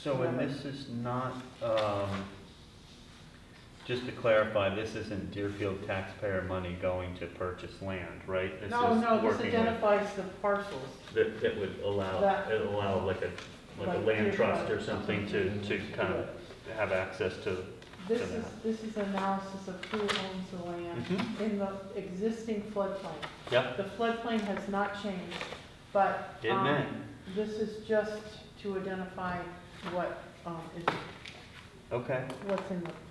So, and this is not, um, just to clarify, this isn't Deerfield taxpayer money going to purchase land, right? This No, is no, this working with- identifies the parcels. That, that would allow, That- it'll allow like a, like a Like land Deerfield trust or or something to, to kind of have access to, This is, this is analysis of who owns the land Mhm. in the existing floodplain. Yep, The floodplain has not changed, but. it um, may. This is just to identify what, um, is, Okay, what's in the floodplain.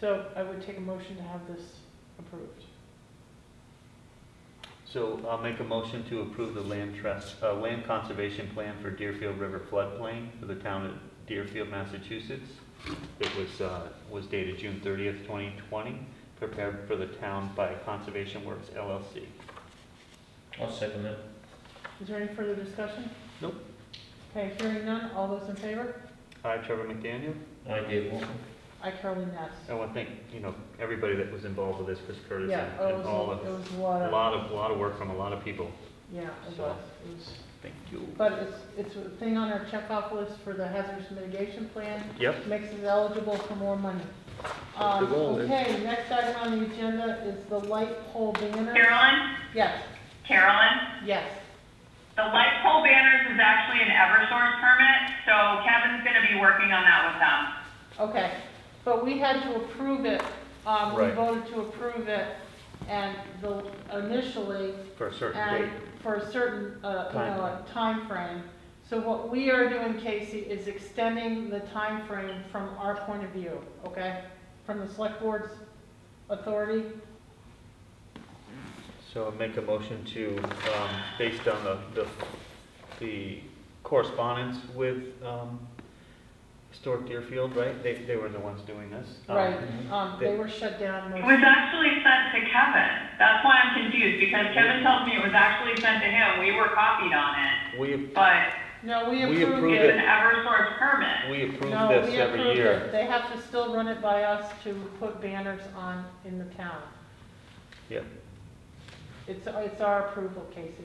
So I would take a motion to have this approved. so I'll make a motion to approve the land trust, uh, land conservation plan for Deerfield River floodplain for the town of Deerfield, Massachusetts. It was, uh, was dated June thirtieth, twenty twenty, prepared for the town by Conservation Works LLC. I'll second that. Is there any further discussion? Nope. Okay, hearing none, all those in favor? Hi, Trevor McDaniel. I, Dave Wolfram. I, Carolyn Ness. I want to thank, you know, everybody that was involved with this, Chris Curtis Yeah, and oh, it and was, all a- of, it was a lot a of, lot of, lot of work from a lot of people. yeah, it So- was, it was. Thank you. But it's, it's a thing on our checkoff list for the hazardous mitigation plan, Yep, makes us eligible for more money. Um, the goal is. okay, next item on the agenda is the light pole banner. Carolyn, Yes, Carolyn, yes, the light pole banners is actually an Eversource permit, so Kevin's gonna be working on that with them. okay. But we had to approve it. Um, we Right. voted to approve it and the, initially, For a certain and date. for a certain, uh, you know, Time. a timeframe. So what we are doing, Casey, is extending the time frame from our point of view, okay? From the select board's authority. So I make a motion to, um, based on the, the, the correspondence with, um, Historic Deerfield, right? They, they were the ones doing this. Um, Right, um, they they- were shut down. It most- was actually sent to Kevin. That's why I'm confused, because Kevin tells me it was actually sent to him. We were copied on it, We, but No, we We approved approved it. it's an Eversource permit. we approve No, this we every approved year. it. They have to still run it by us to put banners on in the town. Yeah. It's, it's our approval, Casey.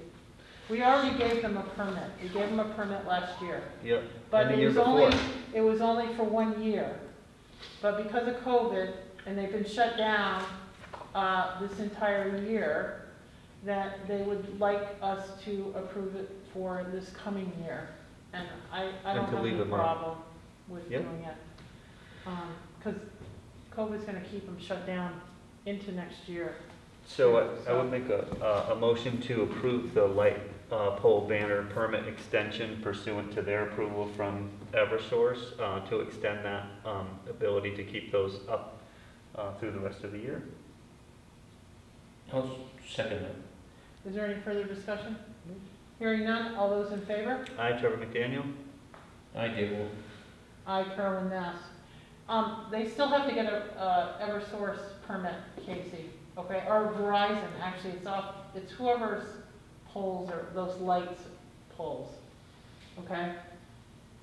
We already gave them a permit. We gave them a permit last year. Yep. But And the it year was only, before. it was only for one year. But because of COVID, and they've been shut down, uh, this entire year, that they would like us to approve it for this coming year. And I, I And don't to have leave any them problem with Yep. doing it. Um, cause COVID's gonna keep them shut down into next year. So I- I would make a, a- a motion to approve the light uh, pole banner permit extension pursuant to their approval from Eversource uh, to extend that um, ability to keep those up uh, through the rest of the year. I'll second that. Is there any further discussion? Hearing none, all those in favor? I, Trevor McDaniel. I did, well, I, Carolyn Ness. Um, they still have to get a, uh, Eversource permit, Casey, okay, or Verizon, actually, it's off, it's whoever's poles or those lights poles, okay?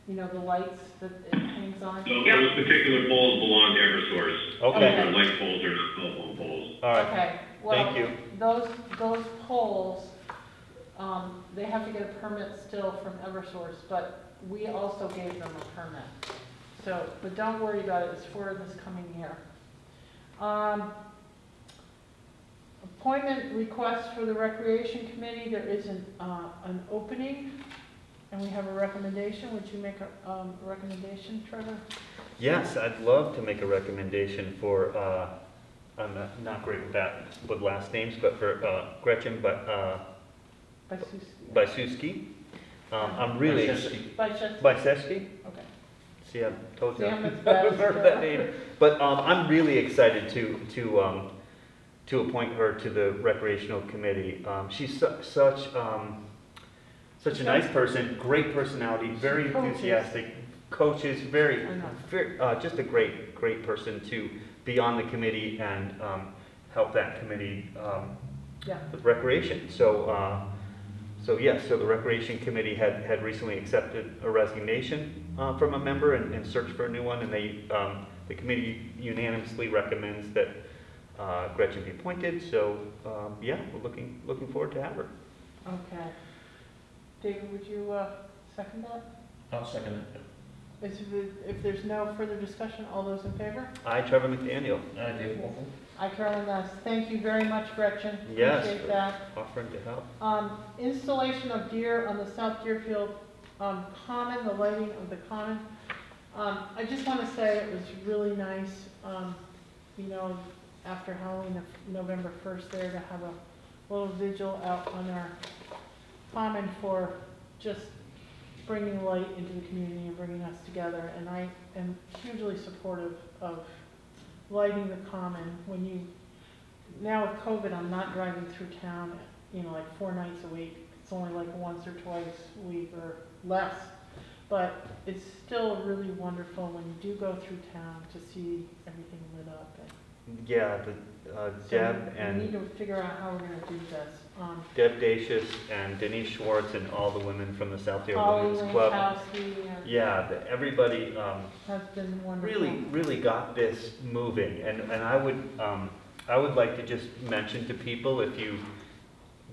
You know, the lights that it hangs on? So those particular poles belong to Eversource. Okay. Those are light poles, they're not telephone poles. All right. Okay, well, Thank you. those, those poles, um, they have to get a permit still from Eversource, but we also gave them a permit. So, but don't worry about it, it's for this coming year. Um, appointment request for the Recreation Committee, there is an, uh, an opening, and we have a recommendation, would you make a, um, recommendation, Trevor? Yes, I'd love to make a recommendation for, uh, I'm not- not great with that, with last names, but for uh, Gretchen, but, uh, By Susie? Bysewski. Um, I'm really. Bysewski. Bysewski. Bysewski? Okay. See, I told you. Damn, it's bad. I've heard that name. But, um, I'm really excited to, to, um, to appoint her to the recreational committee. Um, she's su- such, um, such a nice person, great personality, very enthusiastic, coaches, very, very, uh, just a great, great person to be on the committee and, um, help that committee, um, Yeah. with recreation. So, uh, so yes, so the recreation committee had, had recently accepted a resignation uh, from a member and, and searched for a new one, and they, um, the committee unanimously recommends that uh, Gretchen be appointed. So, um, yeah, we're looking, looking forward to have her. Okay. David, would you, uh, second that? I'll second it. Is, the- if there's no further discussion, all those in favor? I, Trevor McDaniel, I did, Wolfram. I, Carolyn Ness. Thank you very much, Gretchen. Yes. Appreciate that. offering to help. Um, installation of deer on the South Deerfield, um, common, the lighting of the common. Um, I just want to say it was really nice, um, you know, after Halloween, of November first there, to have a little vigil out on our common for just bringing light into the community and bringing us together. And I am hugely supportive of lighting the common when you, now with COVID, I'm not driving through town, you know, like four nights a week. It's only like once or twice a week or less. But it's still really wonderful when you do go through town to see everything Yeah, the, uh, so Deb We and need to figure out how we're gonna do this. Um, Deb Dacius and Denise Schwartz and all the women from the South Deerfield Holly Women's Club. Lankowski and Yeah, the- everybody, um, has been wonderful. really, really got this moving, and, and I would, um, I would like to just mention to people, if you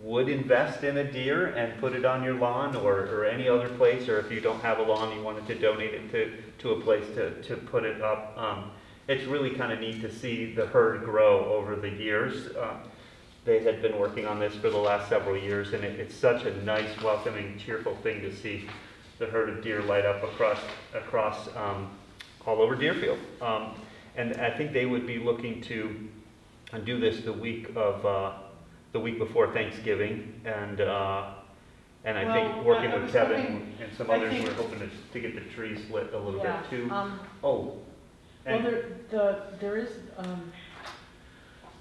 would invest in a deer and put it on your lawn or, or any other place, or if you don't have a lawn, you wanted to donate it to, to a place to, to put it up, um, it's really kind of neat to see the herd grow over the years. Uh, They had been working on this for the last several years, and it, it's such a nice, welcoming, cheerful thing to see the herd of deer light up across, across, um, all over Deerfield. Um, And I think they would be looking to do this the week of, uh, the week before Thanksgiving. And, uh, and I think working I- I with Kevin hoping- and some I others, think- we're hoping to, to get the trees lit a little bit too. um, Oh, Well, there, the, there is, um,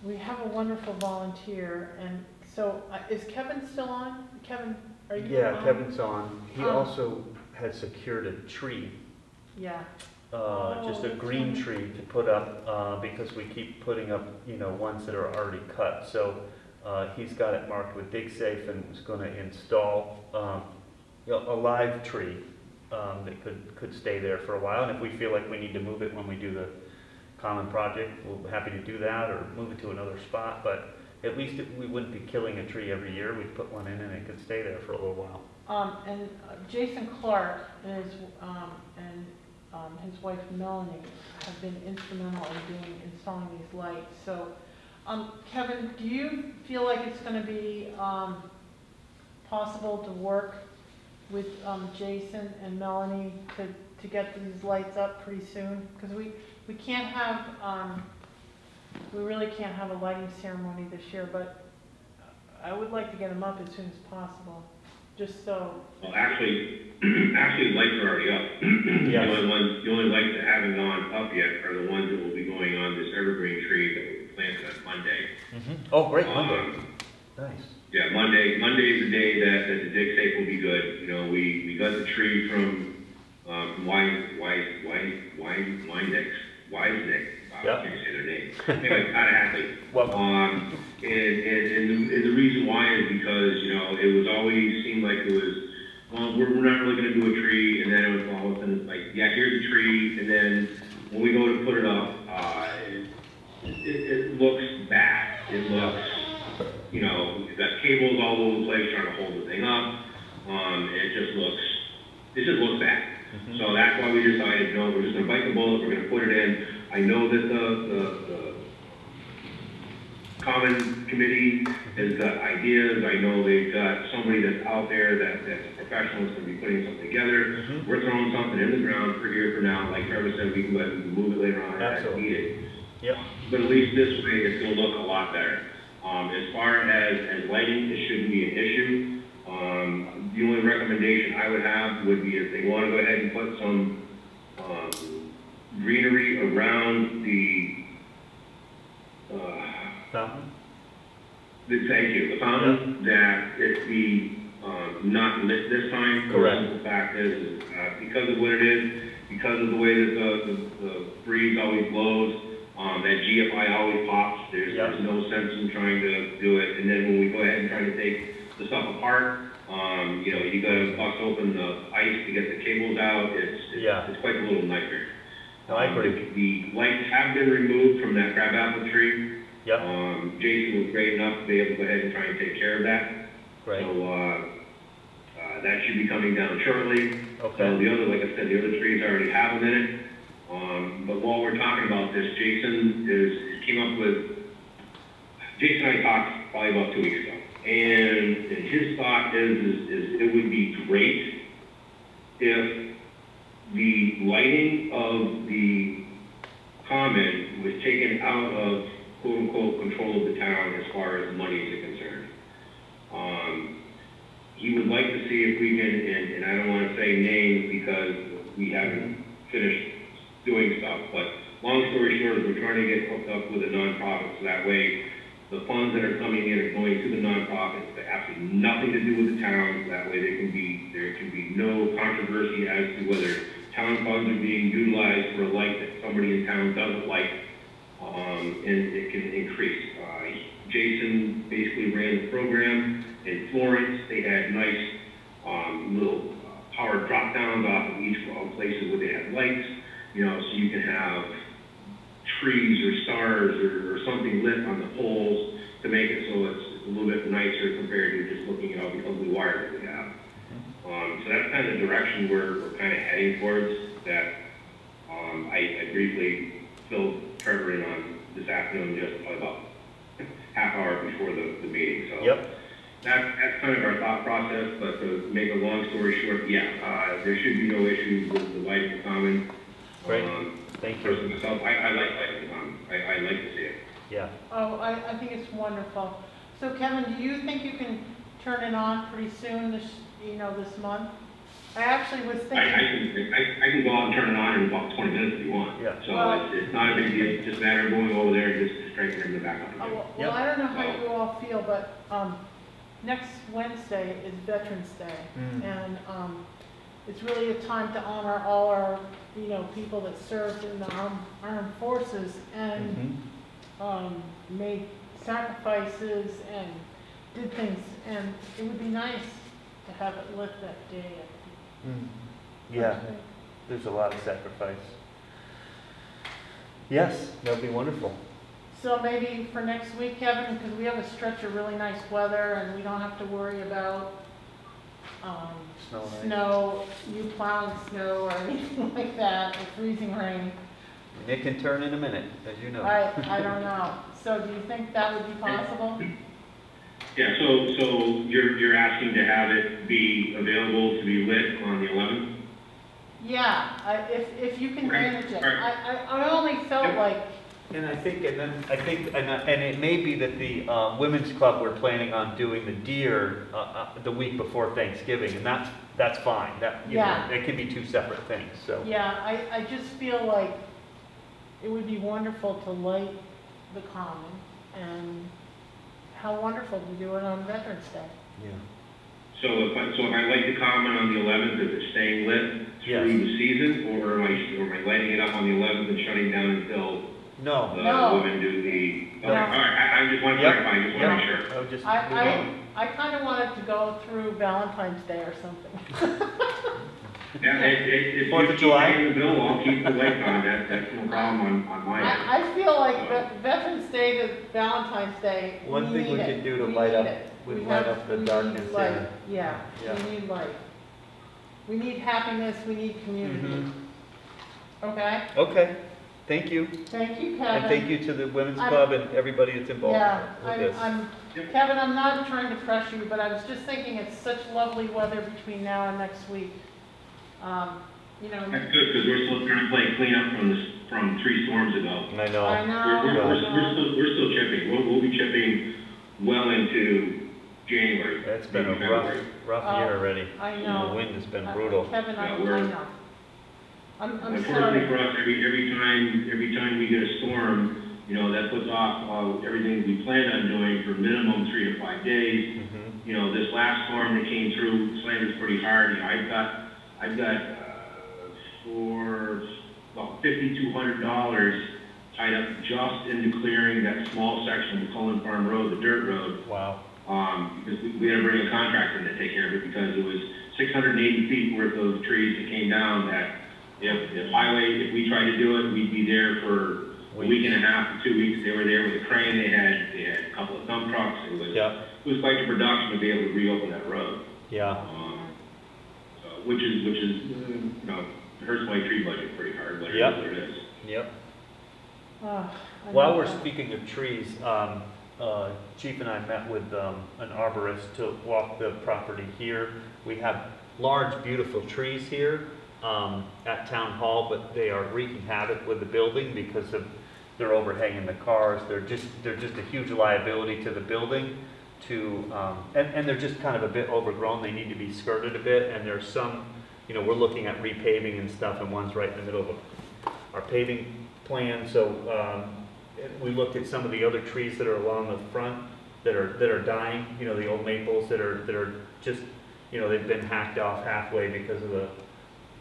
we have a wonderful volunteer, and so, uh, is Kevin still on? Kevin, are you yeah, on? Kevin's on. He Um, also had secured a tree Yeah, uh, just a Oh, green okay. tree to put up, uh, because we keep putting up, you know, ones that are already cut. So, uh, he's got it marked with dig safe and is gonna install, um, you know, a live tree, um, that could, could stay there for a while. And if we feel like we need to move it when we do the common project, we'll be happy to do that or move it to another spot. But at least it- we wouldn't be killing a tree every year. We'd put one in and it could stay there for a little while. um, and uh, Jason Clark and his, um, and, um, his wife Melanie have been instrumental in doing, installing these lights, so, um, Kevin, do you feel like it's gonna be, um, possible to work with, um, Jason and Melanie to, to get these lights up pretty soon? Because we, we can't have, um, we really can't have a lighting ceremony this year, but I would like to get them up as soon as possible, just so, Well, actually, actually, the lights are already up. The only ones, the only lights that haven't gone up yet are the ones that will be going on this evergreen tree that we planted on Monday. Oh, great, Monday. Um, Nice. Yeah, Monday, Monday is the day that, that the dig safe will be good. You know, we, we got the tree from, um, from Wise, Wise, Wise, Wise, Windex, Wiseneck. Wow, Yeah. I can't say their name. Anyway, out of Hadley. Welcome. Um, and, and, and the, and the reason why is because, you know, it was always, seemed like it was, well, we're, we're not really gonna do a tree, and then it was all of a sudden, it's like, yeah, here's a tree, and then when we go to put it up, uh, it, it, it looks bad. It looks, you know, we've got cables all over the place trying to hold the thing up, um, and it just looks, it just looks bad. So that's why we decided, no, we're just gonna bite the bullet, we're gonna put it in. I know that the, the, the common committee has got ideas, I know they've got somebody that's out there that, that's a professional that's gonna be putting something together. We're throwing something in the ground for here for now, like Trevor said, we can, go ahead and move it later on as Absolutely. needed. Yep. But at least this way, it's gonna look a lot better. Um, as far as, as lighting, it shouldn't be an issue. Um, the only recommendation I would have would be if they wanna go ahead and put some, um, greenery around the, uh, Fountain? the- Thank you, the fountain, that it be, um, not lit this time. Correct. The fact is, is, uh, because of what it is, because of the way that the, the, the breeze always blows, um, that GFI always pops, there's, Yeah. there's no sense in trying to do it. And then when we go ahead and try to take the stuff apart, um, you know, you gotta bust open the ice to get the cables out, it's, Yeah. it's, it's quite a little nightmare. No, I Um, agree. The lights have been removed from that crabapple tree. Yep, Um, Jason was great enough to be able to go ahead and try and take care of that. great. So, uh, uh, that should be coming down shortly. Okay. So the other, like I said, the other trees already have them in it. Um, but while we're talking about this, Jason is, came up with, Jason and I talked probably about two weeks ago. And, and his thought is, is, is it would be great if the lighting of the common was taken out of quote-unquote control of the town as far as money is concerned. Um, he would like to see if we can, and, and I don't wanna say names because we haven't finished doing stuff, but long story short, we're trying to get hooked up with a nonprofit, so that way the funds that are coming in are going to the nonprofits, that have nothing to do with the town, so that way there can be, there can be no controversy as to whether town funds are being utilized for a light that somebody in town doesn't like, um, and it can increase. Uh, Jason basically ran the program in Florence, they had nice, um, little uh, power drop downs off of each of places where they had lights, you know, so you can have trees or stars or, or something lit on the poles to make it so it's, it's a little bit nicer compared to just looking at all the ugly wire that we have. Um, so that's kind of the direction we're, we're kind of heading towards that, um, I, I briefly filled Trevor in on this afternoon, just about half hour before the, the meeting, so. Yep. That's, that's kind of our thought process, but to make a long story short, yeah, uh, there should be no issues with the lighting common. Great. Um, Thank you. myself, I, I like, like, um, I, I like to see it. Yeah. Oh, I, I think it's wonderful. So Kevin, do you think you can turn it on pretty soon this, you know, this month? I actually was I, I thinking, can, I, I can go out and turn it on in about twenty minutes if you want. Yeah. So Well- it's, it's not a big deal, it's just a matter of going over there and just straightening them back oh, on. well, well, I don't know how you all feel, but, um, next Wednesday is Veterans Day. Mm. And, um, it's really a time to honor all our, you know, people that served in the armed, armed forces and, Mhm. um, made sacrifices and did things, and it would be nice to have it lit that day. Mm. Yeah, there's a lot of sacrifice. Yes, that'd be wonderful. So maybe for next week, Kevin, because we have a stretch of really nice weather and we don't have to worry about, um, Snow and ice. snow, you plowing snow or anything like that, or freezing rain. It can turn in a minute, as you know. I, I don't know. So do you think that would be possible? Yeah, so, so you're, you're asking to have it be available to be lit on the eleventh? Yeah, I, if, if you can Okay, manage it. all right. I, I, I only felt Yep. like, And I think, and then, I think, and, uh, and it may be that the um, women's club, we're planning on doing the deer uh, uh, the week before Thanksgiving, and that's, that's fine. That, you know, Yeah. it can be two separate things, so. yeah, I, I just feel like it would be wonderful to light the common and how wonderful to do it on Veterans Day. Yeah. So if I, so if I light the common on the eleventh, is it staying lit Yes. through the season? Or am I, or am I lighting it up on the eleventh and shutting down until No. the No. women do the? Okay, No. all right, I, I just want to Yep. clarify, I just want to make Yep. sure. I would just I. I, I kind of wanted to go through Valentine's Day or something. Yeah, it, it, if Fourth you of keep July? paying the bill, I'll keep the lights on, that, that's no problem on, on my end. I, I feel like Ve- Veterans Day to Valentine's Day, we One thing need we it. could do to We light need up- it. would We light have- up the we need darkness light. in- Yeah, Yeah. we need light. We need happiness, we need community. Mhm. Okay? Okay, thank you. Thank you, Kevin. And thank you to the women's I'm- club and everybody that's involved Yeah, with I'm, this. I'm, Kevin, I'm not trying to pressure you, but I was just thinking it's such lovely weather between now and next week. Um, you know, That's good, because we're still trying to play cleanup from this, from three storms ago. I know. I We're, know, we're, we're, we're know. still, we're still chipping, we'll, we'll be chipping well into January. that's been a maybe rough, February. rough Oh, year already. I The know. The wind has been Uh, brutal. Kevin, I, Yeah, I we're- know. I'm, I'm Unfortunately for us, every, every time, every time we get a storm, you know, that puts off, uh, everything we planned on doing for minimum three to five days. Mhm. You know, this last storm that came through slammed us pretty hard, you know, I've got, I've got, uh, for about fifty-two hundred dollars tied up just into clearing that small section of Cullen Farm Road, the dirt road, Wow. um, because we, we had to bring a contractor in to take care of it because it was six hundred and eighty feet worth of trees that came down that if, if highway, if we tried to do it, we'd be there for a week and a half to two weeks. They were there with a crane, they had, they had a couple of dump trucks, it was, Yeah, it was quite the production to be able to reopen that road. yeah. Um, so, which is, which is, you know, hurts my tree budget pretty hard, but it Yep. what it is. Yep. Ah, I While know we're that. speaking of trees, um, uh, Chief and I met with, um, an arborist to walk the property here. We have large, beautiful trees here, um, at Town Hall, but they are wreaking havoc with the building because of, they're overhanging the cars. They're just, they're just a huge liability to the building to, um, and, and they're just kind of a bit overgrown. They need to be skirted a bit, and there's some, you know, we're looking at repaving and stuff, and one's right in the middle of our paving plan, so, um, we looked at some of the other trees that are along the front that are, that are dying, you know, the old maples that are, that are just, you know, they've been hacked off halfway because of the,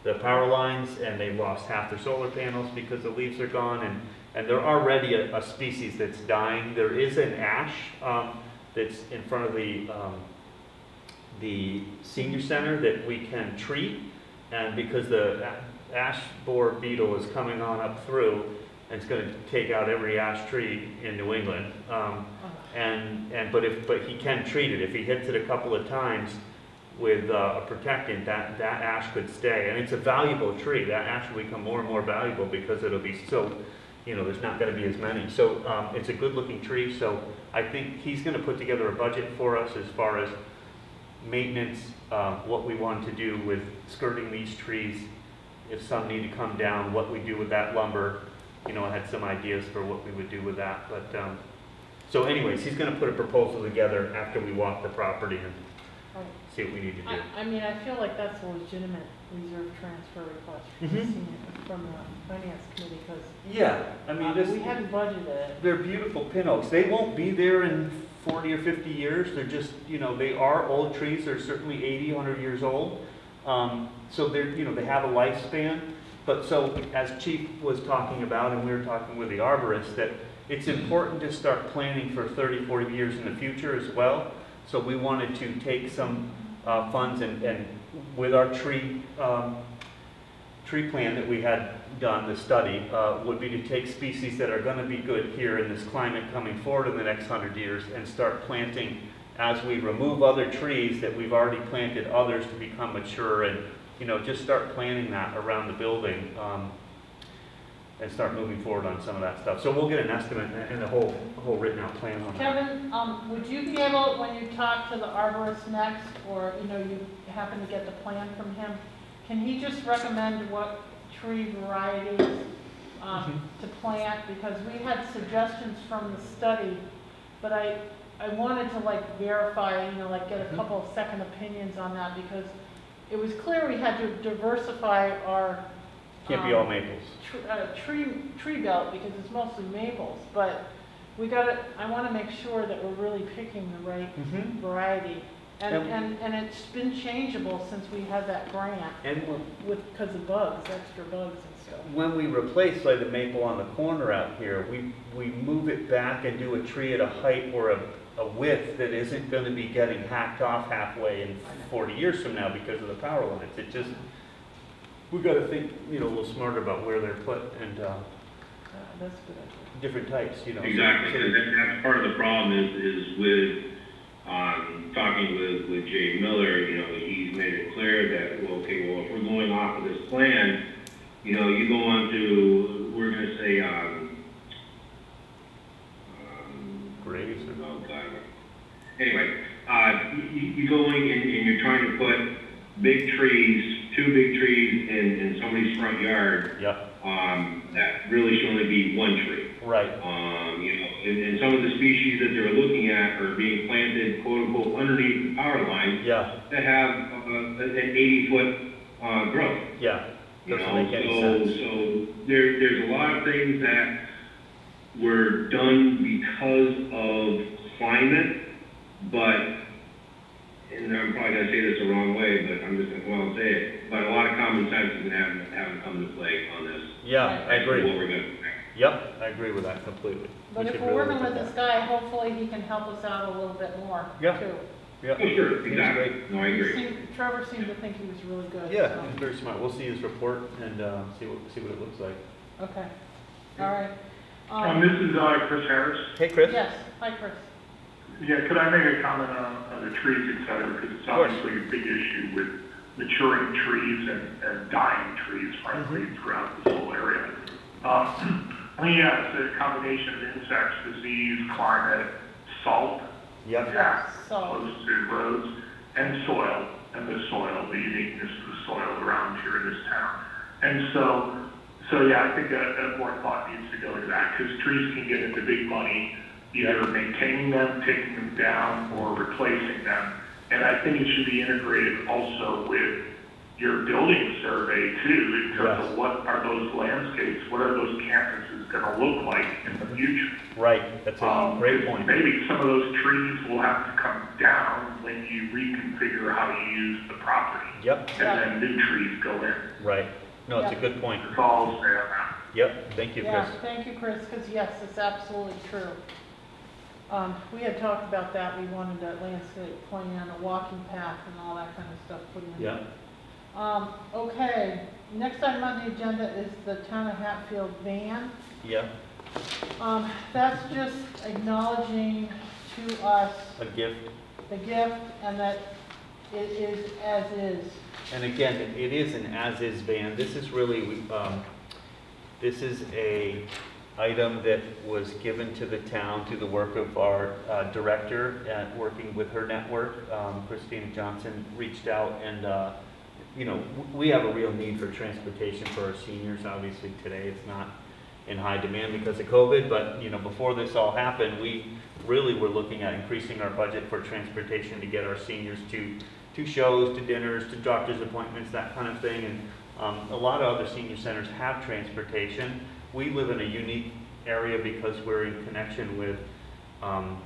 the power lines, and they've lost half their solar panels because the leaves are gone, and, and they're already a, a species that's dying. There is an ash, um, that's in front of the, um, the senior center that we can treat, and because the ash borer beetle is coming on up through, and it's gonna take out every ash tree in New England. Um, and, and, but if, but he can treat it, if he hits it a couple of times with uh, a protectant, that, that ash could stay, and it's a valuable tree, that ash will become more and more valuable because it'll be so, you know, there's not gonna be as many. So, um, it's a good-looking tree, so I think he's gonna put together a budget for us as far as maintenance, uh, what we want to do with skirting these trees if some need to come down, what we do with that lumber. You know, I had some ideas for what we would do with that, but, um, so anyways, he's gonna put a proposal together after we walk the property and Right. see what we need to do. I, I mean, I feel like that's a legitimate reserve transfer request from the Mhm. senior- from the finance committee, because Yeah, I mean, this. we hadn't budgeted it. They're beautiful pin oaks. They won't be there in forty or fifty years. They're just, you know, they are old trees. They're certainly 80, 100 years old. Um, so they're, you know, they have a lifespan. But so, as Chief was talking about, and we were talking with the arborist, that it's important to start planning for 30, 40 years in the future as well. So we wanted to take some uh, funds and, and with our tree um, tree plan that we had done, the study, uh, would be to take species that are gonna be good here in this climate coming forward in the next hundred years and start planting as we remove other trees that we've already planted others to become mature and, you know, just start planting that around the building, um, and start moving forward on some of that stuff. So we'll get an estimate and- and a whole, a whole written out plan on that. Kevin, um, would you be able, when you talk to the arborist next, or, you know, you happen to get the plan from him, can he just recommend what tree varieties, um, to plant? Because we had suggestions from the study, but I, I wanted to like verify, you know, like get a Mhm. couple of second opinions on that, because it was clear we had to diversify our. Can't be um, all maples. tr- uh, tree, tree belt because it's mostly maples, but we gotta, I wanna make sure that we're really picking the right Mhm. variety. And, And- and, and it's been changeable since we had that grant And with, because of bugs, extra bugs and stuff. when we replace like the maple on the corner out here, we, we move it back and do a tree at a height or a, a width that isn't gonna be getting hacked off halfway in forty years from now because of the power lines. It just, we gotta think, you know, a little smarter about where they're put and, uh, Uh, That's a good idea. different types, you know. Exactly, So- because that, that's part of the problem is, is with, um, talking with, with Jay Miller, you know, he's made it clear that, well, okay, well, if we're going off of this plan, you know, you go on to, we're gonna say, um, um, Graves or. oh, God. Anyway, uh, you, you go in and, and you're trying to put big trees, two big trees in, in somebody's front yard, Yep, um, that really should only be one tree. right, Um, you know, and, and some of the species that they're looking at are being planted quote unquote underneath the power line yeah, that have uh, an eighty foot, uh, growth. yeah. You Doesn't know, make any so, sense. so there, there's a lot of things that were done because of climate, but, and I'm probably gonna say this the wrong way, but I'm just gonna, well, say it, but a lot of common sense is haven't, haven't come to play on this. Yeah, I As to What agree. we're gonna, Yep, I agree with that completely. But We if should we're really working look with at this that. guy, hopefully he can help us out a little bit more, Yeah. too. Yep. oh, sure, He's exactly, great. no, I He agree. seemed- Trevor seemed to think he was really good. Yeah, so- he's very smart. We'll see his report and, uh, see what, see what it looks like. Okay, all right. Um, Um, this is, uh, Chris Harris. Hey, Chris? Yes, hi, Chris. Yeah, could I make a comment on, on the trees, et cetera, because it's obviously a big issue with maturing trees and, and dying trees, frankly, Mm-hmm. throughout this whole area. Um, I mean, yeah, it's a combination of insects, disease, climate, salt, Yep. gas, Salt. close to roads, and soil, and the soil, the uniqueness of the soil around here in this town. And so, so yeah, I think a, a more thought needs to go into that, because trees can get into big money, either maintaining them, taking them down, or replacing them. And I think it should be integrated also with your building survey too, in terms Yes. of what are those landscapes, what are those campuses gonna look like in the future? Right, that's a Um, great point. Maybe some of those trees will have to come down when you reconfigure how you use the property. Yep, And then new trees go in. right. No, it's a good point. That's all I'll say on that. Yep, thank you, Yeah, Chris. thank you, Chris, because yes, it's absolutely true. Um, we had talked about that, we wanted a landscape plan, a walking path and all that kind of stuff put in. Yeah, Um, okay, next item on the agenda is the town of Hatfield van. yeah, Um, that's just acknowledging to us a gift. the gift and that it is as is. And again, it is an as-is van. This is really, we, um, this is a item that was given to the town through the work of our, uh, director at working with her network. Um, Christina Johnson reached out and, uh, you know, we have a real need for transportation for our seniors. Obviously, today it's not in high demand because of COVID, but, you know, before this all happened, we really were looking at increasing our budget for transportation to get our seniors to, to shows, to dinners, to doctor's appointments, that kind of thing. And um, a lot of other senior centers have transportation. We live in a unique area because we're in connection with um,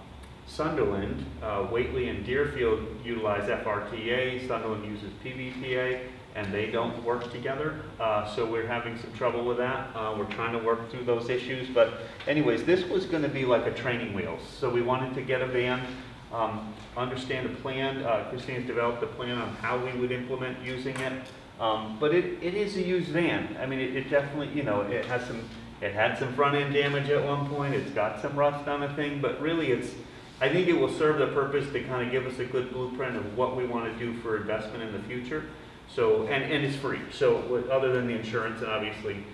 Sunderland. Uh, Whately and Deerfield utilize FRTA, Sunderland uses PVTA, and they don't work together. Uh, so we're having some trouble with that. Uh, we're trying to work through those issues. But anyways, this was going to be like a training wheels. So we wanted to get a van, um, understand a plan. Uh, Christine's developed a plan on how we would implement using it. Um, but it, it is a used van. I mean, it, it definitely, you know, it has some, it had some front end damage at one point. It's got some rust on the thing, but really it's, I think it will serve the purpose to kind of give us a good blueprint of what we want to do for investment in the future. So, and, and it's free. So, other than the insurance, and obviously,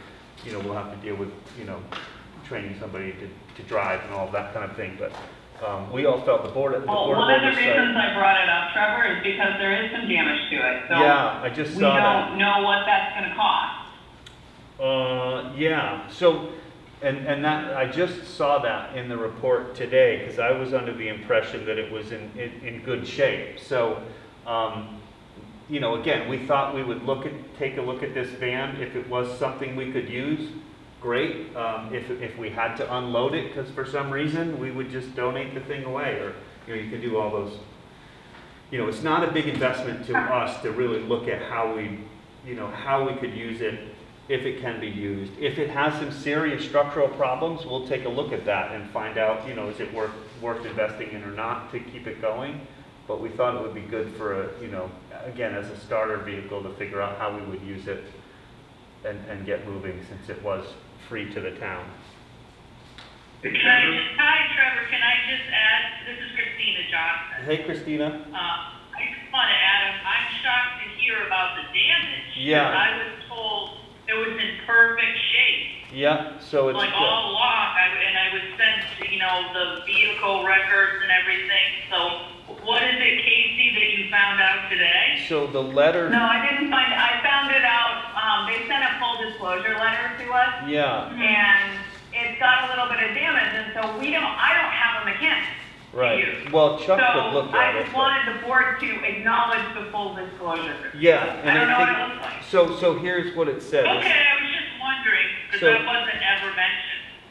you know, we'll have to deal with, you know, training somebody to, to drive and all that kind of thing. But um, we all felt the board, at the Well, board of one of the reasons I brought it up, Trevor, is because there is some damage to it, so. Yeah, I just We saw that. We don't know what that's gonna cost. Uh, yeah, so, and, and that, I just saw that in the report today, because I was under the impression that it was in, in, in good shape. So, um, you know, again, we thought we would look at, take a look at this van, if it was something we could use, great. Um, if, if we had to unload it, because for some reason, we would just donate the thing away, or, you know, you can do all those, you know, it's not a big investment to us to really look at how we, you know, how we could use it, if it can be used. If it has some serious structural problems, we'll take a look at that and find out, you know, is it worth, worth investing in or not to keep it going? But we thought it would be good for a, you know, again, as a starter vehicle to figure out how we would use it and, and get moving since it was free to the town. Can I, hi Trevor, can I just add, this is Christina Johnson. Hey, Christina? Uh, I just want to add, I'm shocked to hear about the damage. Yeah. I was told it was in perfect shape, Yeah, so it's. like good. all along, I, and I was sent, you know, the vehicle records and everything, so what is it, Casey, that you found out today? So the letter. No, I didn't find, I found it out, um, they sent a full disclosure letter to us. Yeah, And it's got a little bit of damage, and so we don't, I don't have a mechanic. Right. Well, Chuck would look So at I it. just but- wanted the board to acknowledge the full disclosure. Yeah, I and don't know I what it think, looks like. so, so here's what it says. Okay, I was just wondering, because So- that wasn't ever mentioned.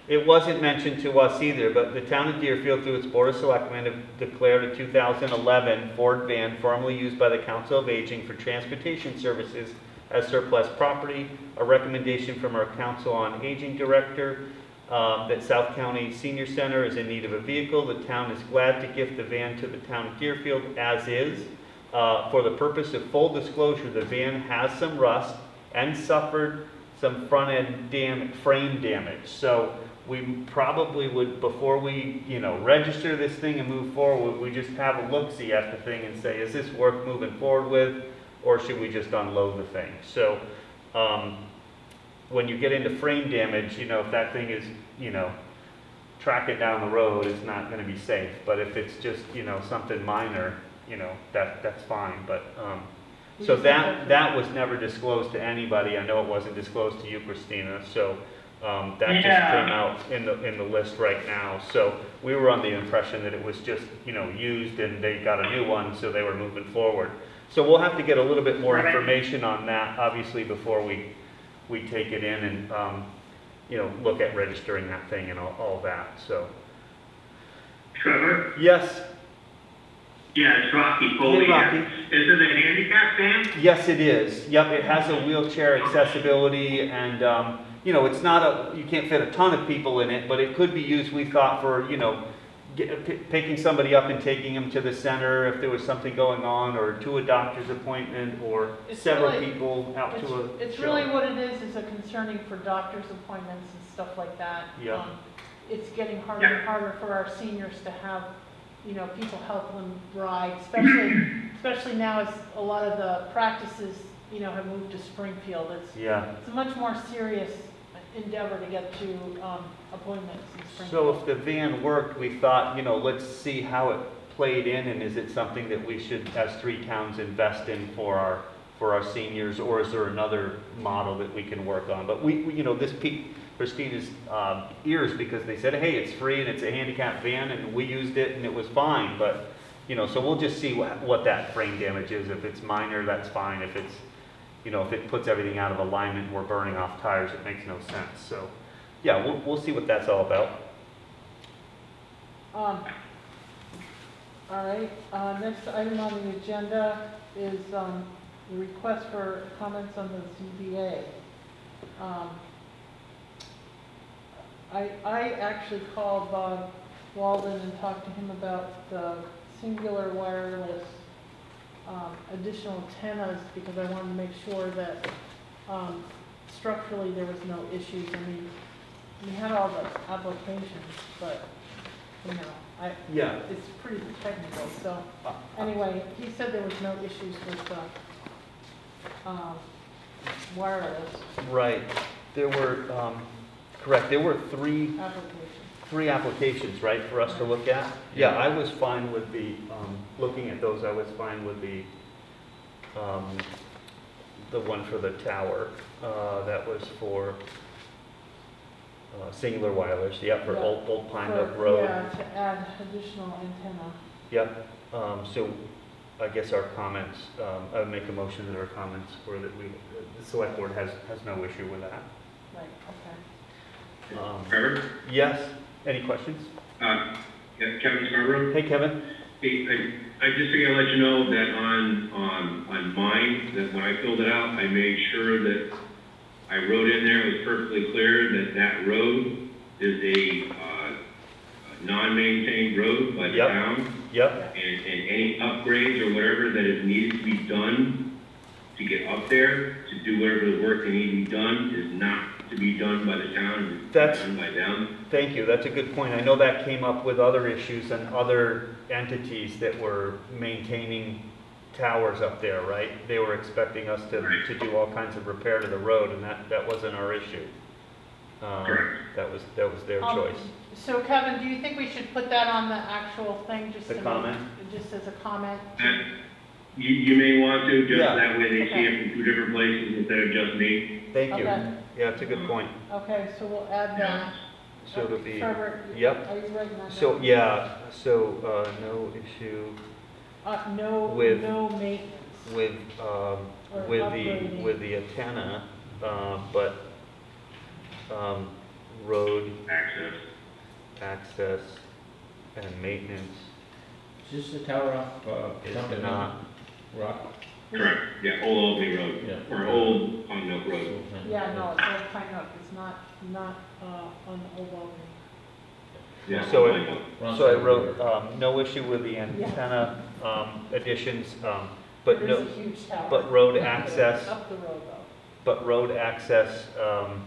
It wasn't mentioned to us either, but the town of Deerfield, through its Board of Selectmen, have declared a 2011 Ford van formerly used by the Council of Aging for transportation services as surplus property. A recommendation from our Council on Aging Director um, that South County Senior Center is in need of a vehicle. The town is glad to gift the van to the town of Deerfield as is. Uh, For the purpose of full disclosure, the van has some rust and suffered some front-end dam, frame damage. So we probably would, before we, you know, register this thing and move forward, we just have a look-see at the thing and say, is this worth moving forward with? Or should we just unload the thing? So, um, when you get into frame damage, you know, if that thing is, you know, tracking down the road, it's not gonna be safe. But if it's just, you know, something minor, you know, that, that's fine, but, um, so that, that was never disclosed to anybody. I know it wasn't disclosed to you, Christina, so, um, that just came out in the, in the list right now. So we were on the impression that it was just, you know, used and they got a new one, so they were moving forward. So we'll have to get a little bit more information on that, obviously, before we, we take it in and, um, you know, look at registering that thing and all, all that, so. Trevor? Yes, Yeah, it's Rocky Foley Hey, Rocky. Is it a handicap van? Yes, it is. Yep, it has a wheelchair accessibility and, um, you know, it's not a, you can't fit a ton of people in it, but it could be used, we thought, for, you know, get, p- picking somebody up and taking them to the center if there was something going on, or to a doctor's appointment, or It's several really- people out It's, to a it's show. really what it is, is a concerning for doctor's appointments and stuff like that. Yeah. Um, It's getting harder and harder for our seniors to have, you know, people help them ride, especially, especially now as a lot of the practices, you know, have moved to Springfield. It's, Yeah. it's a much more serious endeavor to get to, um, appointments in So if the van worked, we thought, you know, let's see how it played in, and is it something that we should, as three towns, invest in for our, for our seniors, or is there another model that we can work on? But we, we- you know, this piqued Christina's um, ears because they said, hey, it's free and it's a handicap van, and we used it and it was fine, but, you know, so we'll just see what, what that frame damage is. If it's minor, that's fine. If it's, you know, if it puts everything out of alignment and we're burning off tires, it makes no sense. So, yeah, we'll, we'll see what that's all about. Um, all right, uh, next item on the agenda is, um, the request for comments on the ZBA. Um, I, I actually called Bob Walden and talked to him about the Cingular wireless, um, additional antennas, because I wanted to make sure that, um, structurally there was no issues. I mean, we had all the applications, but, you know, I, Yeah. it's pretty technical, so, anyway, he said there was no issues with the, um, wireless Right. There were, um, correct, there were three, application. three applications, right, for us to look at? Yeah, I was fine with the, um, looking at those, I was fine with the, um, the one for the tower. Uh, that was for, uh, Cingular wireless, yep, for Yeah. Old, Old Pine For- Oak Road. Yeah, to add additional antenna. Yep, um, so I guess our comments, um, I would make a motion that our comments were that we, the select board has, has no issue with that. Right, okay. Um, Trevor? Yes, any questions? Uh, yeah, Kevin Scarborough? Hey, Kevin? Hey, I, I just figured I'd let you know that on, on, on mine, that when I filled it out, I made sure that I wrote in there, it was perfectly clear that that road is a, uh, a non-maintained road by the Yep. town. Yep, And, and any upgrades or whatever that is needed to be done to get up there, to do whatever the work that needs to be done, is not to be done by the town, it's That's- done by them. thank you, that's a good point. I know that came up with other issues and other entities that were maintaining towers up there, right? They were expecting us to, Right. to do all kinds of repair to the road, and that, that wasn't our issue. Um, Correct. That was, that was their Um, choice. So Kevin, do you think we should put that on the actual thing, just The to comment? make, just as a comment? And you, you may want to, just Yeah. that way they see it from two different places instead of just me. Thank you. Okay. Yeah, it's a good point. Okay, so we'll add that. So it'll be, Trevor, yep. Are you writing that So, down? yeah, so, uh, no issue Uh, no, with- no maintenance. with, um, Or with the, upgrading. with the antenna, uh, but, um, road Access. access and maintenance Is this the tower off, uh, is Dunkin' not, Rock? Correct, yeah, Old Albany Road, Yeah. or Old Pond Oak Road. Yeah, no, it's Old Pine Oak, it's not, not, uh, on Old Albany. Yeah, So Old it- Pine Oak. So I side of the wrote, um, no issue with the antenna, um, additions, um, but There's no, a huge tower. but road Up the- access- Up the road though. but road access, um,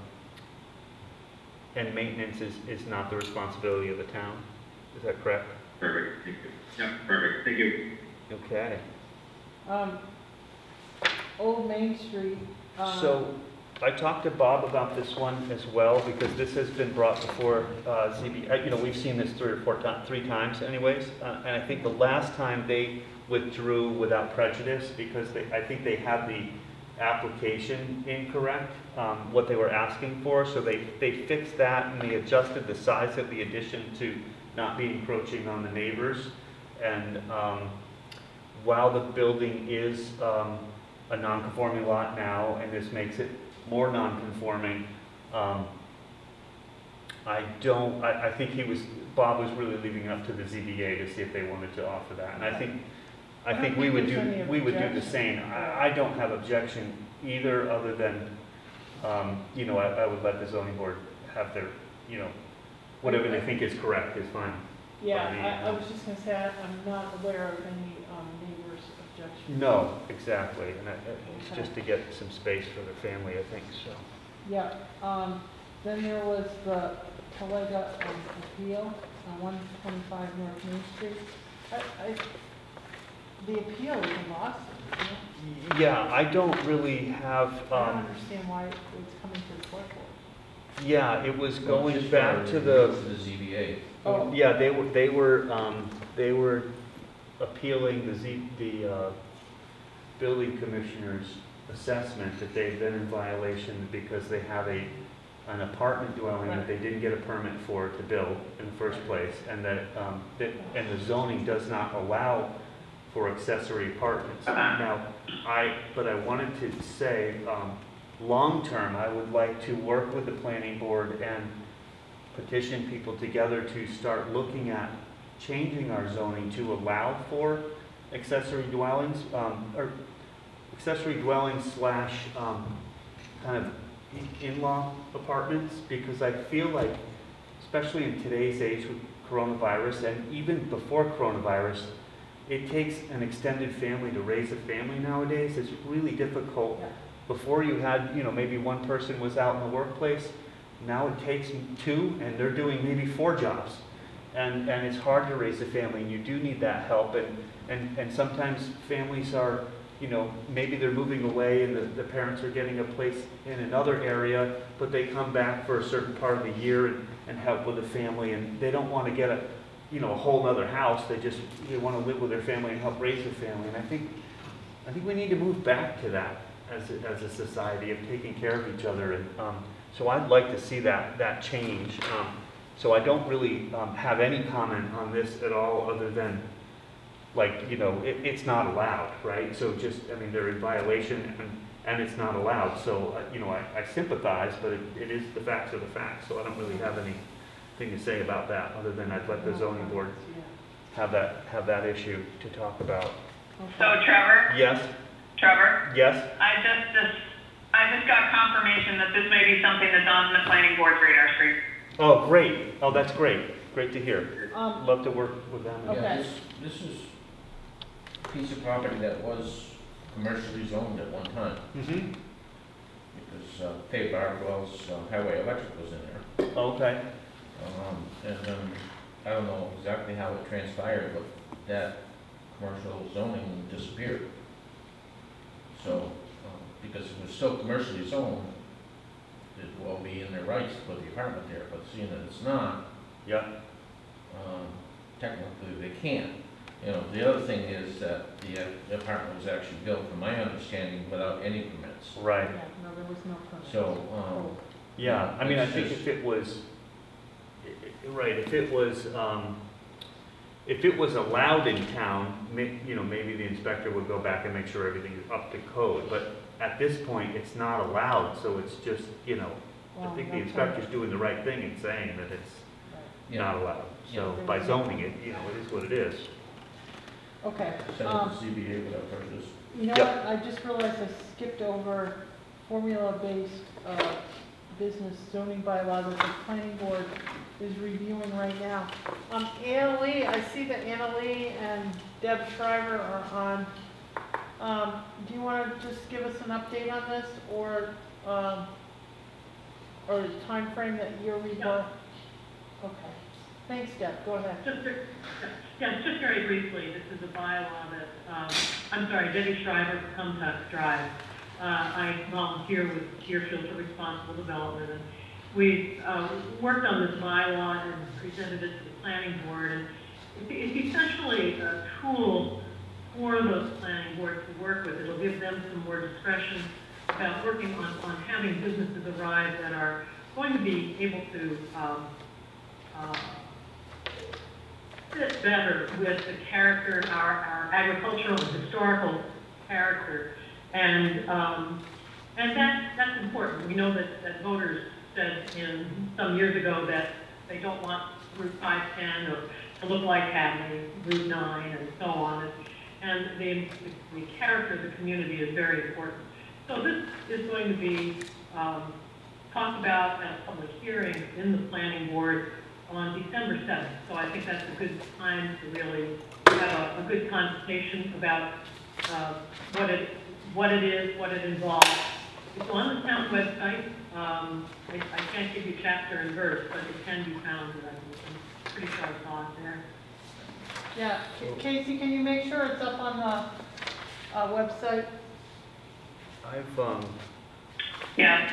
and maintenance is, is not the responsibility of the town, is that correct? Perfect, thank you. Yeah, perfect, thank you. Okay. Um, Old Main Street, uh. So I talked to Bob about this one as well, because this has been brought before uh, ZB, uh, you know, we've seen this three or four times, three times anyways. uh, And I think the last time they withdrew without prejudice, because they, I think they had the application incorrect, um, what they were asking for. So they, they fixed that and they adjusted the size of the addition to not be encroaching on the neighbors. And um, while the building is um, a non-conforming lot now, and this makes it more non-conforming, um, I don't, I, I think he was, Bob was really leaving it up to the ZBA to see if they wanted to offer that. And I think, I think we would do, we would do the same. I, I don't have objection either, other than, um, you know, I, I would let the zoning board have their, you know, whatever they think is correct is fine. Yeah, I, I um, was just gonna say, I- I'm not aware of any. No, exactly, and I- it's Okay. just to get some space for the family, I think, so. Yeah, um, then there was the Talega um, appeal on one twenty-five North Main Street. I, I, the appeal is in Boston, isn't it? Yeah, I don't really have, I don't um, understand why it's coming to the select board. yeah, it was going just back to the, For the ZBA. Oh. yeah, they were, they were, um, they were appealing the Z, the, uh, building commissioner's assessment that they've been in violation because they have a, an apartment dwelling that they didn't get a permit for to build in the first place, and that, um, that, and the zoning does not allow for accessory apartments. Now, I, but I wanted to say, um, long-term, I would like to work with the planning board and petition people together to start looking at changing our zoning to allow for accessory dwellings, um, or accessory dwellings slash, um, kind of in- in-law apartments, because I feel like, especially in today's age with coronavirus, and even before coronavirus, it takes an extended family to raise a family nowadays. It's really difficult. Before you had, you know, maybe one person was out in the workplace. Now it takes two, and they're doing maybe four jobs. And, and it's hard to raise a family, and you do need that help. And, and, and sometimes families are, you know, maybe they're moving away and the, the parents are getting a place in another area, but they come back for a certain part of the year and, and help with the family, and they don't want to get a, you know, a whole other house. They just, they want to live with their family and help raise their family. And I think, I think we need to move back to that as a, as a society of taking care of each other. And um, so I'd like to see that, that change. Um, so I don't really um, have any comment on this at all, other than, like, you know, it, it's not allowed, right? So just, I mean, they're in violation and, and it's not allowed. So, uh, you know, I, I sympathize, but it, it is, the facts are the facts. So I don't really have anything to say about that, other than I'd let the zoning board have that, have that issue to talk about. So Trevor, Yes, Trevor, yes, I just, this, I just got confirmation that this may be something that's on the planning board's radar screen. Oh, great, oh, that's great, great to hear. Um, Love to work with them. Yeah, Okay. this, this is a piece of property that was commercially zoned at one time, Mm-hmm, because, uh, Dave Bardwell's uh, Highway Electric was in there. okay, Um, and then, I don't know exactly how it transpired, but that commercial zoning disappeared. So, um, because it was still commercially zoned, it will be in their rights to put the apartment there, but seeing that it's not, yeah, um, technically they can't. You know, the other thing is that the uh, apartment was actually built, from my understanding, without any permits. right. Yeah, no, there was no permit. So, um, Yeah, I mean, I It's think just- if it was, i- i- right, if it was, um, if it was allowed in town, may, you know, maybe the inspector would go back and make sure everything is up to code, but at this point, it's not allowed, so it's just, you know, I think the no inspector's doing the right thing in saying that it's yeah, not allowed. So Yeah. by zoning it, you know, it is what it is. Okay, send it um, to ZBA without prejudice. you know Yep. what, I just realized I skipped over formula-based, uh, business zoning bylaw that the planning board is reviewing right now. Um, Anna Lee, I see that Anna Lee and Deb Shriver are on. Um, do you wanna just give us an update on this, or, um, or the timeframe that you're reviewing? Okay, thanks Deb, go ahead. Just, yeah, just very briefly, this is a bylaw that, um, I'm sorry, Debbie Shriver, Cumtuck Drive. Uh, I volunteer with Deerfield for Responsible Development, and we, uh, worked on this bylaw and presented it to the planning board, and it's- it's essentially a tool for those planning boards to work with. It'll give them some more discretion about working on, on having businesses arrive that are going to be able to, um, uh, fit better with the character, our, our agricultural and historical character. And, um, and that, that's important. We know that, that voters said in, some years ago that they don't want Route 510 or to look like Hadley, Route 9, and so on. And the, the character of the community is very important. So this is going to be, um, talked about at a public hearing in the planning board on December 7th. So I think that's a good time to really have a, a good conversation about uh, what it, what it is, what it involves. It's on the town website. Um, I, I can't give you chapter and verse, but it can be found, I'm pretty sure it's on there. Yeah, Ca- Casey, can you make sure it's up on the, uh, website? I've, um, Yeah,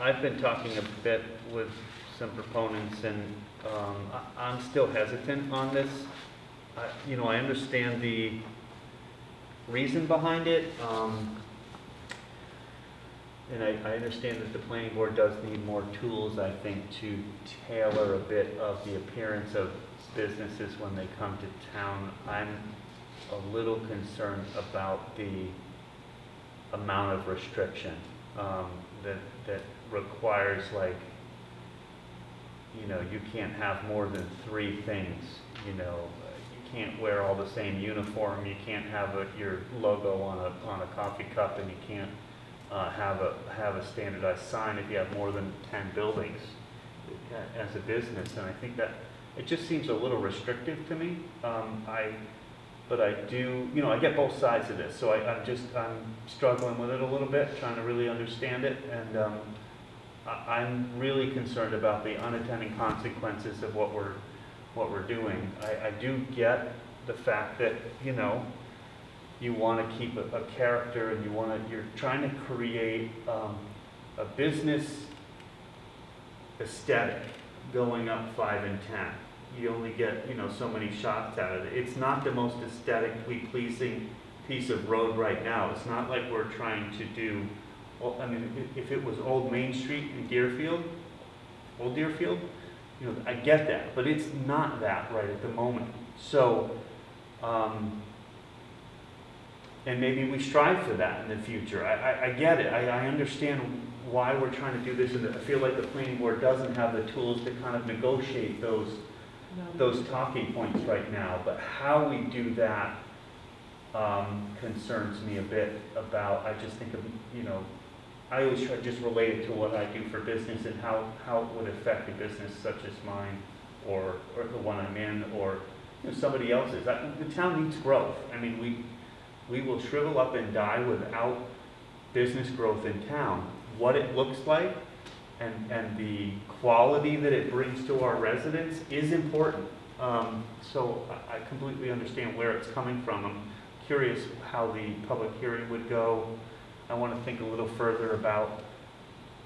I've been talking a bit with some proponents and, um, I, I'm still hesitant on this. I, you know, I understand the reason behind it. Um, and I, I understand that the planning board does need more tools, I think, to tailor a bit of the appearance of businesses when they come to town. I'm a little concerned about the amount of restriction, um, that, that requires like, you know, you can't have more than three things, you know, you can't wear all the same uniform, you can't have a, your logo on a, on a coffee cup, and you can't, uh, have a, have a standardized sign if you have more than ten buildings uh, as a business, and I think that, it just seems a little restrictive to me. Um, I, but I do, you know, I get both sides of this, so I, I'm just, I'm struggling with it a little bit, trying to really understand it, and, um, I, I'm really concerned about the unintended consequences of what we're, what we're doing. I, I do get the fact that, you know, you want to keep a, a character and you want to, you're trying to create, um, a business aesthetic going up five and ten. You only get, you know, so many shots at it. It's not the most aesthetically pleasing piece of road right now. It's not like we're trying to do, I mean, if- if it was Old Main Street in Deerfield, Old Deerfield, you know, I get that, but it's not that right at the moment. So, um, and maybe we strive for that in the future. I, I, I get it. I, I understand why we're trying to do this, and I feel like the planning board doesn't have the tools to kind of negotiate those, those talking points right now. But how we do that um, concerns me a bit about, I just think of, you know, I always try to just relate it to what I do for business and how, how it would affect a business such as mine, or, or the one I'm in, or, you know, somebody else's. I- The town needs growth. I mean, we, we will shrivel up and die without business growth in town. What it looks like and, and the quality that it brings to our residents is important. Um, so I, I completely understand where it's coming from. I'm curious how the public hearing would go. I want to think a little further about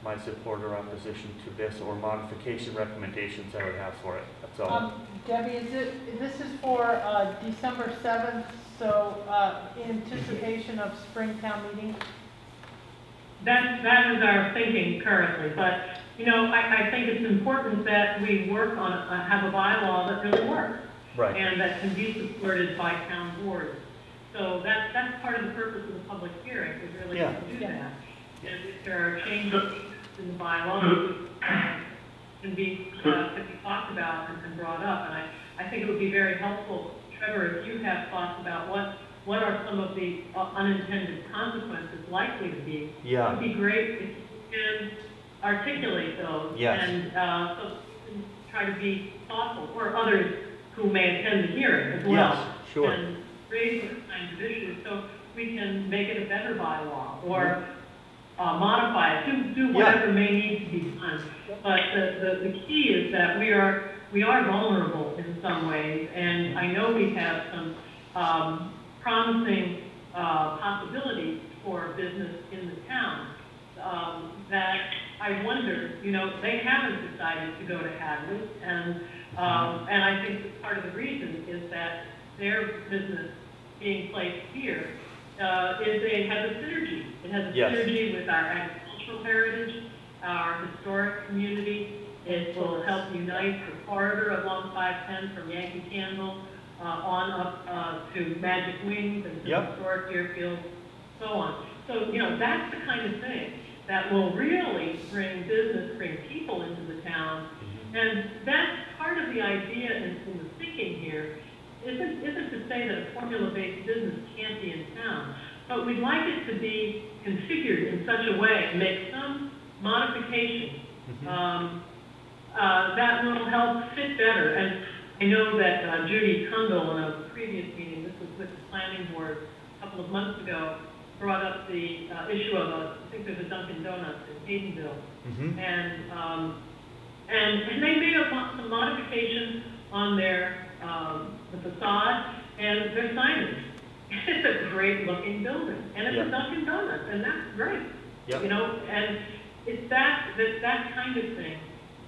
my support or opposition to this or modification recommendations I would have for it. That's all. Um, Debbie, is it, this is for, uh, December seventh, so, uh, in anticipation of Springtown meeting? That, that is our thinking currently, but, you know, I, I think it's important that we work on, uh, have a bylaw that really works. Right. And that can be supported by town boards. So that, that's part of the purpose of the public hearing, is really Yeah. to do that. And if there are changes in the bylaw, that can be, uh, can be talked about and- and brought up. And I, I think it would be very helpful, Trevor, if you have thoughts about what, what are some of the uh, unintended consequences likely to be. Yeah. It would be great if you can articulate those. Yes. And, uh, so try to be thoughtful, or others who may attend the hearing as well. Yes, sure. And raise those kinds of issues, so we can make it a better bylaw, or, uh, modify it, do, do Yeah. whatever may need to be done. But the, the, the key is that we are, we are vulnerable in some ways, and I know we have some, um, promising, uh, possibilities for business in the town, um, that I wonder, you know, they haven't decided to go to Hadley, and, um, and I think that part of the reason is that their business being placed here, uh, is it has a synergy. It has a Yes. synergy with our agricultural heritage, our historic community. It will help unite the corridor along 510 from Yankee Candle, uh, on up, uh, to Magic Wings and to Yep. historic Deerfield, so on. So, you know, that's the kind of thing that will really bring business, bring people into the town. And that's part of the idea in, in the thinking here, isn't, isn't to say that a formula-based business can't be in town, but we'd like it to be configured in such a way, make some modifications, um, uh, that will help fit better. And I know that uh, Judy Kundal in a previous meeting, this was with the planning board a couple of months ago, brought up the uh, issue of a, I think there's a Dunkin' Donuts in Haydenville. Mhm. And, um, and, and they made a, some modifications on their, um, the facade and their signage. It's a great looking building, and it's Yeah. a Dunkin' Donuts, and that's great. Yep. You know, and it's that, that, that kind of thing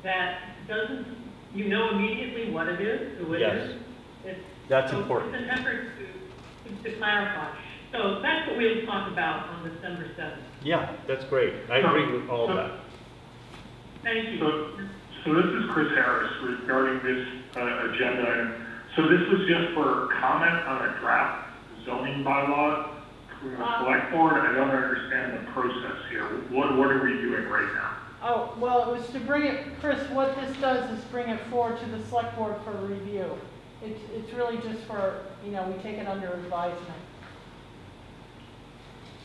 that doesn't, you know immediately what it is, who it Yes. is. It's- That's so important. It's an effort to, to- to clarify. So that's what we'll talk about on December seventh. Yeah, that's great. I agree with all of that. Thank you. So, so this is Chris Harris regarding this uh, agenda item. So this was just for comment on a draft zoning bylaw from the Uh, select board? I don't understand the process here. What, what are we doing right now? Oh, well, it was to bring it, Chris, what this does is bring it forward to the select board for review. It's, it's really just for, you know, we take it under advisement.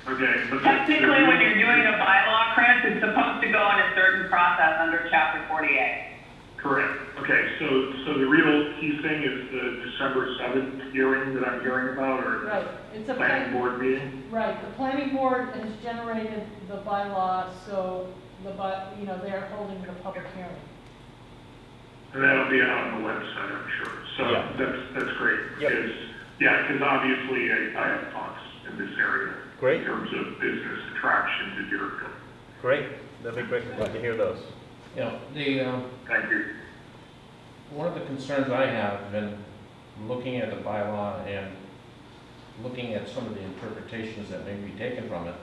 Okay, but. Technically, when you're doing a bylaw, Chris, it's supposed to go in a certain process under chapter forty-eight. Correct. Okay, so, so the real key thing is the December seventh hearing that I'm hearing about, or Right, it's a planning plan, board meeting? right, the planning board has generated the bylaw, so the, by you know, they're holding the public hearing. And that'll be out on the website, I'm sure. So Yeah. that's, that's great. Yep. Because, yeah, because obviously I, I have thoughts in this area. Great. In terms of business attraction to Deerfield. Great, that'd be great, glad to hear those. You know, the, um, Thank you. one of the concerns I have been looking at the bylaw and looking at some of the interpretations that may be taken from it.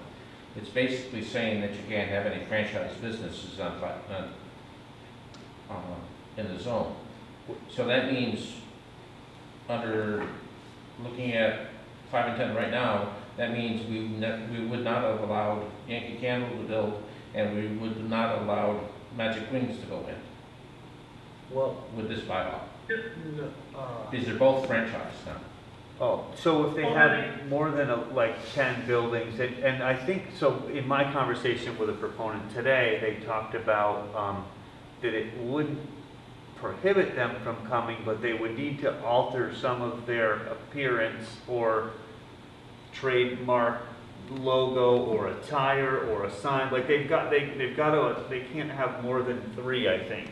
It's basically saying that you can't have any franchise businesses on, on, uh, in the zone. So that means, under, looking at five and ten right now, that means we ne- we would not have allowed Yankee Candle to build, and we would not have allowed Magic Wings to go in Well, with this bylaw. uh, These are both franchise now. Oh, so if they had more than a, like ten buildings, and, and I think, so in my conversation with a proponent today, they talked about, um, that it wouldn't prohibit them from coming, but they would need to alter some of their appearance or trademark logo or a tire or a sign, like they've got, they, they've got to, they can't have more than three, I think,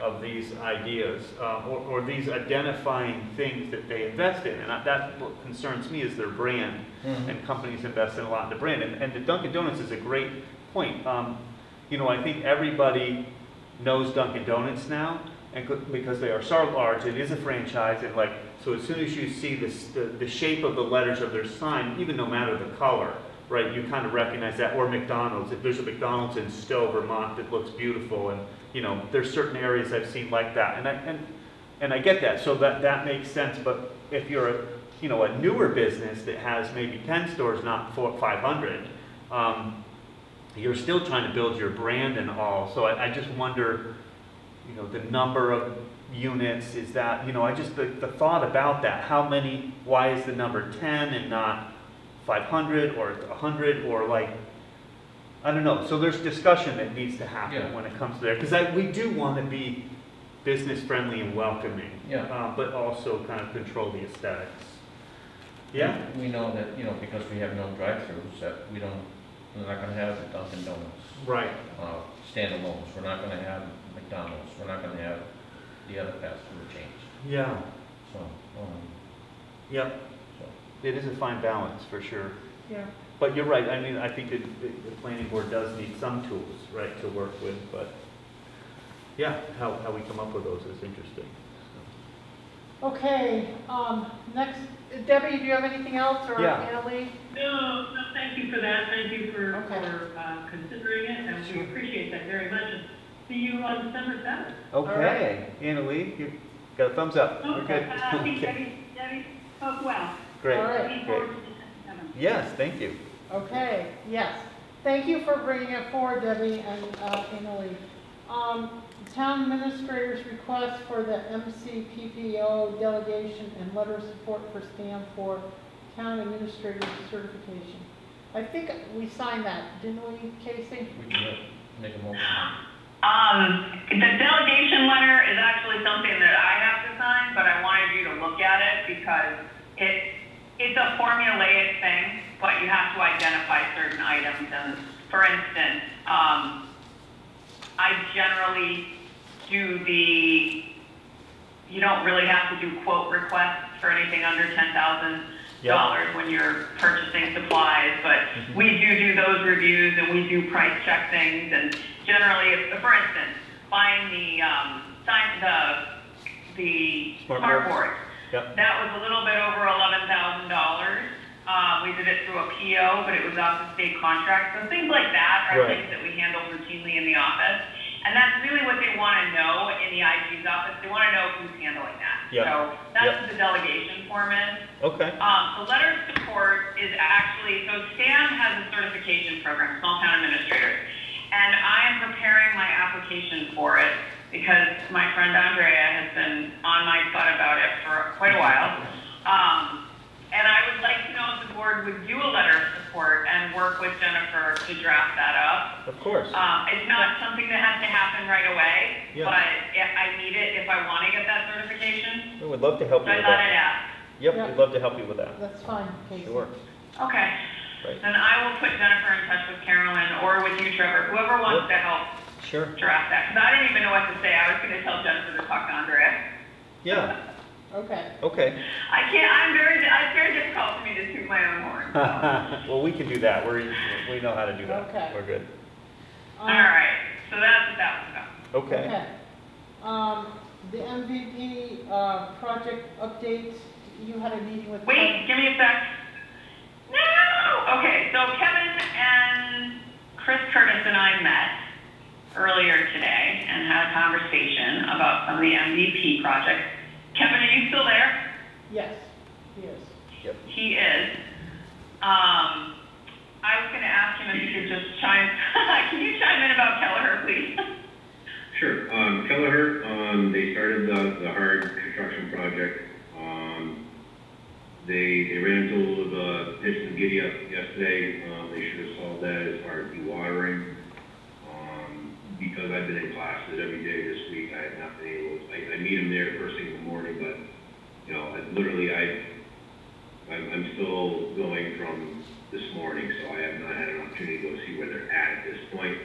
of these ideas, uh, or, or these identifying things that they invest in. And I- that's what concerns me is their brand, Mhm. and companies invest in a lot in the brand. And, and the Dunkin' Donuts is a great point. Um, you know, I think everybody knows Dunkin' Donuts now, and because they are so large, it is a franchise, and like, so as soon as you see this, the, the shape of the letters of their sign, even no matter the color, right, you kind of recognize that, or McDonald's, if there's a McDonald's in Stowe, Vermont that looks beautiful, and, you know, there's certain areas I've seen like that, and I, and, and I get that, so that, that makes sense, but if you're a, you know, a newer business that has maybe ten stores, not four, five hundred, um, you're still trying to build your brand and all, so I, I just wonder, you know, the number of units, is that, you know, I just, the, the thought about that, how many, why is the number ten and not five hundred or a hundred, or like, I don't know, so there's discussion that needs to happen Yeah. when it comes to there, because we do want to be business friendly and welcoming. Yeah. Uh, but also kind of control the aesthetics. Yeah? We know that, you know, because we have no drive-throughs, that we don't, we're not gonna have the Dunkin' Donuts, Right. uh, standalones. We're not gonna have McDonald's. We're not gonna have the other fast food chains. Yeah. So, um, Yep. so. It is a fine balance, for sure. Yeah. But you're right, I mean, I think that the, the planning board does need some tools, right, to work with, but, yeah, how, how we come up with those is interesting. Okay, um, next, Debbie, do you have anything else, or Yeah. Annalee? No, no, thank you for that, thank you for, Okay. for, uh, considering it, and we appreciate that very much, and see you on December seventh. Okay, Annalee, you got a thumbs up, we're good. Uh, I think Okay. Debbie, Debbie spoke well. Great, All right. Great. to December. Yes, thank you. Okay, yes. Thank you for bringing it forward, Debbie and uh, Annalee. Um, Town administrator's request for the MCPPO delegation and letter of support for Stan for town administrator's certification. I think we signed that, didn't we, Casey? We can uh, make a motion. Um, the delegation letter is actually something that I have to sign, but I wanted you to look at it because it, it's a formulaic thing, but you have to identify certain items. And for instance, um, I generally do the, you don't really have to do quote requests for anything under ten thousand dollars when you're purchasing supplies, but we do do those reviews and we do price check things and generally, if, for instance, buying the, um, sign, the, the Smart smart boards. boards. Yep. That was a little bit over eleven thousand dollars. Uh, we did it through a PO, but it was off the state contract. So things like that are Right. things that we handle routinely in the office. And that's really what they want to know in the IG's office. They want to know who's handling that. Yeah. So that's Yep. what the delegation form is. Okay. Um, the letter of support is actually, so STAM has a certification program, Small Town Administrators. And I am preparing my application for it because my friend Andrea has been on my butt about it for quite a while. Um, and I would like to know if the board would do a letter of support and work with Jennifer to draft that up. Of course. Um, it's not something that has to happen right away, Yeah. but if I need it if I want to get that certification. We would love to help So you I with thought I'd that. ask. Yep, Yeah. we'd love to help you with that. That's fine, Casey. Sure. Okay. Right. Then I will put Jennifer in touch with Carolyn or with you, Trevor, whoever wants to help Sure. draft that. Because I didn't even know what to say. I was going to tell Jennifer to talk to Andrea. Yeah, Okay. okay. I can't, I'm very, it's very difficult for me to toot my own horn. so. Well, we can do that. We're, we know how to do that. Okay. We're good. All right, so that's what that was about. Okay. Um, the MVP, uh, project updates, you had a meeting with. Wait, give me a sec. No! Okay, so Kevin and Chris Curtis and I met earlier today and had a conversation about some of the MVP projects. Kevin, are you still there? Yes, yes. Yep. He is. Um, I was gonna ask him if he could just chime, can you chime in about Kelleher, please? Sure. Um, Kelleher, um, they started the, the hard construction project. They, they ran into a little bit of a pitch and giddy up yesterday. Um, they should have solved that as far as dewatering. Um, because I've been in classes every day this week, I have not been able, I, I meet them there first thing in the morning, but, you know, I, literally, I, I'm, I'm still going from this morning, so I have not had an opportunity to go see where they're at at this point.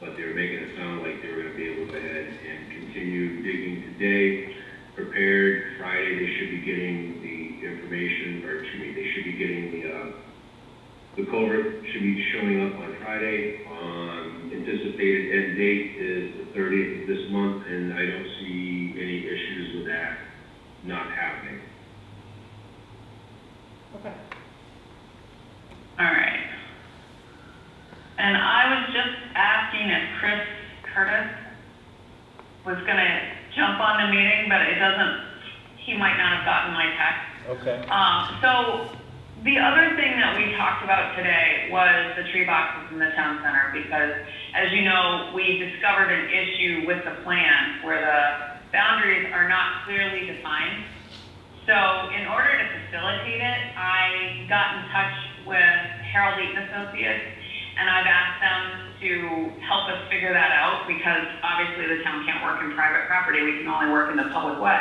But they were making it sound like they were gonna be able to go ahead and continue digging today, prepared. Friday, they should be getting the information, or excuse me, they should be getting the, uh, the culvert should be showing up on Friday. Um, anticipated end date is the thirtieth of this month, and I don't see any issues with that not happening. Okay. All right. And I was just asking if Chris Curtis was gonna jump on the meeting, but it doesn't, he might not have gotten my text. Okay. Um, so the other thing that we talked about today was the tree boxes in the town center because as you know, we discovered an issue with the plan where the boundaries are not clearly defined. So in order to facilitate it, I got in touch with Harold Eaton Associates and I've asked them to help us figure that out because obviously the town can't work in private property, we can only work in the public way.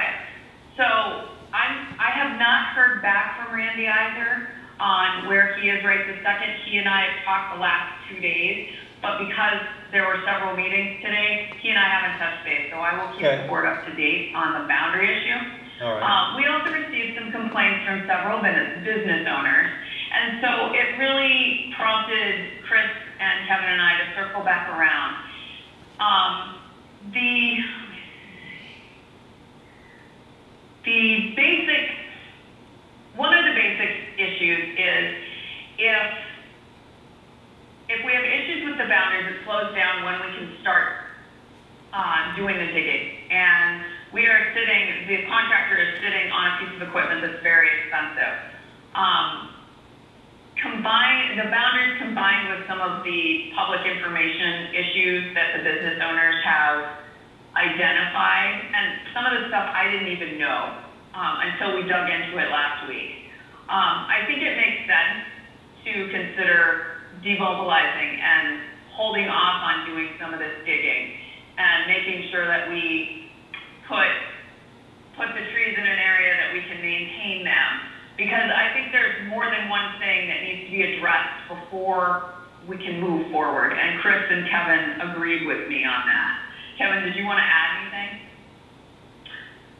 So I'm, I have not heard back from Randy either on where he is right this second. He and I have talked the last two days, but because there were several meetings today, he and I haven't touched base, so I will keep Okay. the board up to date on the boundary issue. All right. Um, we also received some complaints from several business, business owners, and so it really prompted Chris and Kevin and I to circle back around. Um, the the basic one of the basic issues is if if we have issues with the boundaries, it slows down when we can start uh, doing the digging. And we are sitting, the contractor is sitting on a piece of equipment that's very expensive. Um, combined, the boundaries combined with some of the public information issues that the business owners have identified, and some of the stuff I didn't even know um, until we dug into it last week. Um, I think it makes sense to consider demobilizing and holding off on doing some of this digging and making sure that we put put the trees in an area that we can maintain them. Because I think there's more than one thing that needs to be addressed before we can move forward. And Chris and Kevin agreed with me on that. Kevin, did you want to add anything?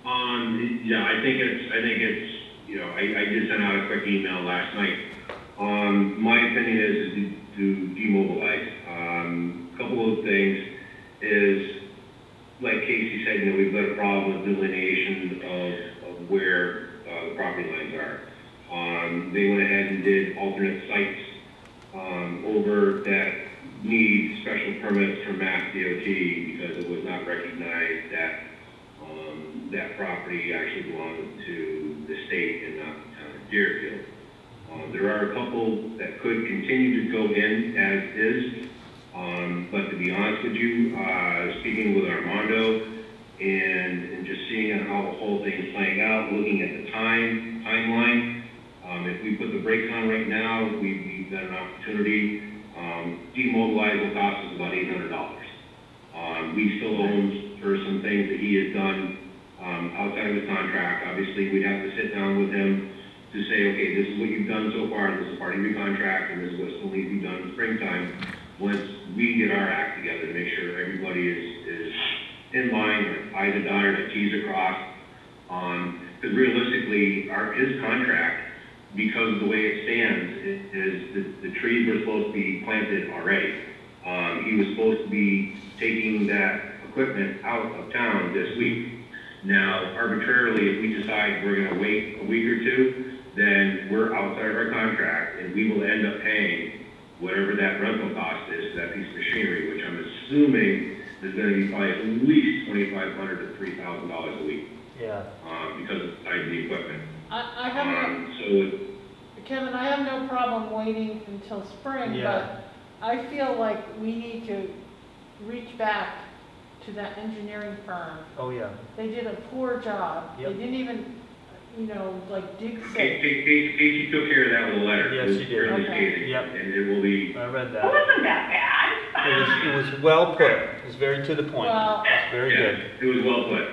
Um, yeah, I think it's, I think it's, you know, I, I did send out a quick email last night. Um, my opinion is, to, to demobilize. Um, couple of things is, like Casey said, you know, we've got a problem with delineation of, of where, uh, the property lines are. Um, they went ahead and did alternate sites, um, over that need special permits from Mass DOT because it was not recognized that, um, that property actually belonged to the state and not the town of Deerfield. Uh, there are a couple that could continue to go in as is, um, but to be honest with you, uh, speaking with Armando and, and just seeing how the whole thing is playing out, looking at the time, timeline, um, if we put the brakes on right now, we, we've got an opportunity, um, demobilize will cost us about eight hundred dollars. Um, we still own for some things that he has done, um, outside of his contract. Obviously, we'd have to sit down with him to say, okay, this is what you've done so far, this is part of your contract, and this is what still needs to be done in springtime. Once we get our act together to make sure everybody is, is in line, or I's are dotted, or T's are crossed. Um, realistically, our, his contract, because of the way it stands, is the, the trees were supposed to be planted already. Um, he was supposed to be taking that equipment out of town this week. Now arbitrarily, if we decide we're gonna wait a week or two, then we're outside of our contract and we will end up paying whatever that rental cost is for that piece of machinery, which I'm assuming is gonna be probably at least twenty-five hundred to three thousand dollars a week, Yeah. um, because of the size of the equipment. I, I have, no- Um, so it- Kevin, I have no problem waiting until spring, Yeah. but I feel like we need to reach back to that engineering firm. Oh, yeah. They did a poor job. They Yep. didn't even, you know, like dig Casey, safe. Casey, Casey took care of that with a letter. Yes, It she did. fairly Okay. scathing, Yep. And it will be, I read that. It that. wasn't that bad. It was, it was well put. It was very to the point. Well, Very yeah, good. it was well put.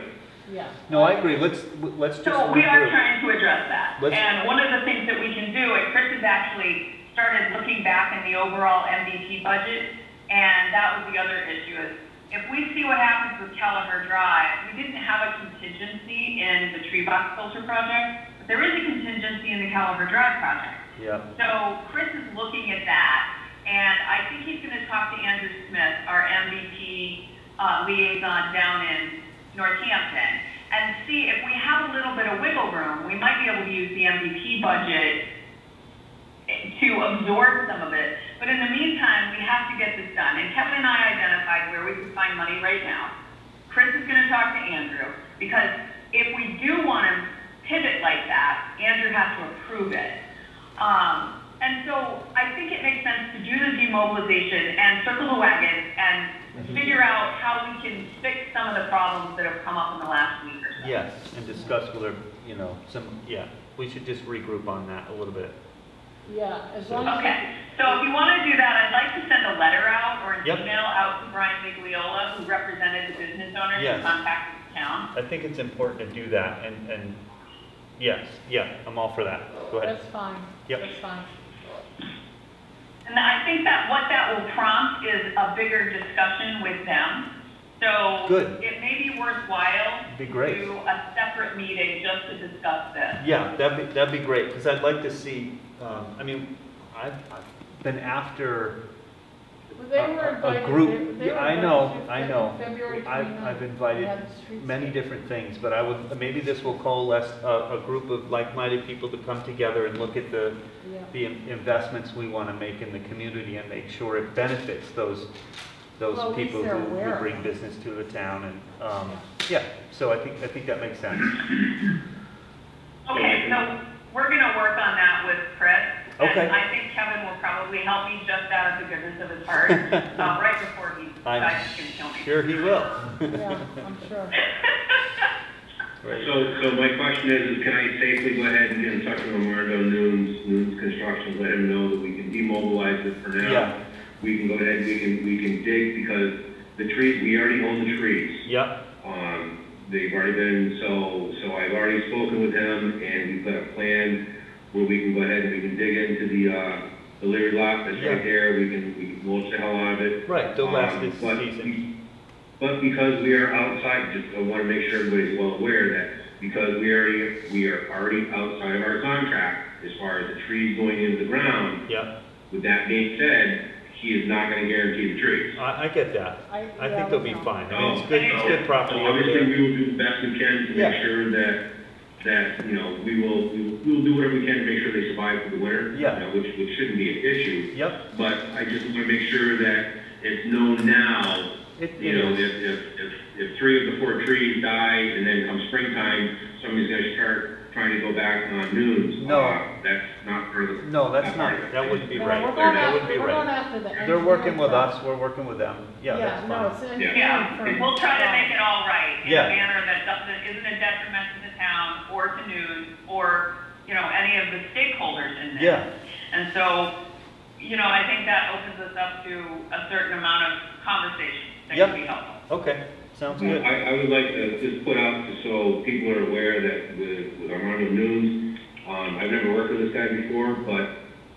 Yeah. No, I agree. Let's, let's just So we are trying to address that. Let's- And one of the things that we can do, and Chris has actually started looking back in the overall MVP budget, and that was the other issue is, if we see what happens with Kelleher Drive, we didn't have a contingency in the tree box filter project, but there is a contingency in the Kelleher Drive project. Yeah. So Chris is looking at that, and I think he's gonna talk to Andrew Smith, our MVP uh, liaison down in Northampton, and see if we have a little bit of wiggle room, we might be able to use the MVP budget to absorb some of it. But in the meantime, we have to get this done, and Kevin and I identified where we can find money right now. Chris is gonna talk to Andrew, because if we do wanna pivot like that, Andrew has to approve it. Um, and so I think it makes sense to do the demobilization and circle the wagons and mm-hmm. figure out how we can fix some of the problems that have come up in the last week or so. Yes, and discuss whether, you know, some, yeah, we should just regroup on that a little bit. Yeah, as long as. Okay, so if you want to do that, I'd like to send a letter out or an Yep. email out to Brian Migliola, who represented the business owners Yes. who contacted the town. I think it's important to do that and, and, yes, yeah, I'm all for that. Go ahead. That's fine. Yep. That's fine. And I think that what that will prompt is a bigger discussion with them. So Good. it may be worthwhile Be great. to do a separate meeting just to discuss this. Yeah, that'd be, that'd be great, because I'd like to see, um, I mean, I've, I've been after They were a- invited. a they- group, they were I know, invited I know. February I've, 29th. I've invited had the streets many fair. different things, but I would, maybe this will coalesce a, a group of like-minded people to come together and look at the, Yeah. the in- investments we want to make in the community and make sure it benefits those, those Well, at least people they're who, aware who bring business to the town and, um, yeah, so I think, I think that makes sense. Okay, so we're gonna work on that with Chris. Okay. And I think Kevin will probably help me just out of the goodness of his heart, uh, right before he I'm decides he's gonna kill me. Sure he will. Yeah, I'm sure. Right. So, so my question is, is can I safely go ahead and get in touch with Armando Nunes, Nunes Construction, let him know that we can demobilize it for now? Yeah. We can go ahead, we can, we can dig because the trees, we already own the trees. Yep, Um, they've already been, so, so I've already spoken with him and we've got a plan where we can go ahead and we can dig into the, uh, the Leary lot that's Yeah. right there, we can, we can mulch the hell out of it. right, they'll last Um, this but season. But because we are outside, just, I wanna make sure everybody's well aware that because we already, we are already outside of our contract as far as the trees going into the ground, Yep, with that being said, he is not gonna guarantee the trees. I, I get that. I, I think they'll be fine. I mean, it's good, it's good so property over Obviously, there. we will do the best we can to Yeah. make sure that, that, you know, we will, we will, we will do whatever we can to make sure they survive through the winter. Yeah. you know, Which, which shouldn't be an issue. Yep. But I just want to make sure that it's known now, It, you it know, is. if, if, if, if three of the four trees die and then come springtime, somebody's gonna start trying to go back on Nunes. No. Uh, That's not for the. No, that's not, that wouldn't be No, right. we're going That wouldn't be we're going right. after the They're working with us, we're working with them. Yeah, that's no, fine. it's an Yeah. engineering Yeah, we'll try to make it all right in Yeah. a manner that doesn't, isn't a detriment to the town or to Nunes or, you know, any of the stakeholders in this. Yeah, And so, you know, I think that opens us up to a certain amount of conversation that Yep. can be helpful. okay, sounds I, good. I would like to just put out, so people are aware that with, with Armando Nunes, um, I've never worked with this guy before, but,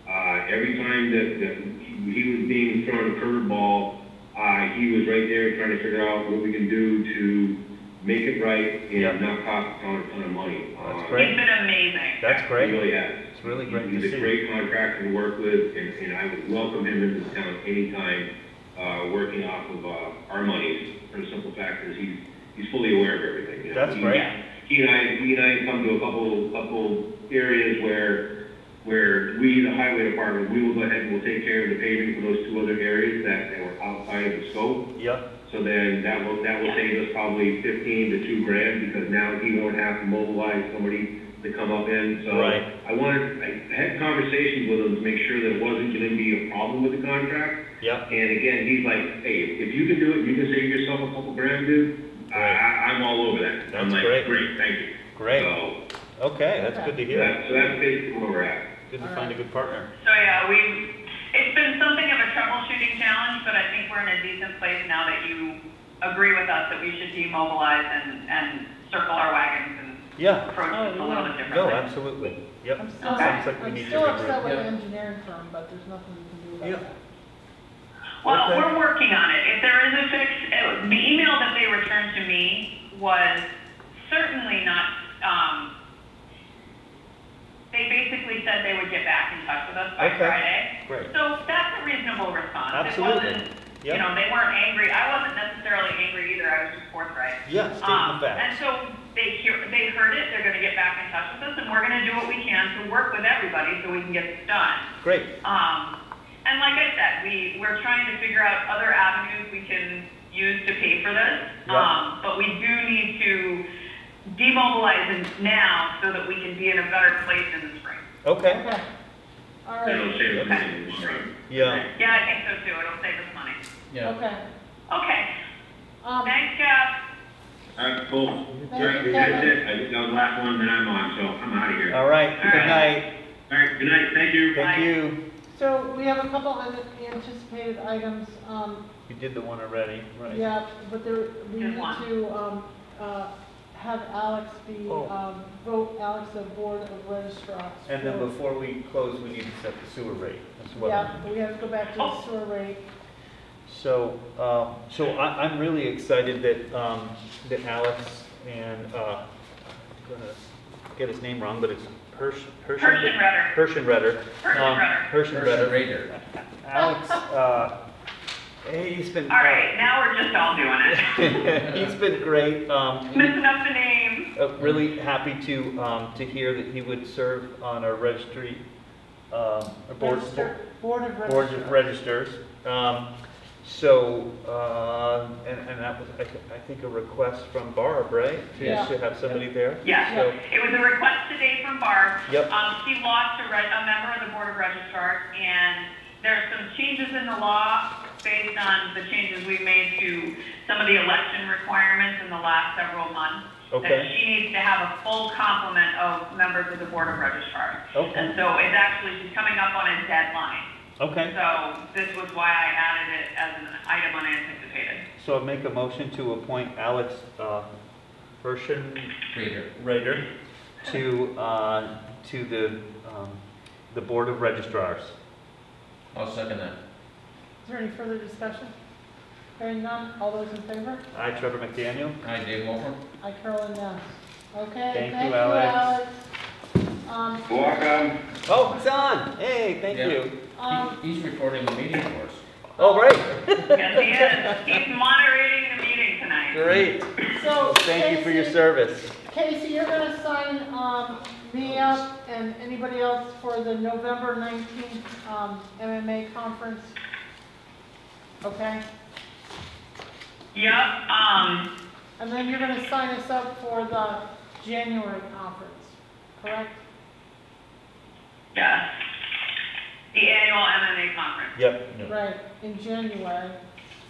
uh, every time that, that he he was being thrown a curveball, uh, he was right there trying to figure out what we can do to make it right Yep. and not cost the town a ton of money. That's Uh, great. He's been amazing. That's He great. really has. It's really great to He's a see. great contractor to work with, and, and I would welcome him into the town anytime, uh, working off of, uh, our monies, for the simple fact is he's, he's fully aware of everything. you know. That's He- great. He and I, he and I come to a couple, couple areas where, where we, the highway department, we will go ahead and we'll take care of the paving for those two other areas that, that were outside of the scope. Yep, So then that will, that will save us probably fifteen to two grand, because now he won't have to mobilize somebody to come up in, so. Right. I wanted, I had conversations with him to make sure that it wasn't gonna be a problem with the contract. yep, And again, he's like, hey, if you can do it, you can save yourself a couple grand, dude, I, I, I'm all over that. I'm That's like, great. Great, thank you. great. So, Okay, that's good to hear. that's, so that's basically where we're at. Good to find a good partner. So yeah, we, it's been something of a troubleshooting challenge, but I think we're in a decent place now that you agree with us that we should demobilize and, and circle our wagons and Yeah, approach this a little bit no, differently. absolutely. Yep, I'm still, sounds like we I'm need to still upset regroup. with the engineering firm, but there's nothing we can do Yeah. about that. Well, Okay. we're working on it. If there is a fix, uh, the email that they returned to me was certainly not, um, they basically said they would get back in touch with us by Okay. Friday. Great. So that's a reasonable response. Absolutely. It wasn't, Yep. you know, they weren't angry. I wasn't necessarily angry either. I was just forthright. Yeah, stating Um, the and so they hear, they heard it, they're gonna get back in touch with us, and we're gonna do what we can to work with everybody so we can get this done. Great, Um, and like I said, we, we're trying to figure out other avenues we can use to pay for this. Yeah. Um, but we do need to demobilize it now so that we can be in a better place in the spring. okay, Okay, all That'll save us money in the long run. yeah. Yeah, I think so too. It'll save us money. Yeah. okay. Okay, Um, thanks, Jeff. All right, cool. Thank Alright, That's it, I think that was the last one that I'm on, so I'm out of here. All right, good Alright. night. All right, good night, thank you. Thank you. so we have a couple unanticipated items, um, You did the one already, right? yeah, but there, we need to, um, uh, have Alex be, Oh. um, vote Alex the board of registrars. And then before we close, we need to set the sewer rate as well. Yeah, we have to go back to the Oh. sewer rate. So, um, so I, I'm really excited that, um, that Alex and, uh, I'm gonna get his name wrong, but it's Hirsch, Hirsch. Hirschenredder. Hirschenredder. um, Hirschenredder. Person Alex, uh, he's been. All right, now we're just all doing it. He's been great, um, Messing up the names. uh, really happy to, um, to hear that he would serve on our registry, um, our board, Register- Board of Board of Registers. Um, So, uh, and, and that was, I, thi- I think, a request from Barb, right? To- Yeah. To have somebody there? Yeah, So, it was a request today from Barb. Yep. Um, she lost a, re- a member of the Board of Registrars, and there's some changes in the law based on the changes we've made to some of the election requirements in the last several months. That Okay. she needs to have a full complement of members of the Board of Registrars. Okay. And so it's actually, she's coming up on a deadline. Okay, So this was why I added it as an item unanticipated. so I make a motion to appoint Alex, uh, Hershen Raider. Rader to, uh, to the, um, the Board of Registrars. I'll second that. Is there any further discussion? Hearing none, all those in favor? I, Trevor McDaniel. Hi, Dave Wolfram. I, Carolyn Ness. Okay, Thank you, thank you, Alex. Alex. Um, Welcome. Oh, it's on. Hey, thank Yeah. you. Um, He's recording the meeting for us. Oh, right. Yes, he is. He's moderating the meeting tonight. Great. so. Thank you for your Stacy- service. Casey, you're gonna sign, um, me up and anybody else for the November nineteenth, um, MMA conference? Okay? Yep, um, And then you're gonna sign us up for the January conference, correct? yes. The annual MMA conference. Yep. Right, in January.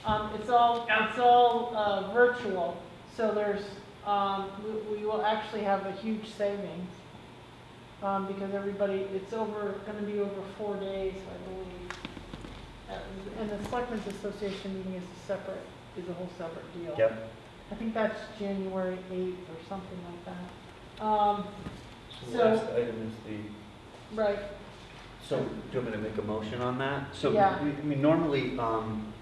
Um, it's all, it's all, uh, virtual, so there's, um, we, we will actually have a huge savings. Um, because everybody, it's over, gonna be over four days, I believe. Uh, And the Selectmen's Association meeting is a separate, is a whole separate deal. Yep. I think that's January eighth or something like that. Um, So So- last item is the, right, so do you want me to make a motion on that? So, Yeah. we- I mean, normally, um,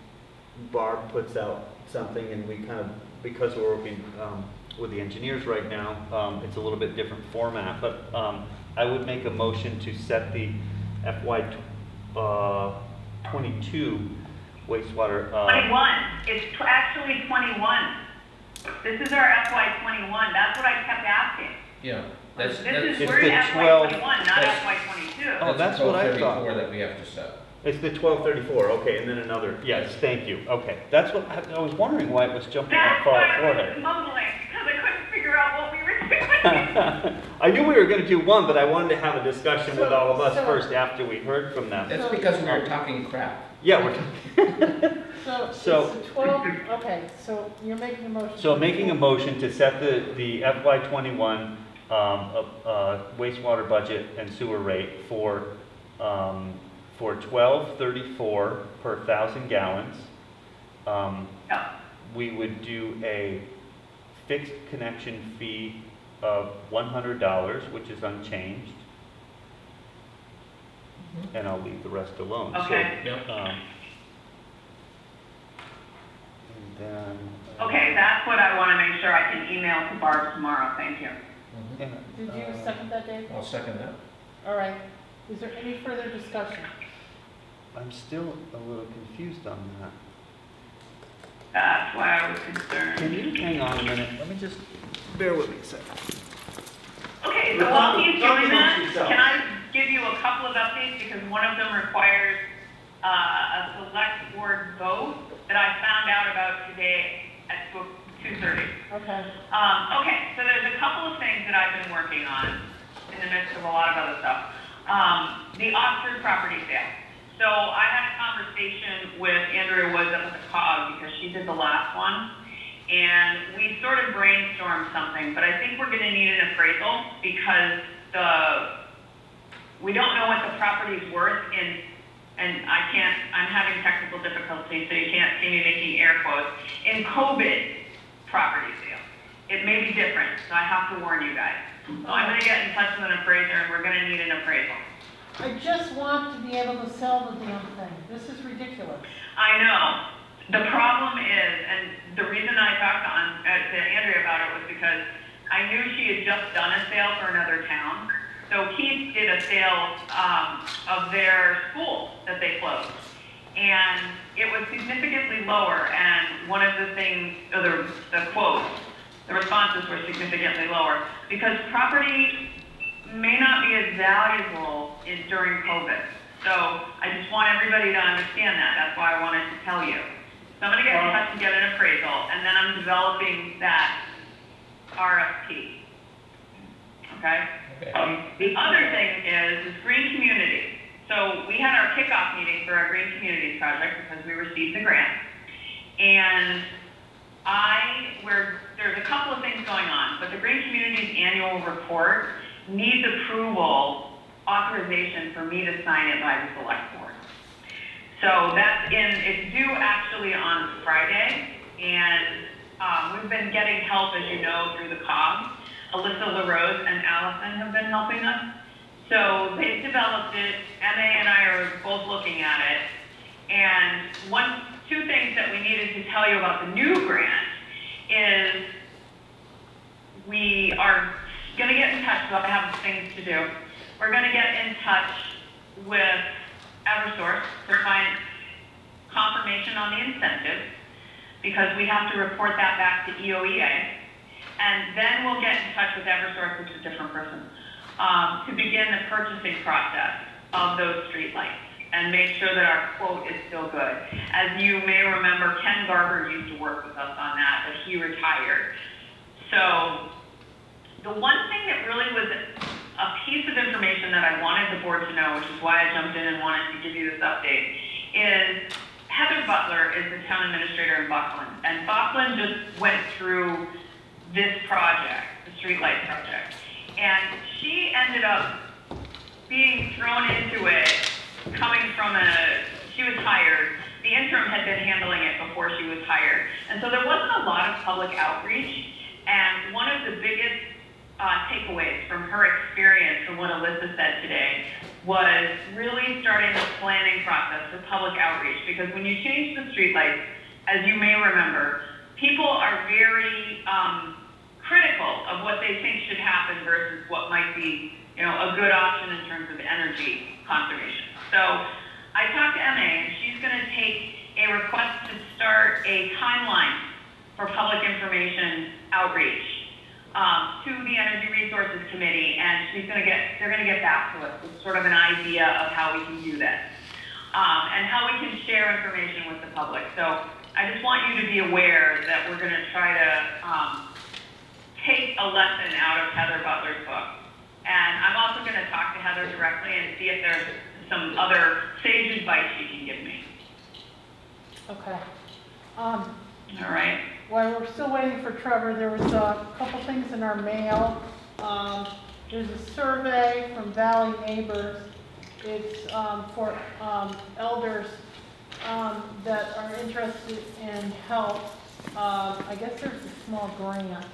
Barb puts out something and we kind of, because we're working, um, with the engineers right now, um, it's a little bit different format, but, um, I would make a motion to set the FY, tw- uh, twenty-two wastewater, uh, Twenty-one, it's tw- actually twenty-one. This is our FY twenty-one, that's what I kept asking. Yeah, that's, This that's. is, It's we're the in FY 12 twenty-one, not that's- FY twenty-two. Oh, that's what I thought. 1234 that we have to set. It's the twelve thirty-four, okay, and then another, yes, thank you, okay. That's what, I I was wondering why it was jumping that That's far why I forward. was mumbling, because I couldn't figure out what we were doing. I knew we were gonna do one, but I wanted to have a discussion with all of us so- first after we heard from them. That's because we were talking crap. Yeah, we're, so So- it's the twelve, okay, so you're making a motion. so making a motion to set the, the FY twenty-one, um, uh, uh, wastewater budget and sewer rate for, um, for twelve thirty-four per thousand gallons. Um, Yeah. we would do a fixed connection fee of one hundred dollars, which is unchanged. And I'll leave the rest alone. So, Okay. Yep. um, And then. uh, Okay, that's what I wanna make sure I can email to Barb tomorrow, thank you. Did you uh, second that, Dave? I'll second that. All right. Is there any further discussion? I'm still a little confused on that. That's why I was concerned. Can you hang on a minute? Let me just, bear with me a second. Okay, so while he's doing that, can I give you a couple of updates because one of them requires uh, a select board vote that I found out about today at Book 2:30. Okay. Um, okay, so there's a couple of things that I've been working on in the midst of a lot of other stuff. Um, the Oxford property sale. So I had a conversation with Andrea Woods up at the COG because she did the last one, and we sort of brainstormed something, but I think we're going to need an appraisal because the we don't know what the property's worth in and I can't, I'm having technical difficulties, so you can't see me making air quotes, in COVID property sale. It may be different, so I have to warn you guys. So I'm gonna get in touch with an appraiser and we're gonna need an appraisal. I just want to be able to sell the damn thing, this is ridiculous. I know. The problem is, and the reason I talked to, uh, to Andrea about it was because I knew she had just done a sale for another town. So Heath did a sale, um, of their school that they closed. And it was significantly lower, and one of the things, or the, the quotes, the responses were significantly lower, because property may not be as valuable in, during COVID. So I just want everybody to understand that, that's why I wanted to tell you. So I'm gonna get in touch and get an appraisal, and then I'm developing that RFP. Okay? Okay. Um, the other thing is, is green community. So we had our kickoff meeting for our green communities project because we received the grant. And I, where, there's a couple of things going on, but the green communities annual report needs approval, authorization for me to sign it by the select board. So that's in, it's due actually on Friday, and, um, we've been getting help, as you know, through the COG. Alyssa LaRose and Allison have been helping us. So they've developed it, MA and I are both looking at it. And one, two things that we needed to tell you about the new grant is we are gonna get in touch, I have things to do. We're gonna get in touch with Eversource to find confirmation on the incentive, because we have to report that back to EOEA. And then we'll get in touch with Eversource, which is a different person, um, to begin the purchasing process of those streetlights and make sure that our quote is still good. As you may remember, Ken Garber used to work with us on that, but he retired. So the one thing that really was a piece of information that I wanted the board to know, which is why I jumped in and wanted to give you this update, is Heather Butler is the town administrator in Buckland. And Buckland just went through this project, the streetlight project. And she ended up being thrown into it, coming from a, she was hired. The interim had been handling it before she was hired. And so there wasn't a lot of public outreach. And one of the biggest uh, takeaways from her experience from what Alyssa said today was really starting the planning process for public outreach. Because when you change the streetlights, as you may remember, people are very um, critical of what they think should happen versus what might be, you know, a good option in terms of energy conservation. So I talked to MA, and she's going to take a request to start a timeline for public information outreach um, to the Energy Resources Committee, and she's going to get, they're going to get back to us with sort of an idea of how we can do this um, and how we can share information with the public. So I just want you to be aware that we're going to try to um, take a lesson out of Heather Butler's book. And I'm also going to talk to Heather directly and see if there's some other sage advice she can give me. Okay. Um, All right? While we're still waiting for Trevor, there was a couple things in our mail. Um, there's a survey from Valley Neighbors. It's, um, for, um, elders, um, that are interested in help. Um, I guess there's a small grant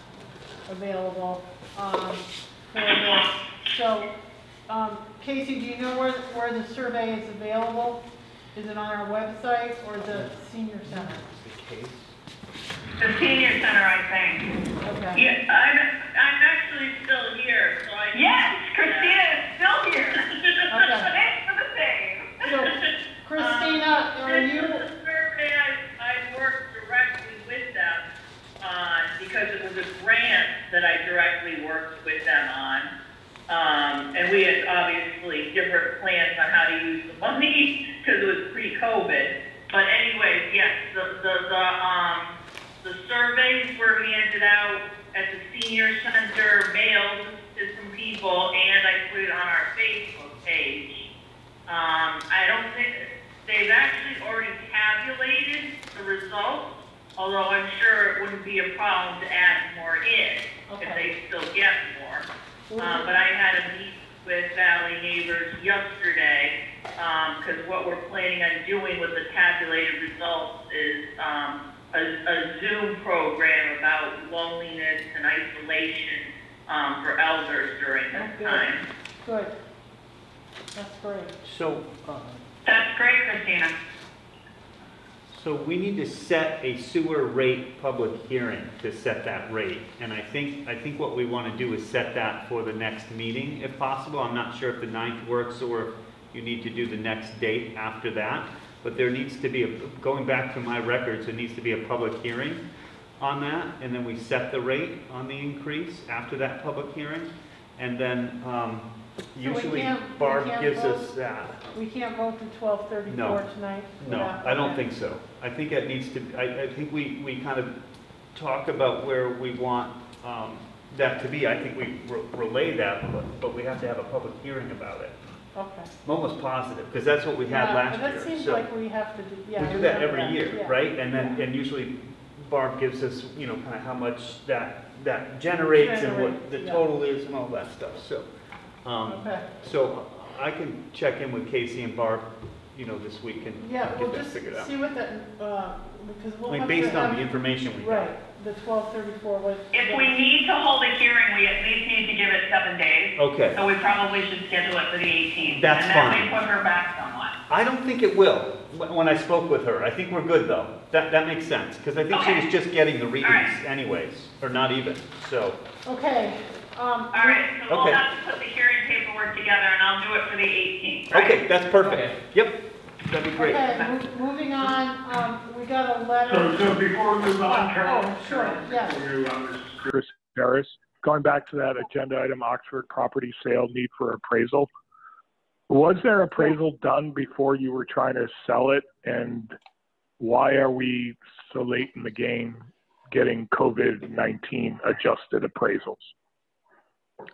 available, um, for this. So, um, Casey, do you know where, where the survey is available? Is it on our website or the senior center? The senior center, I think. Okay. Yeah, I'm, I'm actually still here, so I. Yes, Christina is still here. Thanks for the same. So, Christina, Um, are this is a survey I, I worked directly with them on, because it was a grant that I directly worked with them on. Um, and we had obviously different plans on how to use the money, because it was pre-COVID. But anyways, yes, the, the, the, um, the surveys were handed out at the senior center, mailed to some people, and I put it on our Facebook page. Um, I don't think, they've actually already tabulated the results, although I'm sure it wouldn't be a problem to add more in, if they still get more. Uh, but I had a meet with Valley Neighbors yesterday, um, cause what we're planning on doing with the tabulated results is, um, a, a Zoom program about loneliness and isolation, um, for elders during this good. time. good. That's great. So, uh, That's great, Christina. So we need to set a sewer rate public hearing to set that rate. And I think, I think what we want to do is set that for the next meeting, if possible. I'm not sure if the ninth works or if you need to do the next date after that. But there needs to be, a going back to my records, there needs to be a public hearing on that. And then we set the rate on the increase after that public hearing. And then, um, usually Barb gives us that. We can't vote to twelve No. thirty-four tonight? No, Yeah, I don't okay. think so. I think that needs to, I, I think we, we kind of talk about where we want, um, that to be. I think we re- relay that, but, but we have to have a public hearing about it. Okay. I'm almost positive, because that's what we had Yeah, last That year. seems So like we have to do, yeah. We do that every year, yeah. right? And then, and usually Barb gives us, you know, kind of how much that, that generates and what the yeah. total is and all that stuff, so. um, Okay. So I can check in with Casey and Barb, you know, this week and Yeah, we'll get that just figured out. see what that, uh, because we'll I mean, have to based on have- the information we got. Right, the twelve thirty-four was. If we need to hold a hearing, we at least need to give it seven days. Okay. So we probably should schedule it for the 18th. That's And that fine. may put her back somewhat. I don't think it will, wh- when I spoke with her. I think we're good, though. That, that makes sense, because I think she Okay. was just getting the right. readings anyways, or not even, so. Okay, um. All right, so we'll Okay. have to put the hearing paperwork together and I'll do it for the 18th, right? Okay, that's perfect. Yep, that'd be great. Okay, mo- moving on, um, we got a letter. So, so before we move on, Oh, Carol. oh, sure, yeah. Before we move on, this is Chris Ferris. Going back to that agenda item, Oxford property sale need for appraisal. Was there appraisal done before you were trying to sell it? And why are we so late in the game getting COVID-19 adjusted appraisals?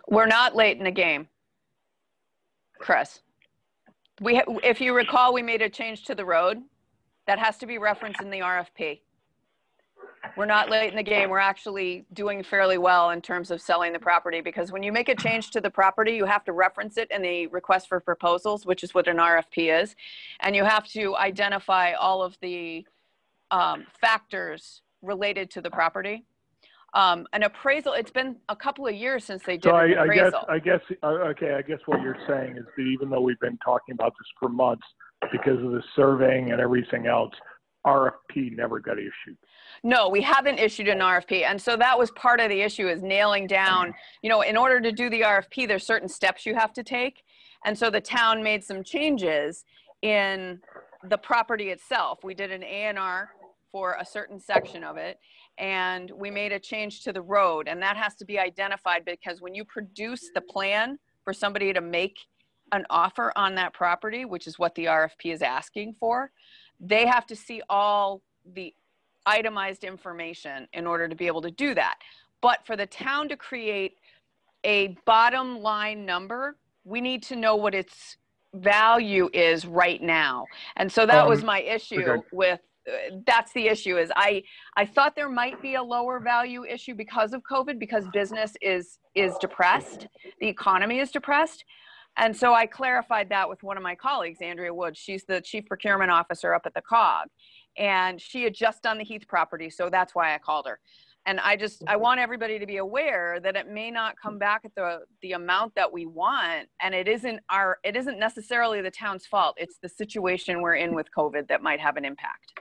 We're not late in the game. Chris. We, if you recall, we made a change to the road. That has to be referenced in the RFP. We're not late in the game. We're actually doing fairly well in terms of selling the property because when you make a change to the property, you have to reference it in the request for proposals, which is what an RFP is. And you have to identify all of the um, factors related to the property. Um, an appraisal, it's been a couple of years since they did So an I, I guess. I guess, uh, okay, I guess what you're saying is that even though we've been talking about this for months, because of the surveying and everything else, RFP never got issued. No, we haven't issued an RFP. And so that was part of the issue is nailing down, you know, in order to do the RFP, there's certain steps you have to take. And so the town made some changes in the property itself. We did an A and R for a certain section of it. And we made a change to the road and that has to be identified because when you produce the plan for somebody to make an offer on that property, which is what the RFP is asking for, they have to see all the itemized information in order to be able to do that. But for the town to create a bottom line number, we need to know what its value is right now. And so that was Um, my issue okay. with that's the issue is I I thought there might be a lower value issue because of COVID because business is is depressed, the economy is depressed. And so I clarified that with one of my colleagues, Andrea wood She's the chief procurement officer up at the COG. And she had just done the Heath property, so that's why I called her. And I just, I want everybody to be aware that it may not come back at the, the amount that we want. And it isn't our, it isn't necessarily the town's fault. It's the situation we're in with COVID that might have an impact.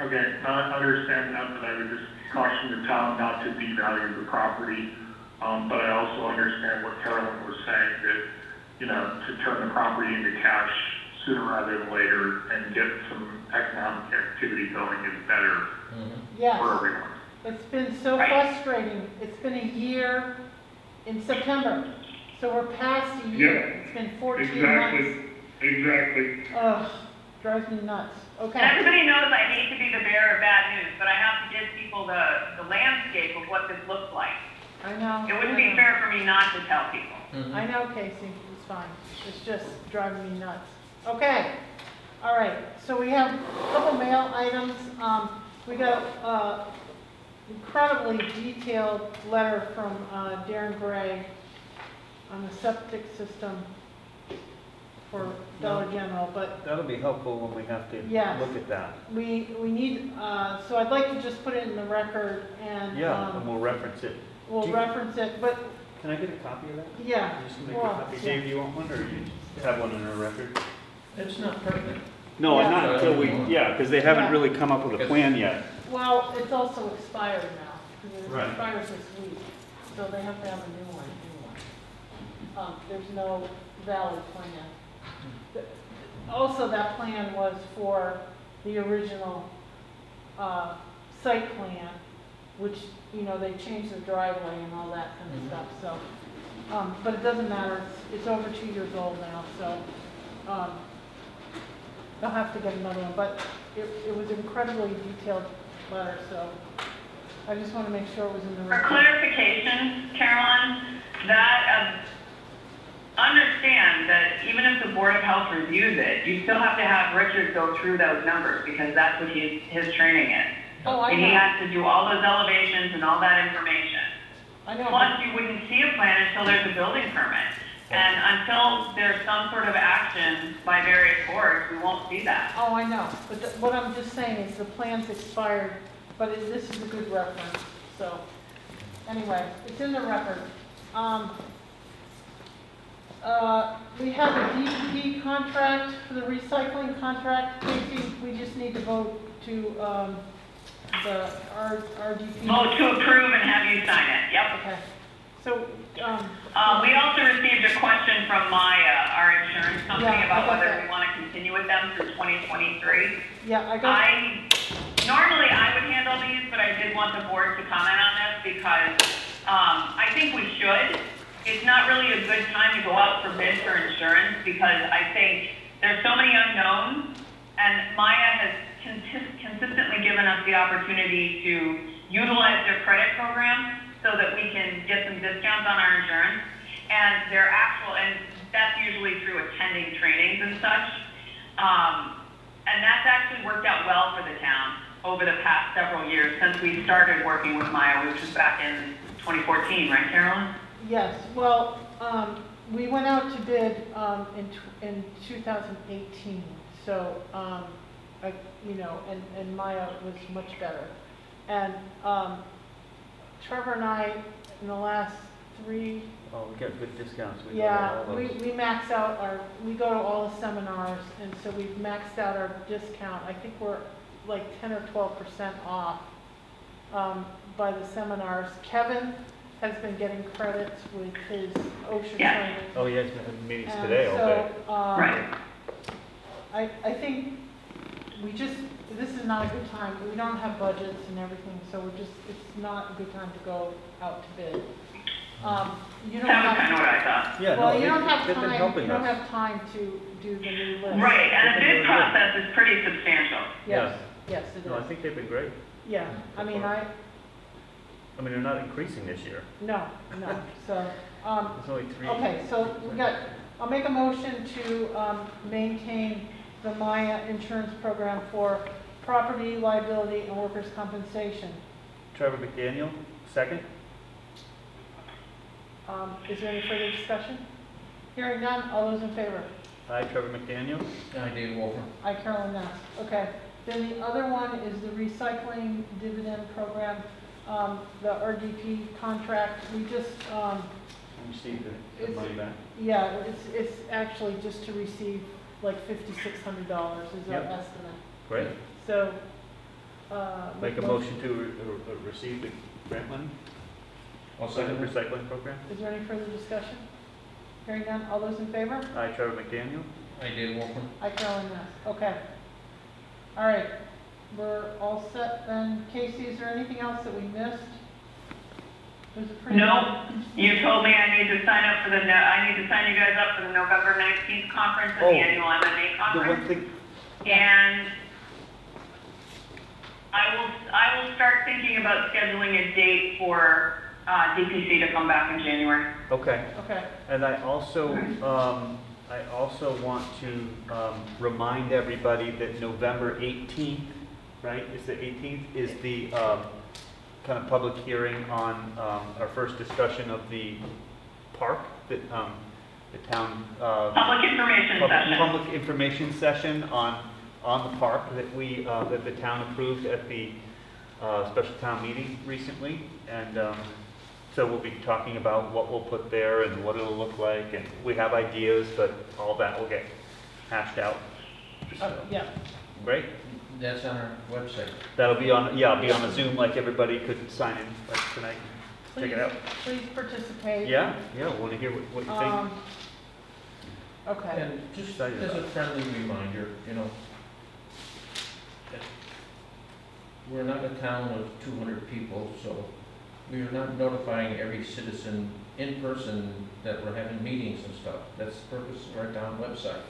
Okay, I understand that, but I would just caution the town not to devalue the property. Um, but I also understand what Carolyn was saying, that, you know, to turn the property into cash sooner rather than later and get some economic activity going is better Yes. for everyone. It's been so frustrating. It's been a year in September. So we're past a year. Yeah, It's been 14 exactly. months. Exactly. Ugh, drives me nuts. Okay. And everybody knows I hate to be the bearer of bad news, but I have to give people the, the landscape of what this looks like. I know. It wouldn't I be know. fair for me not to tell people. I know, Casey, it's fine. It's just driving me nuts. Okay, all right, so we have a couple mail items. Um, we got, uh, incredibly detailed letter from, uh, Darren Gray on the septic system for Dollar General, but That'll be helpful when we have to Yes. look at that. we, we need, uh, so I'd like to just put it in the record and, Yeah, and um, we'll reference it. we'll you- reference it, but, Can I get a copy of that? yeah. Just make a well, copy. yeah. Dave, do you want one, or you have one in our record? It's not pertinent. No, Yeah. not until we, yeah, because they haven't Yeah. really come up with a plan yet. Well, it's also expired now, because it Right. expires this week, so they have to have a new one, new one. Um, there's no valid plan. The- Also, that plan was for the original, uh, site plan, which, you know, they changed the driveway and all that kind of stuff, so. Um, but it doesn't matter, it's, it's over two years old now, so, um, they'll have to get another one, but it, it was incredibly detailed letter, so I just want to make sure it was in the For clarification, Carolyn, that, um, understand that even if the Board of Health reviews it, you still have to have Richard go through those numbers because that's what he's, his training is. Oh, I And he know. has to do all those elevations and all that information. I know. Plus, you wouldn't see a plan until there's a building permit. And until there's some sort of action by various boards, we won't see that. Oh, I know, but the- what I'm just saying is the plan's expired, but it, this is a good reference, so. Anyway, it's in the record. Um, uh, we have a DEP contract for the recycling contract. Casey, we just need to vote to, um, the R, RDP. Vote to approve and have you sign it, yep. Okay, so, um. Uh, we also received a question from MIIA, our insurance company, Yeah, about whether that. we want to continue with them through 2023. Yeah, I got. I, normally I would handle these, but I did want the board to comment on this because Um, I think we should. It's not really a good time to go out for bids for insurance because I think there's so many unknowns and MIIA has contis- consistently given us the opportunity to utilize their credit program so that we can get some discounts on our insurance. And their actual, and that's usually through attending trainings and such. Um, and that's actually worked out well for the town over the past several years since we started working with MIIA, which was back in 2014, right, Carolyn? Yes, well, um, we went out to bid, um, in, in 2018, so, um, I, you know, and, and MIIA was much better. And, um, Trevor and I, in the last three, Oh, we get good discounts. We yeah, we, we max out our, we go to all the seminars, and so we've maxed out our discount. I think we're like ten or twelve percent off, um, by the seminars. Kevin has been getting credits with his OSHA Yeah. training. Oh, yeah, it's been meetings And today all day. so, um, Right. I, I think we just, this is not a good time, we don't have budgets and everything, so we're just, it's not a good time to go out to bid. Um, you don't That was have. kind of what I thought. Yeah, no, Well, you don't have they've been time, helping you don't us. have time to do the new list. Right, and the They've bid good. process is pretty substantial. Yes, yes, it No, I is. think they've been great. Yeah, I mean, I, I mean, they're not increasing this year. no, no, so, um, There's only three. Okay, so we got, I'll make a motion to um, maintain the MIIA insurance program for property liability and workers' compensation. Trevor McDaniel, second. Um, Is there any further discussion? Hearing none, all those in favor? Hi, Trevor McDaniel. I, Dave Wolfram. I, Carolyn Ness. Okay. Then the other one is the recycling dividend program, um, the RDP contract. We just, um, Received the- the money back. yeah, it's, it's actually just to receive like fifty-six hundred dollars is our Yep. estimate. Great. So, uh. Make a motion to re- uh, receive the grant money I'll for the second it. recycling program. Is there any further discussion? Hearing none, all those in favor? Hi, Trevor McDaniel. I, Dave Wolfram. I, Carolyn Ness. Okay. All right, we're all set then. Casey, is there anything else that we missed? It was. No, you told me I need to sign up for the, no- I need to sign you guys up for the November 19th conference and Oh, the annual MMA The conference. one thing, And I will, I will start thinking about scheduling a date for uh, DPC to come back in January. okay. Okay, And I also, um, I also want to, um, remind everybody that November eighteenth, right, is the eighteenth, is the, um, kind of public hearing on, um, our first discussion of the park that, um, the town, uh. Public information pub- session. Public information session on, on the park that we, uh, that the town approved at the, uh, special town meeting recently. And, um, so we'll be talking about what we'll put there and what it'll look like, and we have ideas, but all that will get hashed out. Uh, So, yeah, Great. That's on our website. That'll be on, yeah, I'll be on a Zoom, like everybody could sign in like tonight. Check it out. please participate. Yeah, yeah, we want to hear what, what you think. Um, Okay, And just Excited as a about it. friendly reminder, you know, that we're not a town of two hundred people, so we are not notifying every citizen in person that we're having meetings and stuff. That's the purpose of our town website.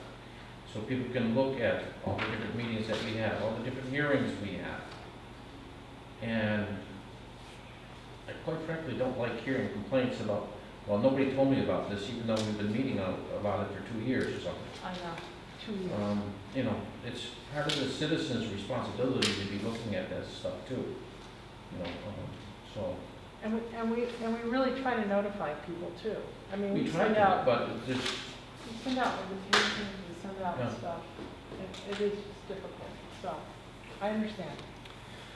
So people can look at all the different meetings that we have, all the different hearings we have. And I quite frankly don't like hearing complaints about, well, nobody told me about this, even though we've been meeting out about it for two years or something. I know, two years. Um, you know, it's part of the citizen's responsibility to be looking at that stuff too. You know, um, so, And we, and we, and we really try to notify people too. I mean, we we try send to, out, but it's just, we send out invitations, we send out Yeah. stuff. It, it is just difficult, so, I understand.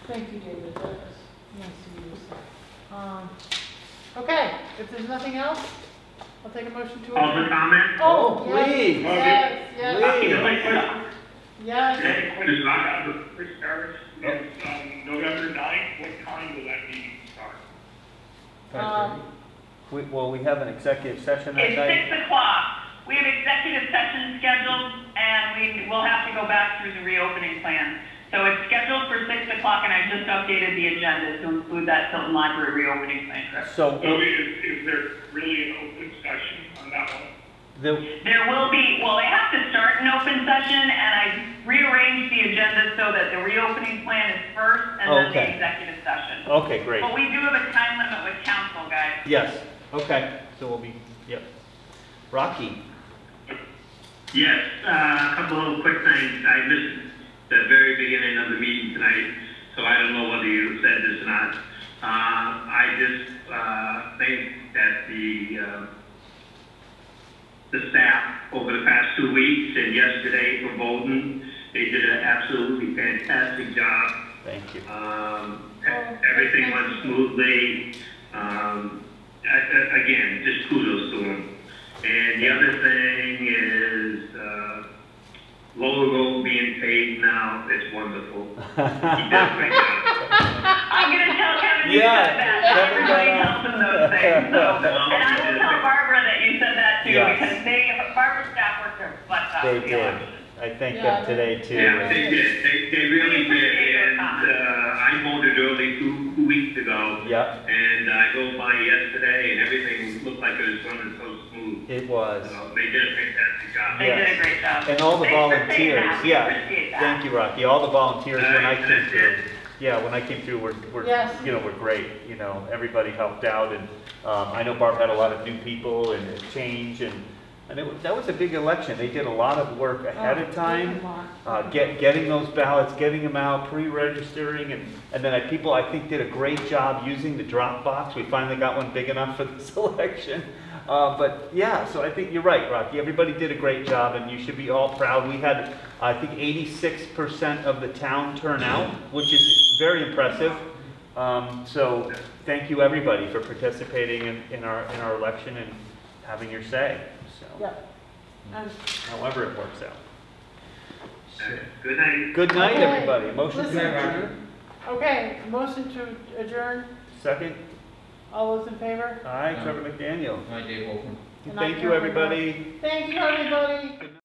Thank you, David, that was nice of you to say. Um, okay, if there's nothing else, I'll take a motion to. Public adjourn. comment? Oh, Oh, yes, please. yes, yes, You know, like, uh, yes. This is not out of Chris Harris, it's, um, November ninth, what time will that meeting start? five Um, thirty. We, well, we have an executive session that It's night. six o'clock. We have executive session scheduled, and we will have to go back through the reopening plan. So it's scheduled for six o'clock, and I just updated the agenda to include that Tilton Library reopening plan trip. So, So is, is there really an open session on that one? the, There will be, well, they have to start an open session, and I rearranged the agenda so that the reopening plan is first, and then the executive session. okay, great. But we do have a time limit with counsel, guys. Yes, okay, so we'll be, yep. Rocky? Yes, uh, a couple of quick things. I missed the very beginning of the meeting tonight, so I don't know whether you said this or not. Uh, I just, uh, think that the, uh, the staff over the past two weeks and yesterday for Bowden, they did an absolutely fantastic job. Thank you. Um, e- everything went smoothly. Um, a- a- again, just kudos to them. And the other thing is, uh, Lower Road being paved now, it's wonderful. He did a. I'm gonna tell Kevin you Yeah, said that, Kevin everybody got tells him those things, so. And I will tell Barbara that you said that too, Yes. because they, Barbara's staff worked their butts off. They for the did. election. I thanked Yeah, them today too. Yeah, they did. They, they really did. And, uh, I voted early two, two weeks ago. Yep, And I go by yesterday and everything looked like it was running so smooth. it was. So they did a fantastic job. They did a great job. And all the Thanks volunteers, that. Yeah. that. Thank you, Rocky. All the volunteers when I Uh, came through. it. Yeah, when I came through, were, were, Yes. you know, were great. You know, everybody helped out and, um, I know Barb had a lot of new people and change and, and it that was a big election. They did a lot of work ahead of time. Uh, get, getting those ballots, getting them out, pre-registering and, and then I, people I think did a great job using the drop box. We finally got one big enough for this election. Uh, but yeah, so I think you're right, Rocky. Everybody did a great job and you should be all proud. We had, I think, 86% of the town turnout, which is very impressive. Um, so thank you, everybody, for participating in, in our, in our election and having your say. So, Yep. Um, However it works out. Good night. Good night, Okay, everybody. Motion listen. to adjourn. Okay, motion to adjourn, Second. all those in favor? Aye, Trevor McDaniel. Hi, Dave Wolfram. And I Thank you, can't remember. everybody. Thank you, everybody.